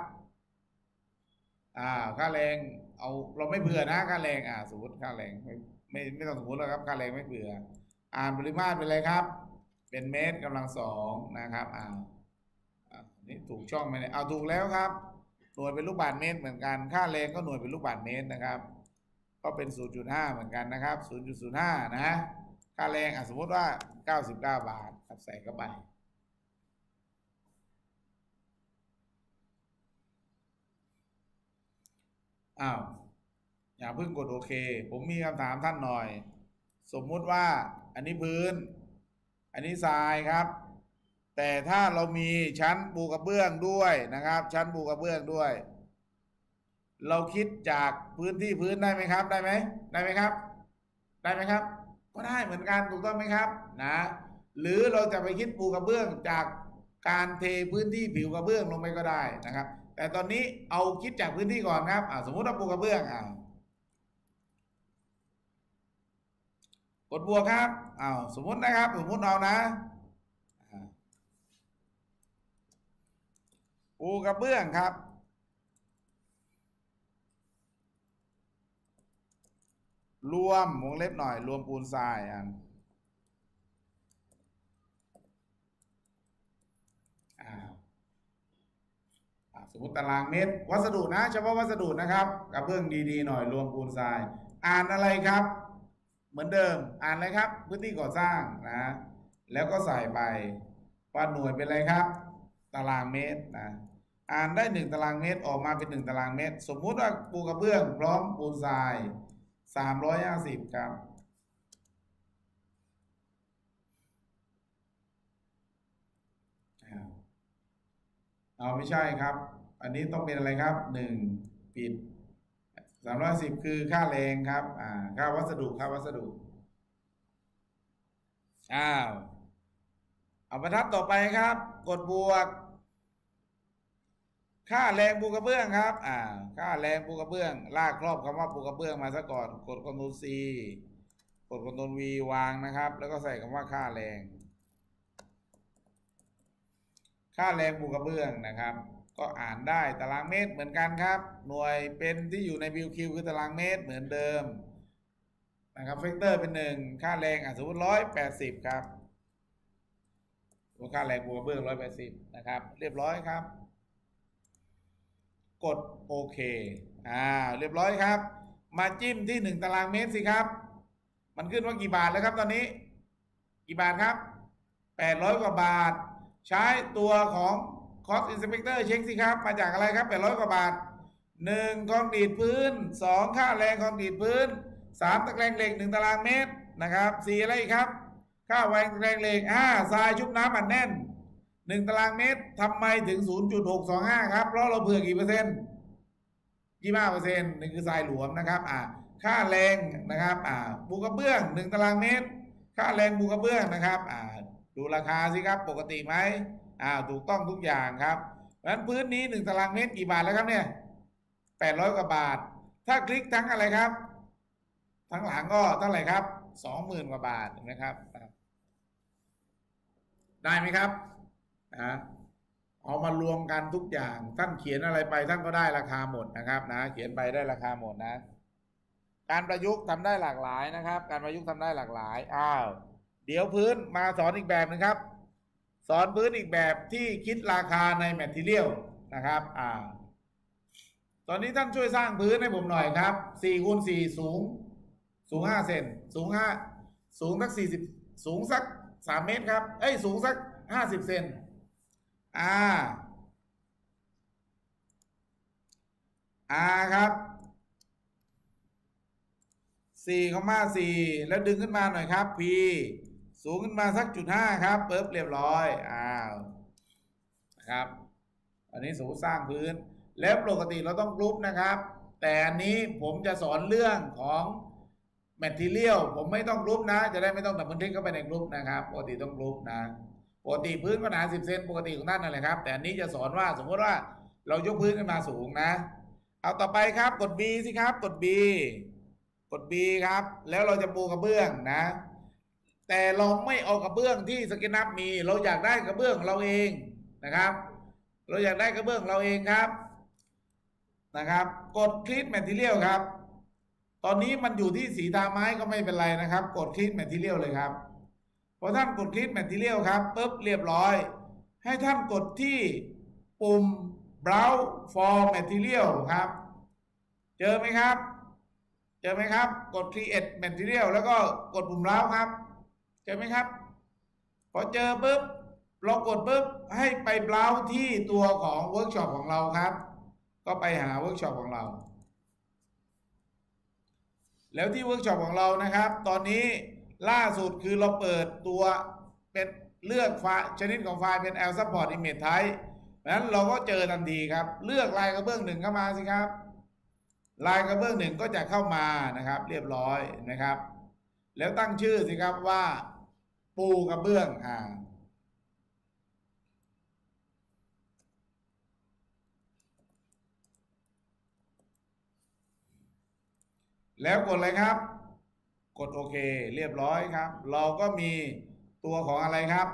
อ่าค่าแรงเอาเราไม่เผื่อนะค่าแรงอ่าสมมติค่าแรงไม่ไม่ไม่ต้องสมมติแล้วครับค่าแรงไม่เผื่อ อ่านปริมาตรเป็นอะไรครับ เป็นเมตรกำลังสองนะครับอ่า นี่ถูกช่องไหมเนี่ยเอาถูกแล้วครับ หน่วยเป็นลูกบาศก์เมตรเหมือนกัน ค่าแรงก็หน่วยเป็นลูกบาศก์เมตรนะครับ ก็เป็น 0.5 เหมือนกันนะครับ 0.05 นะ ค่าแรงอะสมมติว่า 99 บาทครับใส่เข้าไปอ้าวอย่าเพิ่งกดโอเค ผมมีคำถามท่านหน่อย สมมุติว่าอันนี้พื้น อันนี้ทรายครับ แต่ถ้าเรามีชั้นปูกระเบื้องด้วยนะครับ ชั้นปูกระเบื้องด้วย เราคิดจากพื้นที่พื้นได้ไหมครับ ได้ไหมได้ไหมครับ ได้ไหมครับ ก็ได้เหมือนกันถูกต้องไหมครับนะหรือเราจะไปคิดปูกระเบื้องจากการเทพื้นที่ผิวกระเบื้องลงไปก็ได้นะครับ แต่ตอนนี้เอาคิดจากพื้นที่ก่อนครับสมมุติว่าปูกระเบื้องอ่ากดบวกครับอ้าวสมมุตินะครับ สมมุติเอานะ ปูกระเบื้องครับ รวมวงเล็บหน่อย รวมปูนทรายอันสมมติตารางเมตร วัสดุนะเฉพาะวัสดุนะครับกระเบื้องดีๆหน่อยรวมปูนทราย อ่านอะไรครับ เหมือนเดิมอ่านอะไรครับ พื้นที่ก่อสร้างนะแล้วก็ใส่ไปว่าหน่วยเป็นอะไรครับ ตารางเมตรนะ อ่านได้หนึ่งตารางเมตรออกมาเป็นหนึ่งตารางเมตร สมมุติว่าปูกระเบื้องพร้อมปูนทรายสามร้อยห้าสิบครับเอาไม่ใช่ครับ อันนี้ต้องเป็นอะไรครับหนึ่งปิดสามร้อยสิบคือค่าแรงครับอ่าค่าวัสดุค่าวัสดุอ้าวเอาบรรทัดต่อไปครับ กดบวก ค่าแรงปูกระเบื้องครับ อ่า ค่าแรงปูกระเบื้อง ลากครอบคำว่าปูกระเบื้องมาซะก่อน กด Control C กด Control V วางนะครับ แล้วก็ใส่คำว่าค่าแรง ค่าแรงปูกระเบื้องนะครับ ก็อ่านได้ตารางเมตรเหมือนกันครับ หน่วยเป็นที่อยู่ใน BOQ คือตารางเมตรเหมือนเดิมนะครับ factor เป็นหนึ่งค่าแรงอะสมมติร้อยแปดสิบครับค่าแรงปูกระเบื้องร้อยแปดสิบนะครับ เรียบร้อยครับ กดโอเคอ่าเรียบร้อยครับ มาจิ้มที่หนึ่งตารางเมตรสิครับ มันขึ้นว่ากี่บาทแล้วครับตอนนี้ กี่บาทครับแปดร้อยกว่าบาท ใช้ตัวของ cost inspector เช็คสิครับ มาจากอะไรครับแปดร้อยกว่าบาทหนึ่งคอนกรีตพื้นสองค่าแรงคอนกรีตพื้นสามตะแกรงเหล็กหนึ่งตารางเมตรนะครับสี่อะไรอีกครับ ค่าแรงตะแกรงเหล็กห้าทรายชุบน้ำอัดแน่น หนึ่งตารางเมตรทำไมถึง 0.625 ครับ เพราะเราเผื่อกี่เปอร์เซ็นต์25เปอร์เซ็นต์นี่คือทรายหลวมนะครับ อ่า ค่าแรงนะครับ อ่าปูกระเบื้องหนึ่งตารางเมตร ค่าแรงปูกระเบื้องนะครับ อ่า ดูราคาสิครับ ปกติไหมอ่า ถูกต้องทุกอย่างครับเพราะฉะนั้นพื้นนี้หนึ่งตารางเมตรกี่บาทแล้วครับเนี่ยแปดร้อยกว่าบาท ถ้าคลิกทั้งอะไรครับ ทั้งหลังก็เท่าไหร่ครับสองหมื่นกว่าบาทนะครับ ได้ไหมครับ นะเอามารวมกันทุกอย่างท่านเขียนอะไรไปท่านก็ได้ราคาหมดนะครับนะเขียนไปได้ราคาหมดนะ การประยุกต์ทำได้หลากหลายนะครับ การประยุกต์ทำได้หลากหลายอ้าวเดี๋ยวพื้นมาสอนอีกแบบนะครับ สอนพื้นอีกแบบที่คิดราคาใน material นะครับอ่าตอนนี้ท่านช่วยสร้างพื้นให้ผมหน่อยครับสี่คูณสี่สูง สูงห้าเซน สูงห้าสูงสักสี่สิบสูงสักสามเมตรครับ เอ้ย สูงสักห้าสิบเซน อ่าอ่าครับสี่ข้ามาสี่แล้วดึงขึ้นมาหน่อยครับ P สูงขึ้นมาสักจุดห้าครับเปิบเรียบร้อยอ้าวนะครับ อันนี้สูงสร้างพื้น แล้วปกติเราต้องกรุ๊ปนะครับ แต่อันนี้ผมจะสอนเรื่องของ material ผมไม่ต้องกรุ๊ปนะ จะได้ไม่ต้อง double click เข้าไปในกรุ๊ปนะครับ ปกติต้องกรุ๊ปนะ ปกติพื้นก็หนาสิบเซนปกติของท่านนั่นแหละครับ แต่อันนี้จะสอนว่าสมมติว่าเรายกพื้นขึ้นมาสูงนะ เอาต่อไปครับกด B สิครับกด B กด B ครับ แล้วเราจะปูกระเบื้องนะ แต่เราไม่เอากระเบื้องที่ SketchUp มี เราอยากได้กระเบื้องเราเองนะครับ เราอยากได้กระเบื้องเราเองครับนะครับ กดคลิก material ครับ ตอนนี้มันอยู่ที่สีทาไม้ก็ไม่เป็นไรนะครับ กดคลิก material เลยครับ พอท่านกดคลิก material ครับปุ๊บเรียบร้อย ให้ท่านกดที่ปุ่ม browse for material ครับ เจอไหมครับ เจอไหมครับ กด create material แล้วก็กดปุ่ม browse ครับ เจอไหมครับ พอเจอปุ๊บเรากดปุ๊บให้ไป browse ที่ตัวของ workshop ของเราครับ ก็ไปหา workshop ของเราแล้วที่ workshop ของเรานะครับ ตอนนี้ ล่าสุดคือเราเปิดตัวเป็นเลือกไฟล์ชนิดของไฟล์เป็น L support image type นั้นเราก็เจอทันทีครับ เลือกลายกระเบื้องหนึ่งเข้ามาสิครับ ลายกระเบื้องหนึ่งก็จะเข้ามานะครับ เรียบร้อยนะครับ แล้วตั้งชื่อสิครับว่า ปูกระเบื้องอ่าแล้วกดอะไรครับ กดโอเค เรียบร้อยครับ เราก็มีตัวของอะไรครับ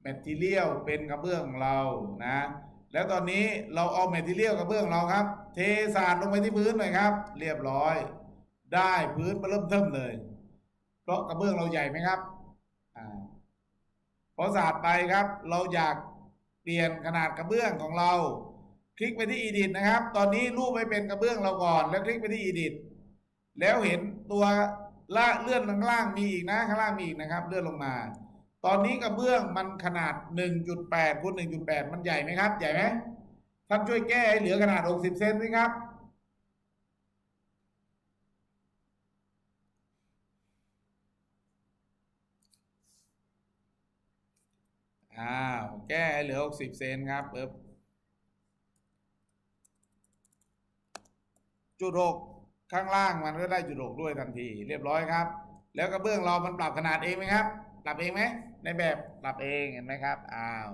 material เป็นกระเบื้องของเรานะ แล้วตอนนี้เราเอา material กระเบื้องเราครับ เทสาดลงไปที่พื้นหน่อยครับ เรียบร้อย ได้พื้นมาเริ่มเติมเลย เพราะกระเบื้องเราใหญ่ไหมครับอ่าพอสาดไปครับ เราอยากเปลี่ยนขนาดกระเบื้องของเรา คลิกไปที่ edit นะครับ ตอนนี้รูปไม่เป็นกระเบื้องเราก่อน แล้วคลิกไปที่ edit แล้วเห็นตัว ละเลื่อนข้างล่างมีอีกนะข้างล่างมีอีกนะครับ เลื่อนลงมา ตอนนี้กระเบื้องมันขนาด 1.8คูณ1.8 มันใหญ่ไหมครับ ใหญ่ไหมท่านช่วยแก้ให้เหลือขนาด 60 เซนสิครับอ้าวแก้เหลือ 60 เซนครับเอบจุดหก ข้างล่างมันก็ได้จุดหกด้วยทันที เรียบร้อยครับ แล้วกระเบื้องเรามันปรับขนาดเองไหมครับ ปรับเองไหมในแบบปรับเองเห็นไหมครับอ้าว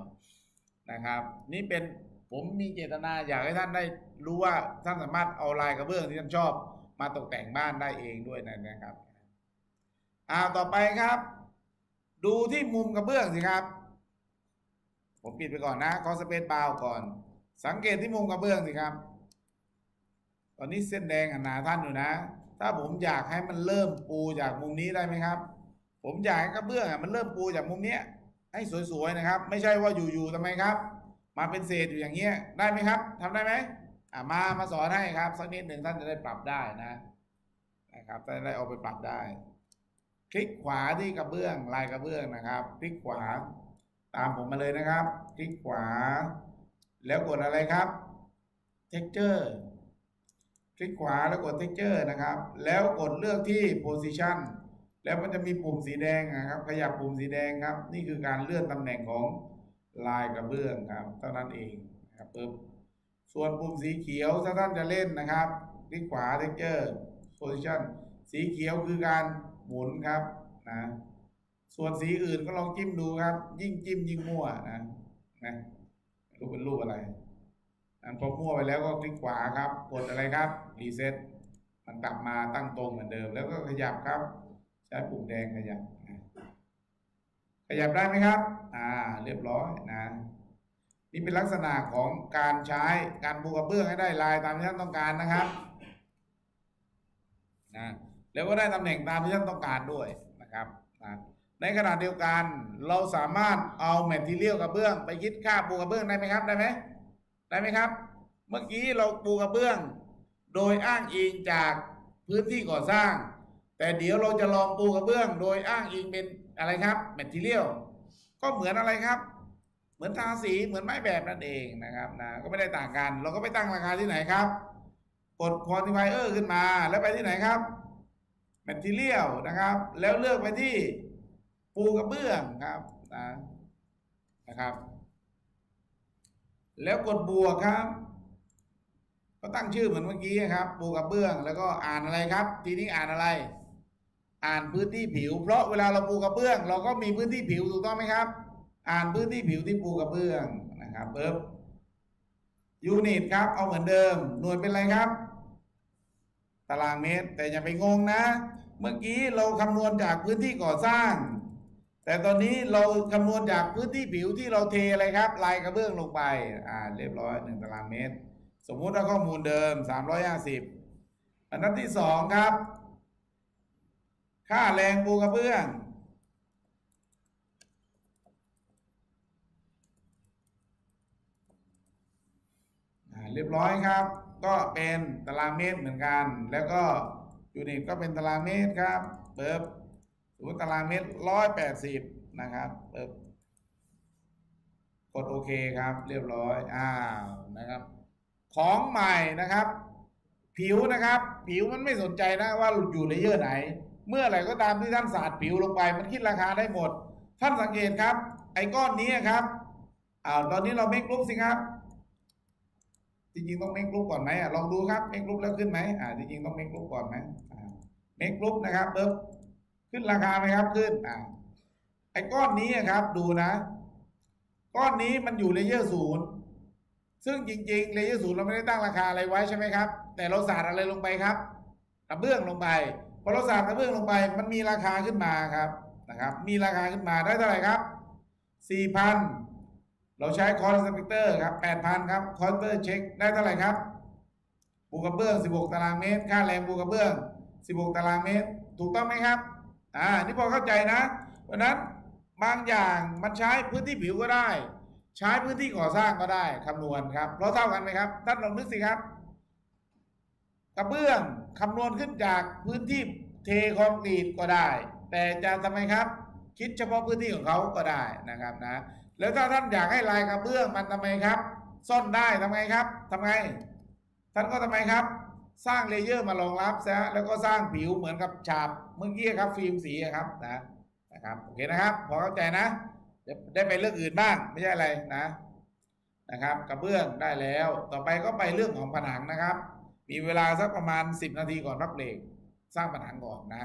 นะครับ นี่เป็นผมมีเจตนาอยากให้ท่านได้รู้ว่าท่านสามารถเอาลายกระเบื้องที่ท่านชอบ มาตกแต่งบ้านได้เองด้วยนะครับอ้าวต่อไปครับ ดูที่มุมกระเบื้องสิครับ ผมปิดไปก่อนนะขอสเปซบาวก่อน สังเกตที่มุมกระเบื้องสิครับ ตอนนี้เส้นแดงหันหนาท่านอยู่นะ ถ้าผมอยากให้มันเริ่มปูจากมุมนี้ได้ไหมครับ ผมอยากให้กระเบื้องมันเริ่มปูจากมุมนี้ให้สวยๆนะครับ ไม่ใช่ว่าอยู่ๆทำไมครับ มาเป็นเศษอยู่อย่างเงี้ยได้ไหมครับทำได้ไหมอ่ามามาสอนให้ครับสักนิดหนึ่งท่านจะได้ปรับได้นะนะครับจะได้เอาไปปรับได้ คลิกขวาที่กระเบื้องลายกระเบื้องนะครับ คลิกขวาตามผมมาเลยนะครับ คลิกขวา แล้วกดอะไรครับ texture ลิกขวาแล้วกด texture นะครับ แล้วกดเลือกที่ position แล้วมันจะมีปุ่มสีแดงนะครับ ขยับปุ่มสีแดงครับ นี่คือการเลื่อนตำแหน่งของลายกระเบื้องครับเท่านั้นเองนะครับปึ๊บส่วนปุ่มสีเขียวถ้าท่านจะเล่นนะครับคลิกขวา texture position สีเขียวคือการหมุนครับนะส่วนสีอื่นก็ลองจิ้มดูครับ ยิ่งจิ้มยิ่งมั่วนะนะรูปเป็นรูปอะไร อันพอมั่วไปแล้วก็คลิกขวาครับกดอะไรครับรีเซ็ตมันกลับมาตั้งตรงเหมือนเดิม แล้วก็ขยับครับ ใช้ปุ่มแดงขยับขยับได้ไหมครับ อ่า เรียบร้อยนะ นี่เป็นลักษณะของการใช้การปูกระเบื้องให้ได้ลายตามที่ท่านต้องการนะครับนะแล้วก็ได้ตำแหน่งตามที่ท่านต้องการด้วยนะครับนะในขณะเดียวกันเราสามารถเอาแมททีเทียลกระเบื้องไปคิดค่าปูกระเบื้องได้ไหมครับได้ไหม ได้ไหมครับ เมื่อกี้เราปูกระเบื้อง โดยอ้างอิงจากพื้นที่ก่อสร้าง แต่เดี๋ยวเราจะลองปูกระเบื้อง โดยอ้างอิงเป็นอะไรครับแมทเทียลก็เหมือนอะไรครับ เหมือนทาสีเหมือนไม้แบบนั่นเองนะครับนะก็ไม่ได้ต่างกัน เราก็ไปตั้งราคาที่ไหนครับกด quantifier ขึ้นมาแล้วไปที่ไหนครับ material นะครับ แล้วเลือกไปที่ปูกระเบื้องครับนะนะครับ แล้วกดบวกครับ ก็ตั้งชื่อเหมือนเมื่อกี้ครับปูกระเบื้องแล้วก็อ่านอะไรครับ ทีนี้อ่านอะไร อ่านพื้นที่ผิว เพราะเวลาเราปูกระเบื้อง เราก็มีพื้นที่ผิวถูกต้องไหมครับ อ่านพื้นที่ผิวที่ปูกระเบื้องนะครับเพิ่มยูนิตครับ เอาเหมือนเดิม หน่วยเป็นอะไรครับ ตารางเมตร แต่อย่าไปงงนะ เมื่อกี้เราคำนวณจากพื้นที่ก่อสร้าง แต่ตอนนี้เราคำนวณจากพื้นที่ผิวที่เราเทอะไรครับลายกระเบื้องลงไปอ่าเรียบร้อยหนึ่งตารางเมตร สมมุติว่าข้อมูลเดิมสามร้อยห้าสิบอันนั้นที่สองครับ ค่าแรงปูกระเบื้องเรียบร้อยครับ ก็เป็นตารางเมตรเหมือนกัน แล้วก็ยูนิตก็เป็นตารางเมตรครับเปิบส มมติตารางเมตรร้อยแปดสิบนะครับเปิบกดโอเคครับ เรียบร้อยอ้าวนะครับ ของใหม่นะครับ ผิวนะครับ ผิวมันไม่สนใจนะว่าอยู่เลเยอร์ไหน เมื่อไหร่ก็ตามที่ท่านสาดผิวลงไปมันคิดราคาได้หมด ท่านสังเกตครับ ไอ้ก้อนนี้ครับอ้าวตอนนี้เราเมคลุกสิครับจริงๆต้องเมคลุกก่อนไหมอะลองดูครับเมคลุกแล้วขึ้นไหมอ่าจริงๆต้องเมคลุกก่อนไหมอ่าเมคลุกนะครับเบิบ ขึ้นราคาไหมครับขึ้นอ่าไอ้ก้อนนี้ครับดูนะ ก้อนนี้มันอยู่เลเยอร์ศูนย์ซึ่งจริงๆเลเยอร์ศูนย์เราไม่ได้ตั้งราคาอะไรไว้ใช่ไหมครับ แต่เราสาดอะไรลงไปครับกระเบื้องลงไปพอเราสาดกระเบื้องลงไป มันมีราคาขึ้นมาครับนะครับ มีราคาขึ้นมาได้เท่าไหร่ครับสี่พันเราใช้คอร์สเปกเตอร์ครับแปดพันครับคอร์สเตอร์เช็คได้เท่าไหร่ครับปูกระเบื้องสิบหกตารางเมตร ค่าแรงปูกระเบื้องสิบหกตารางเมตร ถูกต้องไหมครับ อ่านี่พอเข้าใจนะเพราะนั้นบางอย่างมันใช้พื้นที่ผิวก็ได้ ใช้พื้นที่ก่อสร้างก็ได้คำนวณครับ เพราะเท่ากันไหมครับท่านลองนึกสิครับ กระเบื้องคำนวณขึ้นจากพื้นที่เทคอนกรีตก็ได้ แต่จะทำไมครับ คิดเฉพาะพื้นที่ของเขาก็ได้นะครับนะแล้วถ้าท่านอยากให้ลายกระเบื้องมันทำไมครับ ซ่อนได้ทำไงครับทำไง ท่านก็ทำไมครับ สร้าง layer มารองรับซะแล้วก็สร้างผิวเหมือนกับฉาบเมื่อกี้ครับฟิล์มสีครับนะนะครับโอเคนะครับพอเข้าใจนะจะได้ไปเรื่องอื่นบ้างไม่ใช่อะไรนะนะครับ กระเบื้องได้แล้ว ต่อไปก็ไปเรื่องของผนังนะครับ มีเวลาสักประมาณ 10 นาทีก่อนพักเบรกสร้างผนังก่อนนะ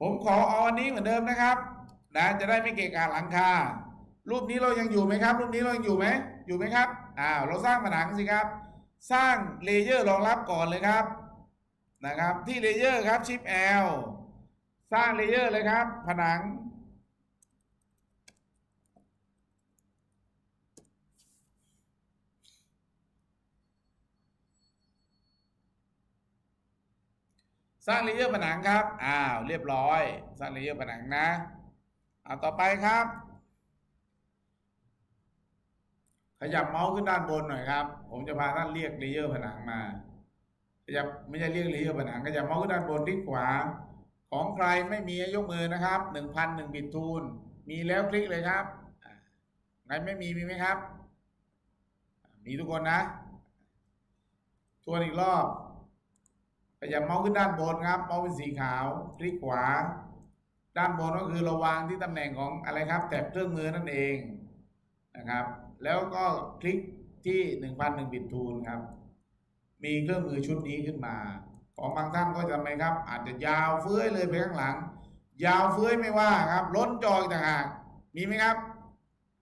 ผมขอเอาอันนี้เหมือนเดิมนะครับ นะจะได้ไม่เกะกะหลังคารูปนี้เรายังอยู่ไหมครับ รูปนี้เรายังอยู่ไหมอยู่ไหมครับอ้าวเราสร้างผนังสิครับ สร้าง layer รองรับก่อนเลยครับนะครับที่ layer ครับชิป L สร้าง layer เลยครับ ผนัง สร้าง layer ผนังครับอ้าวเรียบร้อย สร้าง layer ผนังนะเอาต่อไปครับ ขยับเมาส์ขึ้นด้านบนหน่อยครับ ผมจะพาท่านเรียก layer ผนังมาขยับไม่ใช่เรียก layer ผนังขยับเมาส์ขึ้นด้านบนที่ขวา ของใครไม่มียกมือนะครับหนึ่งพันหนึ่ง bit tool มีแล้วคลิกเลยครับใครไม่มีมีไหมครับ มีทุกคนนะทวนอีกรอบขยับเมาส์ขึ้นด้านบนครับเมาส์เป็นสีขาว คลิกขวา ด้านบนก็คือราวางที่ตำแหน่งของอะไรครับ แถบเครื่องมือนั่นเองนะครับ แล้วก็คลิก ที่หนึ่งพันหนึ่งบิตทูนครับ มีเครื่องมือชุดนี้ขึ้นมา ของบางท่านก็จะไหมครับ อาจจะยาวเฟื้อยเลยไปข้างหลัง ยาวเฟื้อยไม่ว่าครับ ล้นจอต่างหากมีไหมครับ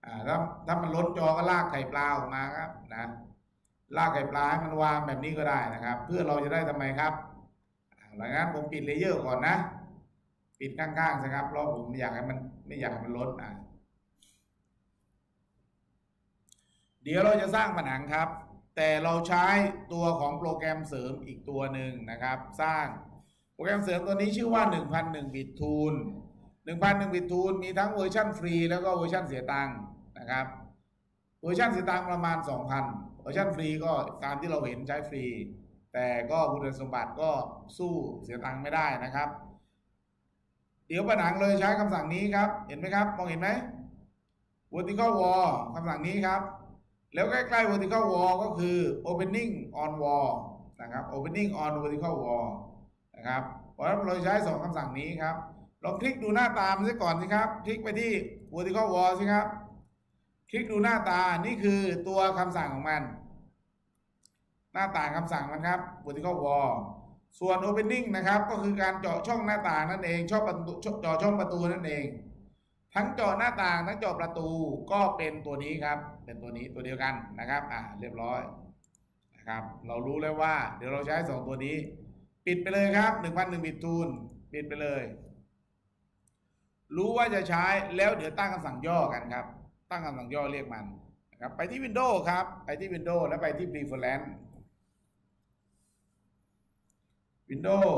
อ่าถ้าถ้ามันล้นจอก็ลากไข่ปลาออกมาครับนะลากไข่ปลาให้มันวางแบบนี้ก็ได้นะครับ เพื่อเราจะได้ทำไมครับหลังนั้นผมปิดเลเยอร์ก่อนนะ ปิดข้างๆนะครับเพราะผมไม่อยากให้มันไม่อยากให้มันล้นอะ เดี๋ยวเราจะสร้างผนังครับ แต่เราใช้ตัวของโปรแกรมเสริมอีกตัวหนึ่งนะครับ สร้างโปรแกรมเสริมตัวนี้ชื่อว่า 1,001 บิตทูล1,001 bit tool มีทั้งเวอร์ชันฟรีแล้วก็เวอร์ชันเสียตังค์นะครับ เวอร์ชันเสียตังค์ประมาณ 2,000 เวอร์ชันฟรีก็ตามที่เราเห็นใช้ฟรี แต่ก็คุณสมบัติก็สู้เสียตังค์ไม่ได้นะครับ เดี๋ยวผนังเลยใช้คำสั่งนี้ครับ เห็นไหมครับ มองเห็นไหม vertical wall คำสั่งนี้ครับ แล้วใกล้ๆ vertical wall ก็คือ opening on wall นะครับ opening on vertical wall นะครับเพราะฉะนั้นเราใช้สองคำสั่งนี้ครับลองคลิกดูหน้าตามซะก่อนสิครับ คลิกไปที่ vertical wall สิครับ คลิกดูหน้าตานี่คือตัวคำสั่งของมัน หน้าต่างคำสั่งมันครับ vertical wall ส่วน opening นะครับก็คือการเจาะช่องหน้าต่างนั่นเองช่องประตูเจาะช่องประตูนั่นเอง ทั้งเจาะหน้าต่างทั้งเจาะประตูก็เป็นตัวนี้ครับ เป็นตัวนี้ตัวเดียวกันนะครับอ่าเรียบร้อยนะครับเรารู้แล้วว่า เดี๋ยวเราใช้สองตัวนี้ ปิดไปเลยครับหนึ่งพันหนึ่ง bit tool ปิดไปเลย รู้ว่าจะใช้แล้วเดี๋ยวตั้งคำสั่งย่อกันครับ ตั้งคำสั่งย่อเรียกมันนะครับไปที่ Windows ครับ ไปที่ Windows แล้วไปที่ Preference Windows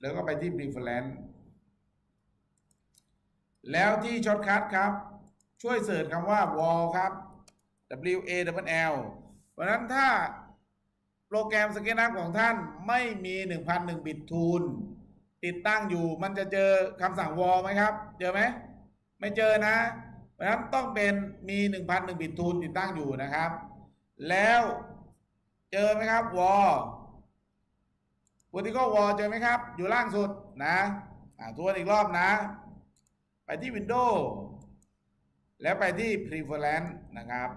แล้วก็ไปที่ Preference แล้วที่ shortcut ครับ ช่วยเสิร์ชคำว่า wall ครับ W A W L เพราะนั้นถ้าโปรแกรมสเกนับของท่านไม่มี1,001บิตทูลติดตั้งอยู่มันจะเจอคำสั่ง wall ไหมครับ เจอไหม ไม่เจอนะ เพราะนั้นต้องเป็นมี1,001บิตทูลติดตั้งอยู่นะครับ แล้วเจอไหมครับ wall vertical wall เจอไหมครับ อยู่ล่างสุดนะอ่าทวนอีกรอบนะ ไปที่ Windows แล้วไปที่ Preference นะครับ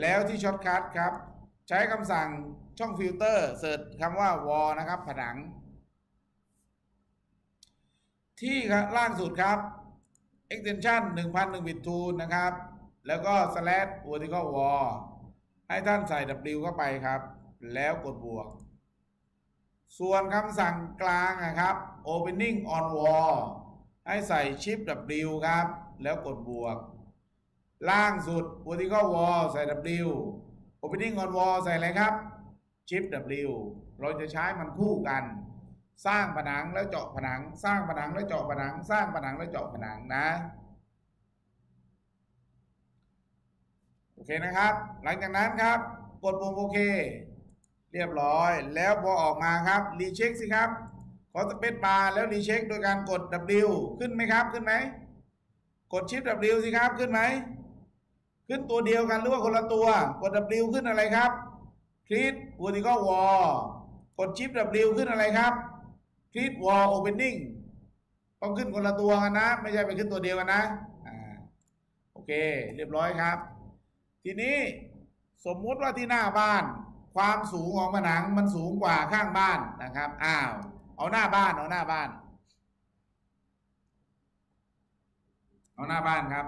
แล้วที่ shortcut ครับ ใช้คำสั่งช่อง filter search คำว่า wall นะครับ ผนัง ที่ล่างสุดครับ extension 1,001 bit tool นะครับ แล้วก็ slash vertical wall ให้ท่านใส่ W เข้าไปครับ แล้วกดบวก ส่วนคำสั่งกลางนะครับ opening on wall ให้ใส่ shift W ครับ แล้วกดบวก ล่างสุด vertical wall ใส่ W opening on wall ใส่อะไรครับ shift W เราจะใช้มันคู่กัน สร้างผนังแล้วเจาะผนัง สร้างผนังแล้วเจาะผนัง สร้างผนังแล้วเจาะผนังนะ โอเคนะครับ หลังจากนั้นครับ กดปุ่มโอเค เรียบร้อย แล้วพอออกมาครับ รีเช็คสิครับ ขอสเปซบาร์แล้วรีเช็คโดยการกด W ขึ้นไหมครับ ขึ้นไหม กดชิป W สิครับ ขึ้นไหม ขึ้นตัวเดียวกันหรือว่าคนละตัวกด W ขึ้นอะไรครับคลิก vertical wall กดชิป W ขึ้นอะไรครับคลิก wall opening ต้องขึ้นคนละตัวกันนะ ไม่ใช่ไปขึ้นตัวเดียวกันนะอ่าโอเค เรียบร้อยครับ ทีนี้สมมุติว่าที่หน้าบ้าน ความสูงของผนังมันสูงกว่าข้างบ้านนะครับอ้าวเอาหน้าบ้านเอาหน้าบ้าน เอาหน้าบ้านครับ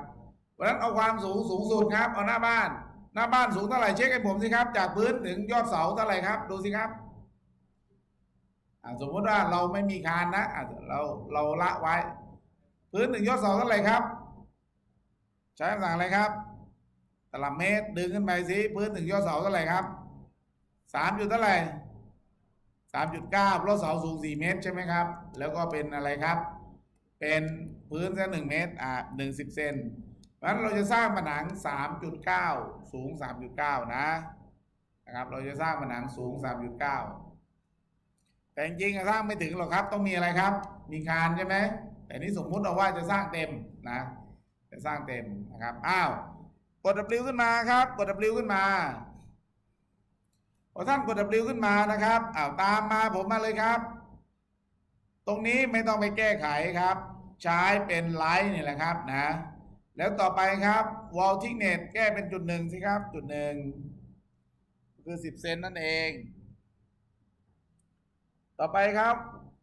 เพราะฉะนั้นเอาความสูงสูงสุดครับ เอาหน้าบ้าน หน้าบ้านสูงเท่าไหร่เช็คให้ผมสิครับ จากพื้นถึงยอดเสาเท่าไหร่ครับ ดูสิครับสมมติว่าเราไม่มีคานนะเราเราละไว้ พื้นถึงยอดเสาเท่าไหร่ครับ ใช้คำสั่งอะไรครับตลับเมตรดึงขึ้นไปสิพื้นถึงยอดเสาเท่าไหร่ครับสามจุดเท่าไหร่สามจุดเก้าเพราะเสาสูงสี่เมตรใช่ไหมครับ แล้วก็เป็นอะไรครับ เป็นพื้นแค่หนึ่งเมตรอ่าหนึ่งสิบเซน เพราะนั้นเราจะสร้างผนังสามจุดเก้าสูงสามจุดเก้านะนะครับ เราจะสร้างผนังสูงสามจุดเก้าแต่จริงๆสร้างไม่ถึงหรอกครับ ต้องมีอะไรครับ มีคานใช่ไหมแต่นี้สมมุติเราว่าจะสร้างเต็มนะ จะสร้างเต็มนะครับ อ้าว กด W ขึ้นมาครับ กด W ขึ้นมาพอท่านกด W ขึ้นมานะครับ อ้าวตามมาผมมาเลยครับ ตรงนี้ไม่ต้องไปแก้ไขครับ ใช้เป็นไลท์นี่แหละครับนะ แล้วต่อไปครับ wall thickness แก้เป็นจุดหนึ่งสิครับ จุดหนึ่งคือสิบเซนนั่นเอง ต่อไปครับ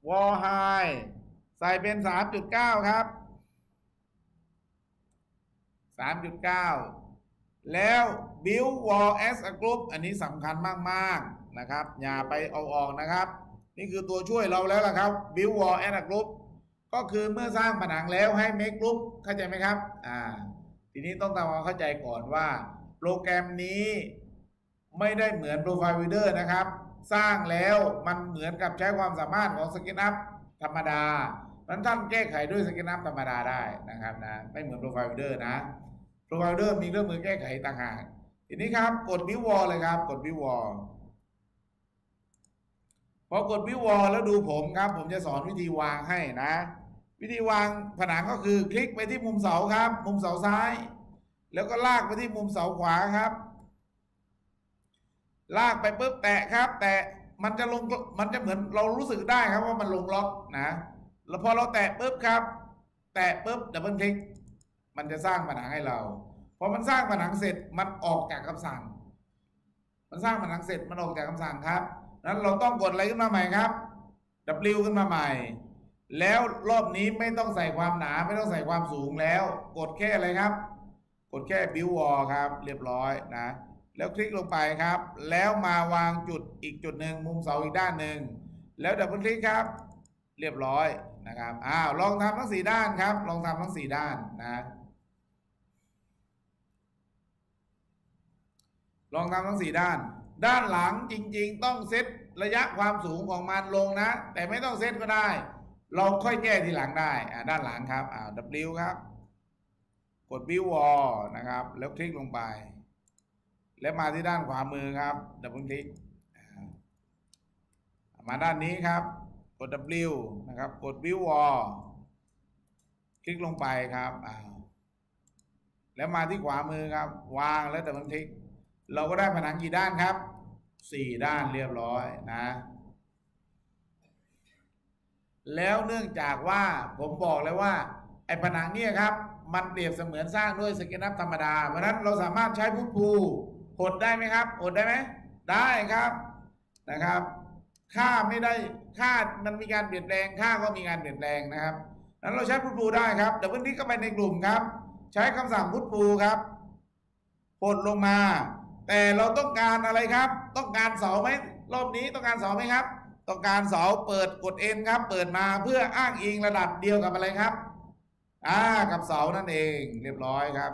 wall high ใส่เป็นสามจุดเก้าครับสามจุดเก้าแล้ว build wall as a group อันนี้สำคัญมาก ๆ นะครับ อย่าไปเอาออกนะครับ นี่คือตัวช่วยเราแล้วล่ะครับ build wall as a group ก็คือเมื่อสร้างผนังแล้วให้ make group เข้าใจไหมครับอ่าทีนี้ต้องทำความเข้าใจก่อนว่า โปรแกรมนี้ไม่ได้เหมือน Profile Builder นะครับ สร้างแล้วมันเหมือนกับใช้ความสามารถของ SketchUp ธรรมดานั้นท่านแก้ไขด้วย SketchUp ธรรมดาได้นะครับนะไม่เหมือน Profile Builder นะ Profile Builder มีเครื่องมือแก้ไขต่างหากทีนี้ครับกด W wall เลยครับ กด W wall พอกด W wall แล้วดูผมครับ ผมจะสอนวิธีวางให้นะ วิธีวางผนังก็คือคลิกไปที่มุมเสาครับ มุมเสาซ้าย แล้วก็ลากไปที่มุมเสาขวาครับ ลากไปปุ๊บแตะครับ แตะมันจะลงมันจะเหมือนเรารู้สึกได้ครับว่ามันลงล็อกนะ แล้วพอเราแตะปุ๊บครับ แตะปุ๊บดับเบิลคลิกมันจะสร้างผนังให้เราพอมันสร้างผนังเสร็จมันออกจากคำสั่ง มันสร้างผนังเสร็จมันออกจากคำสั่งครับ นั้นเราต้องกดอะไรขึ้นมาใหม่ครับ W ขึ้นมาใหม่ แล้วรอบนี้ไม่ต้องใส่ความหนาไม่ต้องใส่ความสูงแล้ว กดแค่อะไรครับ กดแค่ Build Wall ครับ เรียบร้อยนะ แล้วคลิกลงไปครับ แล้วมาวางจุดอีกจุดหนึ่งมุมเสาอีกด้านหนึ่งแล้วดับเบิลคลิกครับ เรียบร้อยนะครับอ้าวลองทำทั้งสี่ด้านครับ ลองทำทั้งสี่ด้านนะลองทำทั้งสี่ด้าน ด้านหลังจริง ๆ ต้องเซตระยะความสูงของมันลงนะ แต่ไม่ต้องเซตก็ได้ เราค่อยแก้ทีหลังได้อ่าด้านหลังครับอ่า W ครับ กด View Wall นะครับ แล้วคลิกลงไป แล้วมาที่ด้านขวามือครับดับเบิลคลิกมาด้านนี้ครับ กด W นะครับ กด View Wall คลิกลงไปครับอ่าแล้วมาที่ขวามือครับ วางแล้ว double click เราก็ได้ผนังกี่ด้านครับสี่ด้านเรียบร้อยนะ แล้วเนื่องจากว่าผมบอกเลยว่า ไอ้ผนังเนี่ยครับ มันเปรียบเสมือนสร้างด้วย SketchUp ธรรมดา เพราะนั้นเราสามารถใช้ push pull หดได้ไหมครับหดได้ไหมได้ครับนะครับ ค่าไม่ได้ค่ามันมีการเปลี่ยนแปลงค่าก็มีการเปลี่ยนแปลงนะครับนั้นเราใช้พุทภูได้ครับเดี๋ยววันนี้ก็ไปในกลุ่มครับ ใช้คำสั่งพุทภูครับหดลงมา แต่เราต้องการอะไรครับ ต้องการเสาไหมรอบนี้ต้องการเสาไหมครับ ต้องการเสาเปิดกดเอ็นครับ เปิดมาเพื่ออ้างอิงระดับเดียวกับอะไรครับอ่ากับเสานั่นเองเรียบร้อยครับ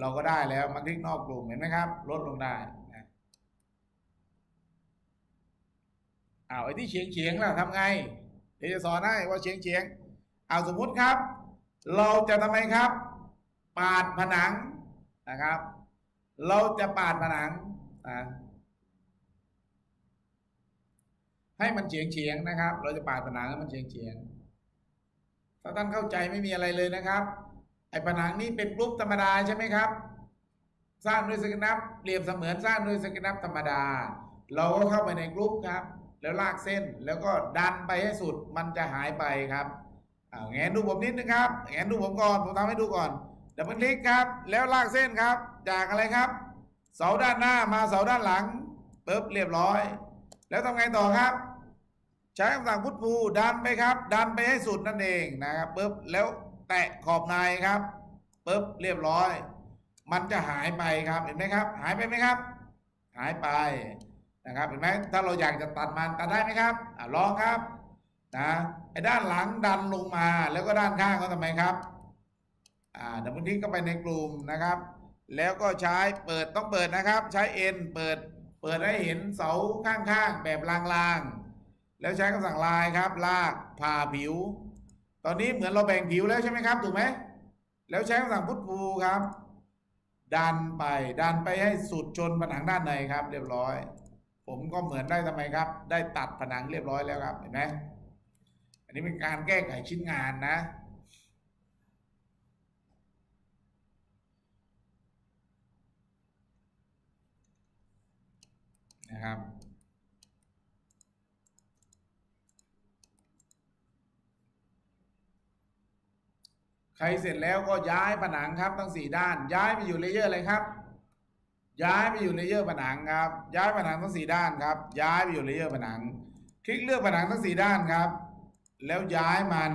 เราก็ได้แล้วมาคลิกนอกกลุ่มเห็นไหมครับ ลดลงได้นะอ้าวไอ้ที่เฉียงเฉียงล่ะทำไง เดี๋ยวจะสอนให้ว่าเฉียงเฉียงเอาสมมุติครับ เราจะทำไมครับ ปาดผนังนะครับ เราจะปาดผนังนะให้มันเฉียงเฉียงนะครับ เราจะปาดผนังให้มันเฉียงเฉียงถ้าท่านเข้าใจไม่มีอะไรเลยนะครับ ไอ้ผนังนี้เป็นกรุ๊ปธรรมดาใช่ไหมครับ สร้างด้วยสกินับเปรียบเสมือนสร้างด้วย SketchUp ธรรมดา เราก็เข้าไปในกรุ๊ปครับ แล้วลากเส้นแล้วก็ดันไปให้สุดมันจะหายไปครับเอาเงยดูผมนิดนึงครับเงยดูผมก่อนผมทำให้ดูก่อน double click ครับ แล้วลากเส้นครับ จากอะไรครับ เสาด้านหน้ามาเสาด้านหลังปึ๊บเรียบร้อย แล้วทำไงต่อครับ ใช้คำสั่ง push pull ดันไปครับ ดันไปให้สุดนั่นเองนะครับปึ๊บแล้วแตะขอบในครับปึ๊บเรียบร้อย มันจะหายไปครับเห็นไหมครับ หายไปไหมครับ หายไปนะครับเห็นไหมถ้าเราอยากจะตัดมันตัดได้ไหมครับอลองครับนะไอ้ด้านหลังดันลงมาแล้วก็ด้านข้างก็ทำไมครับอ่าดับเบิลคลิกเข้าไปในกลุ่มนะครับ แล้วก็ใช้เปิดต้องเปิดนะครับ ใช้เอ็นเปิดเปิดให้เห็นเสาข้างๆแบบลางๆ แล้วใช้คำสั่งลายครับ ลากผ่าผิว ตอนนี้เหมือนเราแบ่งผิวแล้วใช่ไหมครับถูกไหมแล้วใช้คำสั่งพุทภูครับ ดันไปดันไปให้สุดจนผนังด้านในครับ เรียบร้อย ผมก็เหมือนได้ทำไมครับ ได้ตัดผนังเรียบร้อยแล้วครับเห็นไหมอันนี้เป็นการแก้ไขชิ้นงานนะ นะครับ ใครเสร็จแล้วก็ย้ายผนังครับทั้งสี่ด้าน ย้ายไปอยู่ layer อะไรครับ ย้ายไปอยู่ layer ผนังครับ ย้ายผนังทั้งสี่ด้านครับ ย้ายไปอยู่ layer ผนัง คลิกเลือกผนังทั้งสี่ด้านครับ แล้วย้ายมัน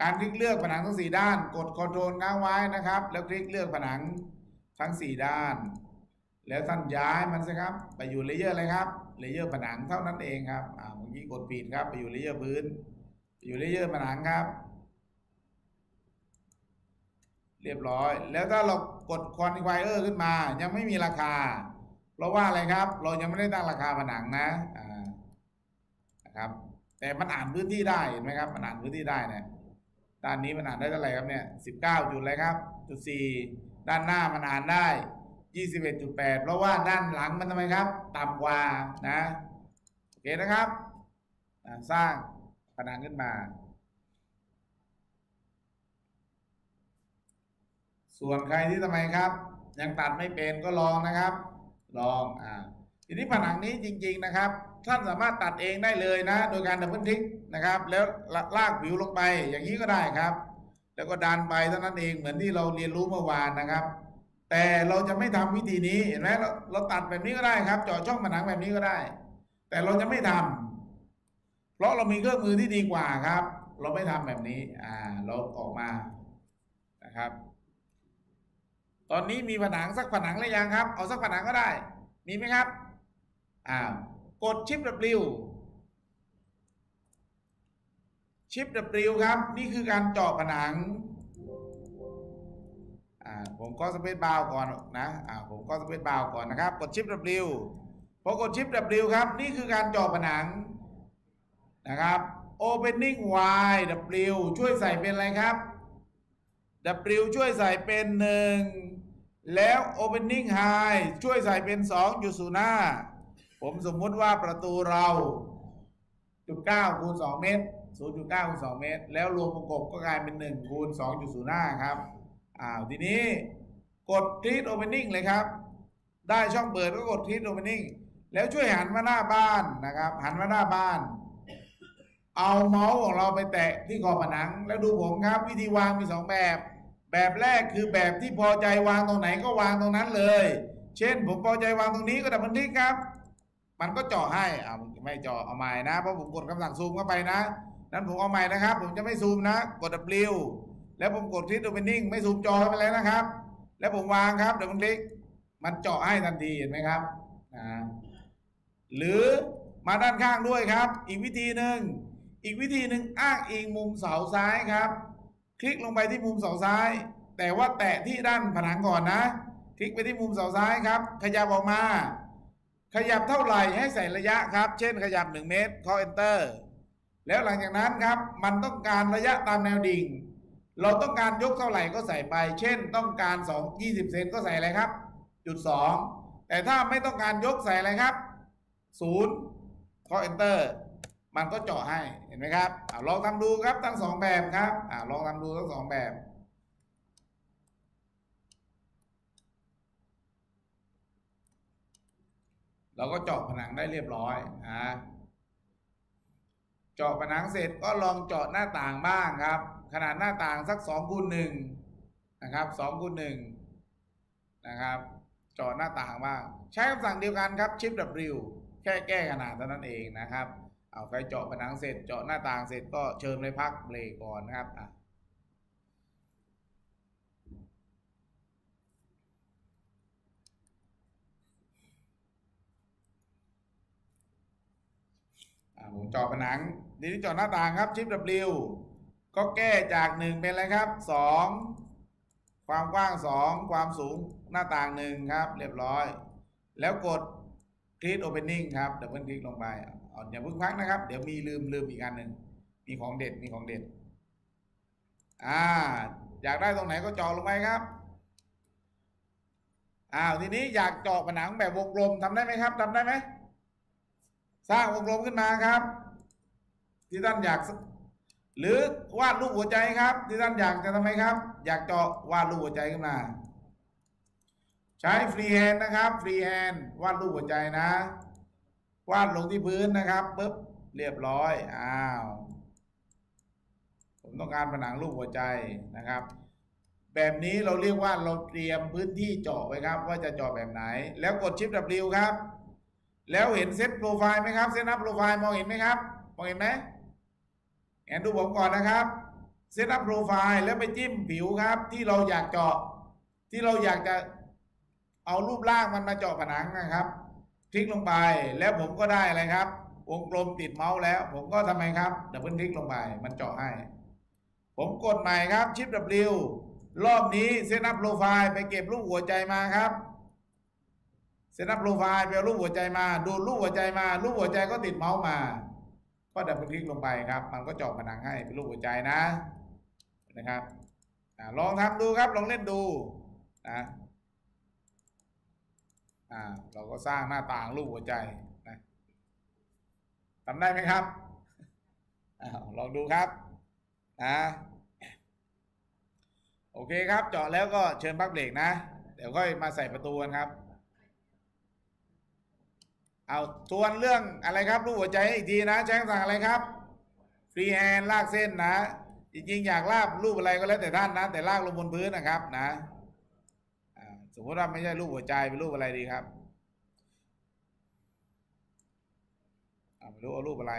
การคลิกเลือกผนังทั้งสี่ด้าน กด control ง้างไว้นะครับ แล้วคลิกเลือกผนังทั้งสี่ด้าน แล้วท่านย้ายมันสิครับ ไปอยู่ layer อะไรครับ layer ผนังเท่านั้นเองครับ อ่าเมื่อกี้กดปิดครับ ไปอยู่ layer พื้นอยู่ layer ผนังครับ เรียบร้อย แล้วถ้าเรากด Quantifier ขึ้นมา ยังไม่มีราคา เพราะว่าอะไรครับ เรายังไม่ได้ตั้งราคาผนังนะ อ่า นะครับ แต่มันอ่านพื้นที่ได้เห็นไหมครับ มันอ่านพื้นที่ได้เนี่ยด้านนี้มันอ่านได้เท่าไหร่ครับเนี่ยสิบเก้าจุดอะไรครับ จุดสี่ด้านหน้ามันอ่านได้ ยี่สิบเพราะว่าด้านหลังมันทำไมครับ ต่ำกว่านะโอเคนะครับสร้างผนังขึ้นมา ส่วนใครที่ทำไมครับ ยังตัดไม่เป็นก็ลองนะครับ ลองอ่าทีนี้ผนังนี้จริง ๆนะครับ ท่านสามารถตัดเองได้เลยนะ โดยการดับเบิลทิกนะครับ แล้วลากผิวลงไปอย่างนี้ก็ได้ครับ แล้วก็ดันไปเท่านั้นเองเหมือนที่เราเรียนรู้เมื่อวานนะครับ แต่เราจะไม่ทำวิธีนี้เห็นไหมเราเราตัดแบบนี้ก็ได้ครับเจาะช่องผนังแบบนี้ก็ได้ แต่เราจะไม่ทำเพราะเรามีเครื่องมือที่ดีกว่าครับ เราไม่ทำแบบนี้ อ่าเราออกมานะครับ ตอนนี้มีผนังสักผนังหรือยังครับ เอาสักผนังก็ได้ มีไหมครับอ่ากดชิป W ชิป W ครับ นี่คือการเจาะผนัง ผมก็สเปซบาวก่อนนะอ่าผมก็สเปซบาวก่อนนะครับ กดชิป W พอกดชิป W ครับ นี่คือการจาะผนังนะครับ opening Y W ช่วยใส่เป็นอะไรครับ W ช่วยใส่เป็นหนึ่งแล้ว opening high ช่วยใส่เป็น2อยู่สู่หน้าผมสมมุติว่าประตูเราจุดเก้าคูณ2เมตร0.9คูณ2เมตร แล้วรวมประกบก็กลายเป็น 1 คูณ2จุดศูนย์ห้าครับ อ้าวทีนี้กดคลิก opening เลยครับ ได้ช่องเปิดก็กดคลิก opening แล้วช่วยหันมาหน้าบ้านนะครับ หันมาหน้าบ้าน เอาเมาส์ของเราไปแตะที่ขอบผนัง แล้วดูผมครับ วิธีวางมีสองแบบ แบบแรกคือแบบที่พอใจวางตรงไหนก็วางตรงนั้นเลย เช่น ผมพอใจวางตรงนี้ก็ดับบันทึกครับ มันก็จาะให้เอาไม่จาะเอาใหม่นะเพราะผมกดคำสั่งซูมเข้าไปนะนั้นผมเอาใหม่นะครับ ผมจะไม่ซูมนะ กด W แล้วผมกดคลิก opening ไม่ซูมจอไปแล้วนะครับ แล้วผมวางครับเดี๋ยวผมคลิก มันเจาะให้ทันทีเห็นไหมครับอ่าหรือมาด้านข้างด้วยครับ อีกวิธีหนึ่งอีกวิธีหนึ่งอ้างอิงมุมเสาซ้ายครับ คลิกลงไปที่มุมเสาซ้าย แต่ว่าแตะที่ด้านผนังก่อนนะ คลิกไปที่มุมเสาซ้ายครับ ขยับออกมา ขยับเท่าไหร่ให้ใส่ระยะครับ เช่นขยับ 1 เมตรเคาะ enter แล้วหลังจากนั้นครับ มันต้องการระยะตามแนวดิ่ง เราต้องการยกเท่าไหร่ก็ใส่ไป เช่น ต้องการ2 20เซนก็ใส่อะไรครับ จุด 2 แต่ถ้าไม่ต้องการยกใส่อะไรครับ0เคาะ enter มันก็เจาะให้เห็นไหมครับอลองทำดูครับทั้งสองแบบครับอลองทำดูทั้งสองแบบเราก็เจาะผนังได้เรียบร้อยนะเจาะผนังเสร็จก็ลองเจาะหน้าต่างบ้างครับ ขนาดหน้าต่างสักสองคูณหนึ่งนะครับสองคูณหนึ่งนะครับเจาะหน้าต่างบ้างใช้คำสั่งเดียวกันครับชิป W แค่แก้ขนาดเท่านั้นเองนะครับ เอาใครเจาะผนังเสร็จเจาะหน้าต่างเสร็จก็เชิญไปพักเบรกก่อนนะครับอะผมเจาะผนังทีนี้เจาะหน้าต่างครับชิป W ก็แก้จากหนึ่งเป็นอะไรครับสองความกว้างสองความสูงหน้าต่างหนึ่งครับ เรียบร้อย แล้วกดคลิก opening ครับดับเบิลคลิกลงไปอย่าเพิ่งพักนะครับ เดี๋ยวมีลืมลืมอีกอันหนึ่งมีของเด็ดมีของเด็ดอ่าอยากได้ตรงไหนก็จาะลงไปครับอ้าวทีนี้อยากเจาะผนังแบบวงกลมทำได้ไหมครับทำได้ไหม สร้างวงกลมขึ้นมาครับ ที่ท่านอยาก หรือวาดรูปหัวใจครับ ที่ท่านอยากจะทำไมครับ อยากเจาะวาดรูปหัวใจขึ้นมา ใช้ freehand นะครับ freehand วาดรูปหัวใจนะ วาดลงที่พื้นนะครับปุ๊บเรียบร้อยอ้าวผมต้องการผนังรูปหัวใจนะครับ แบบนี้เราเรียกว่าเราเตรียมพื้นที่เจาะไว้ครับ ว่าจะเจาะแบบไหน แล้วกดชิป W ครับ แล้วเห็น set profile ไหมครับ Set up Profile มองเห็นไหมครับมองเห็นไหม แอนดูผมก่อนนะครับ Set up Profile แล้วไปจิ้มผิวครับ ที่เราอยากเจาะ ที่เราอยากจะเอารูปร่างมันมาเจาะผนังนะครับ คลิกลงไปแล้วผมก็ได้อะไรครับ วงกลมติดเมาส์แล้ว ผมก็ทำไมครับ double click ลงไป มันเจาะให้ ผมกดใหม่ครับชิป W รอบนี้ Set up Profile ไปเก็บรูปหัวใจมาครับSet up Profile ไปเอารูปหัวใจมา ดูรูปหัวใจมา รูปหัวใจก็ติดเมาส์มา ก็ double click ลงไปครับ มันก็เจาะผนังให้เป็นรูปหัวใจนะนะครับอลองทำดูครับลองเล่นดูนะอ่าเราก็สร้างหน้าต่างรูปหัวใจนะทำได้ไหมครับอลองดูครับนะโอเคครับเจาะแล้วก็เชิญพักเบรกนะ เดี๋ยวค่อยมาใส่ประตูกันครับ เอาทวนเรื่องอะไรครับรูปหัวใจอีกทีนะใช้คำสั่งอะไรครับ ฟรีแฮนลากเส้นนะ จริงๆ อยากลากรูปอะไรก็แล้วแต่ท่านนะ แต่ลากลงบนพื้นนะครับนะสมมติว่าไม่ใช่รูปหัวใจเป็นรูปอะไรดีครับไม่รู้เอารูปอะไร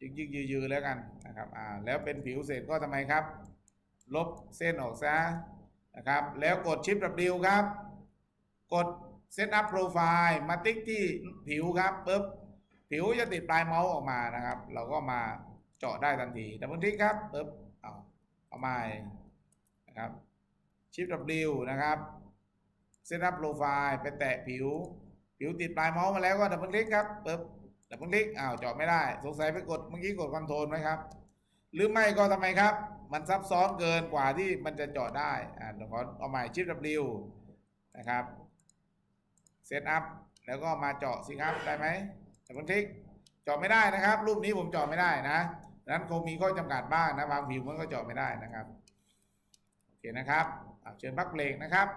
ยิงยิงยือๆแล้วกันนะครับอ่าแล้วเป็นผิวเสร็จก็ทำไมครับ ลบเส้นออกซะนะครับ แล้วกดชิป W ครับ กด Set up Profile มาติ๊กที่ผิวครับปุ๊บผิวจะติดปลายเมาส์ออกมานะครับ เราก็มาเจาะได้ทันที double click ครับปุ๊บเอาเอาใหม่นะครับชิป W นะครับ Set up Profile ไปแตะผิว ผิวติดปลายเมาส์มาแล้วก็ double click ครับปุ๊บ double click อ้าวเจาะไม่ได้ สงสัยไปกดเมื่อกี้กด control ไหมครับ หรือไม่ก็ทำไมครับ มันซับซ้อนเกินกว่าที่มันจะเจาะได้อ่าเดี๋ยวขอเอาใหม่ Shift W นะครับ Set up แล้วก็มาเจาะสิครับได้ไหมแต่บางทีก็เจาะไม่ได้นะครับ รูปนี้ผมเจาะไม่ได้นะดังนั้นคงมีข้อจำกัดบ้างนะบางผิวมันก็เจาะไม่ได้นะครับโอเคนะครับเชิญพักเบรกนะครับ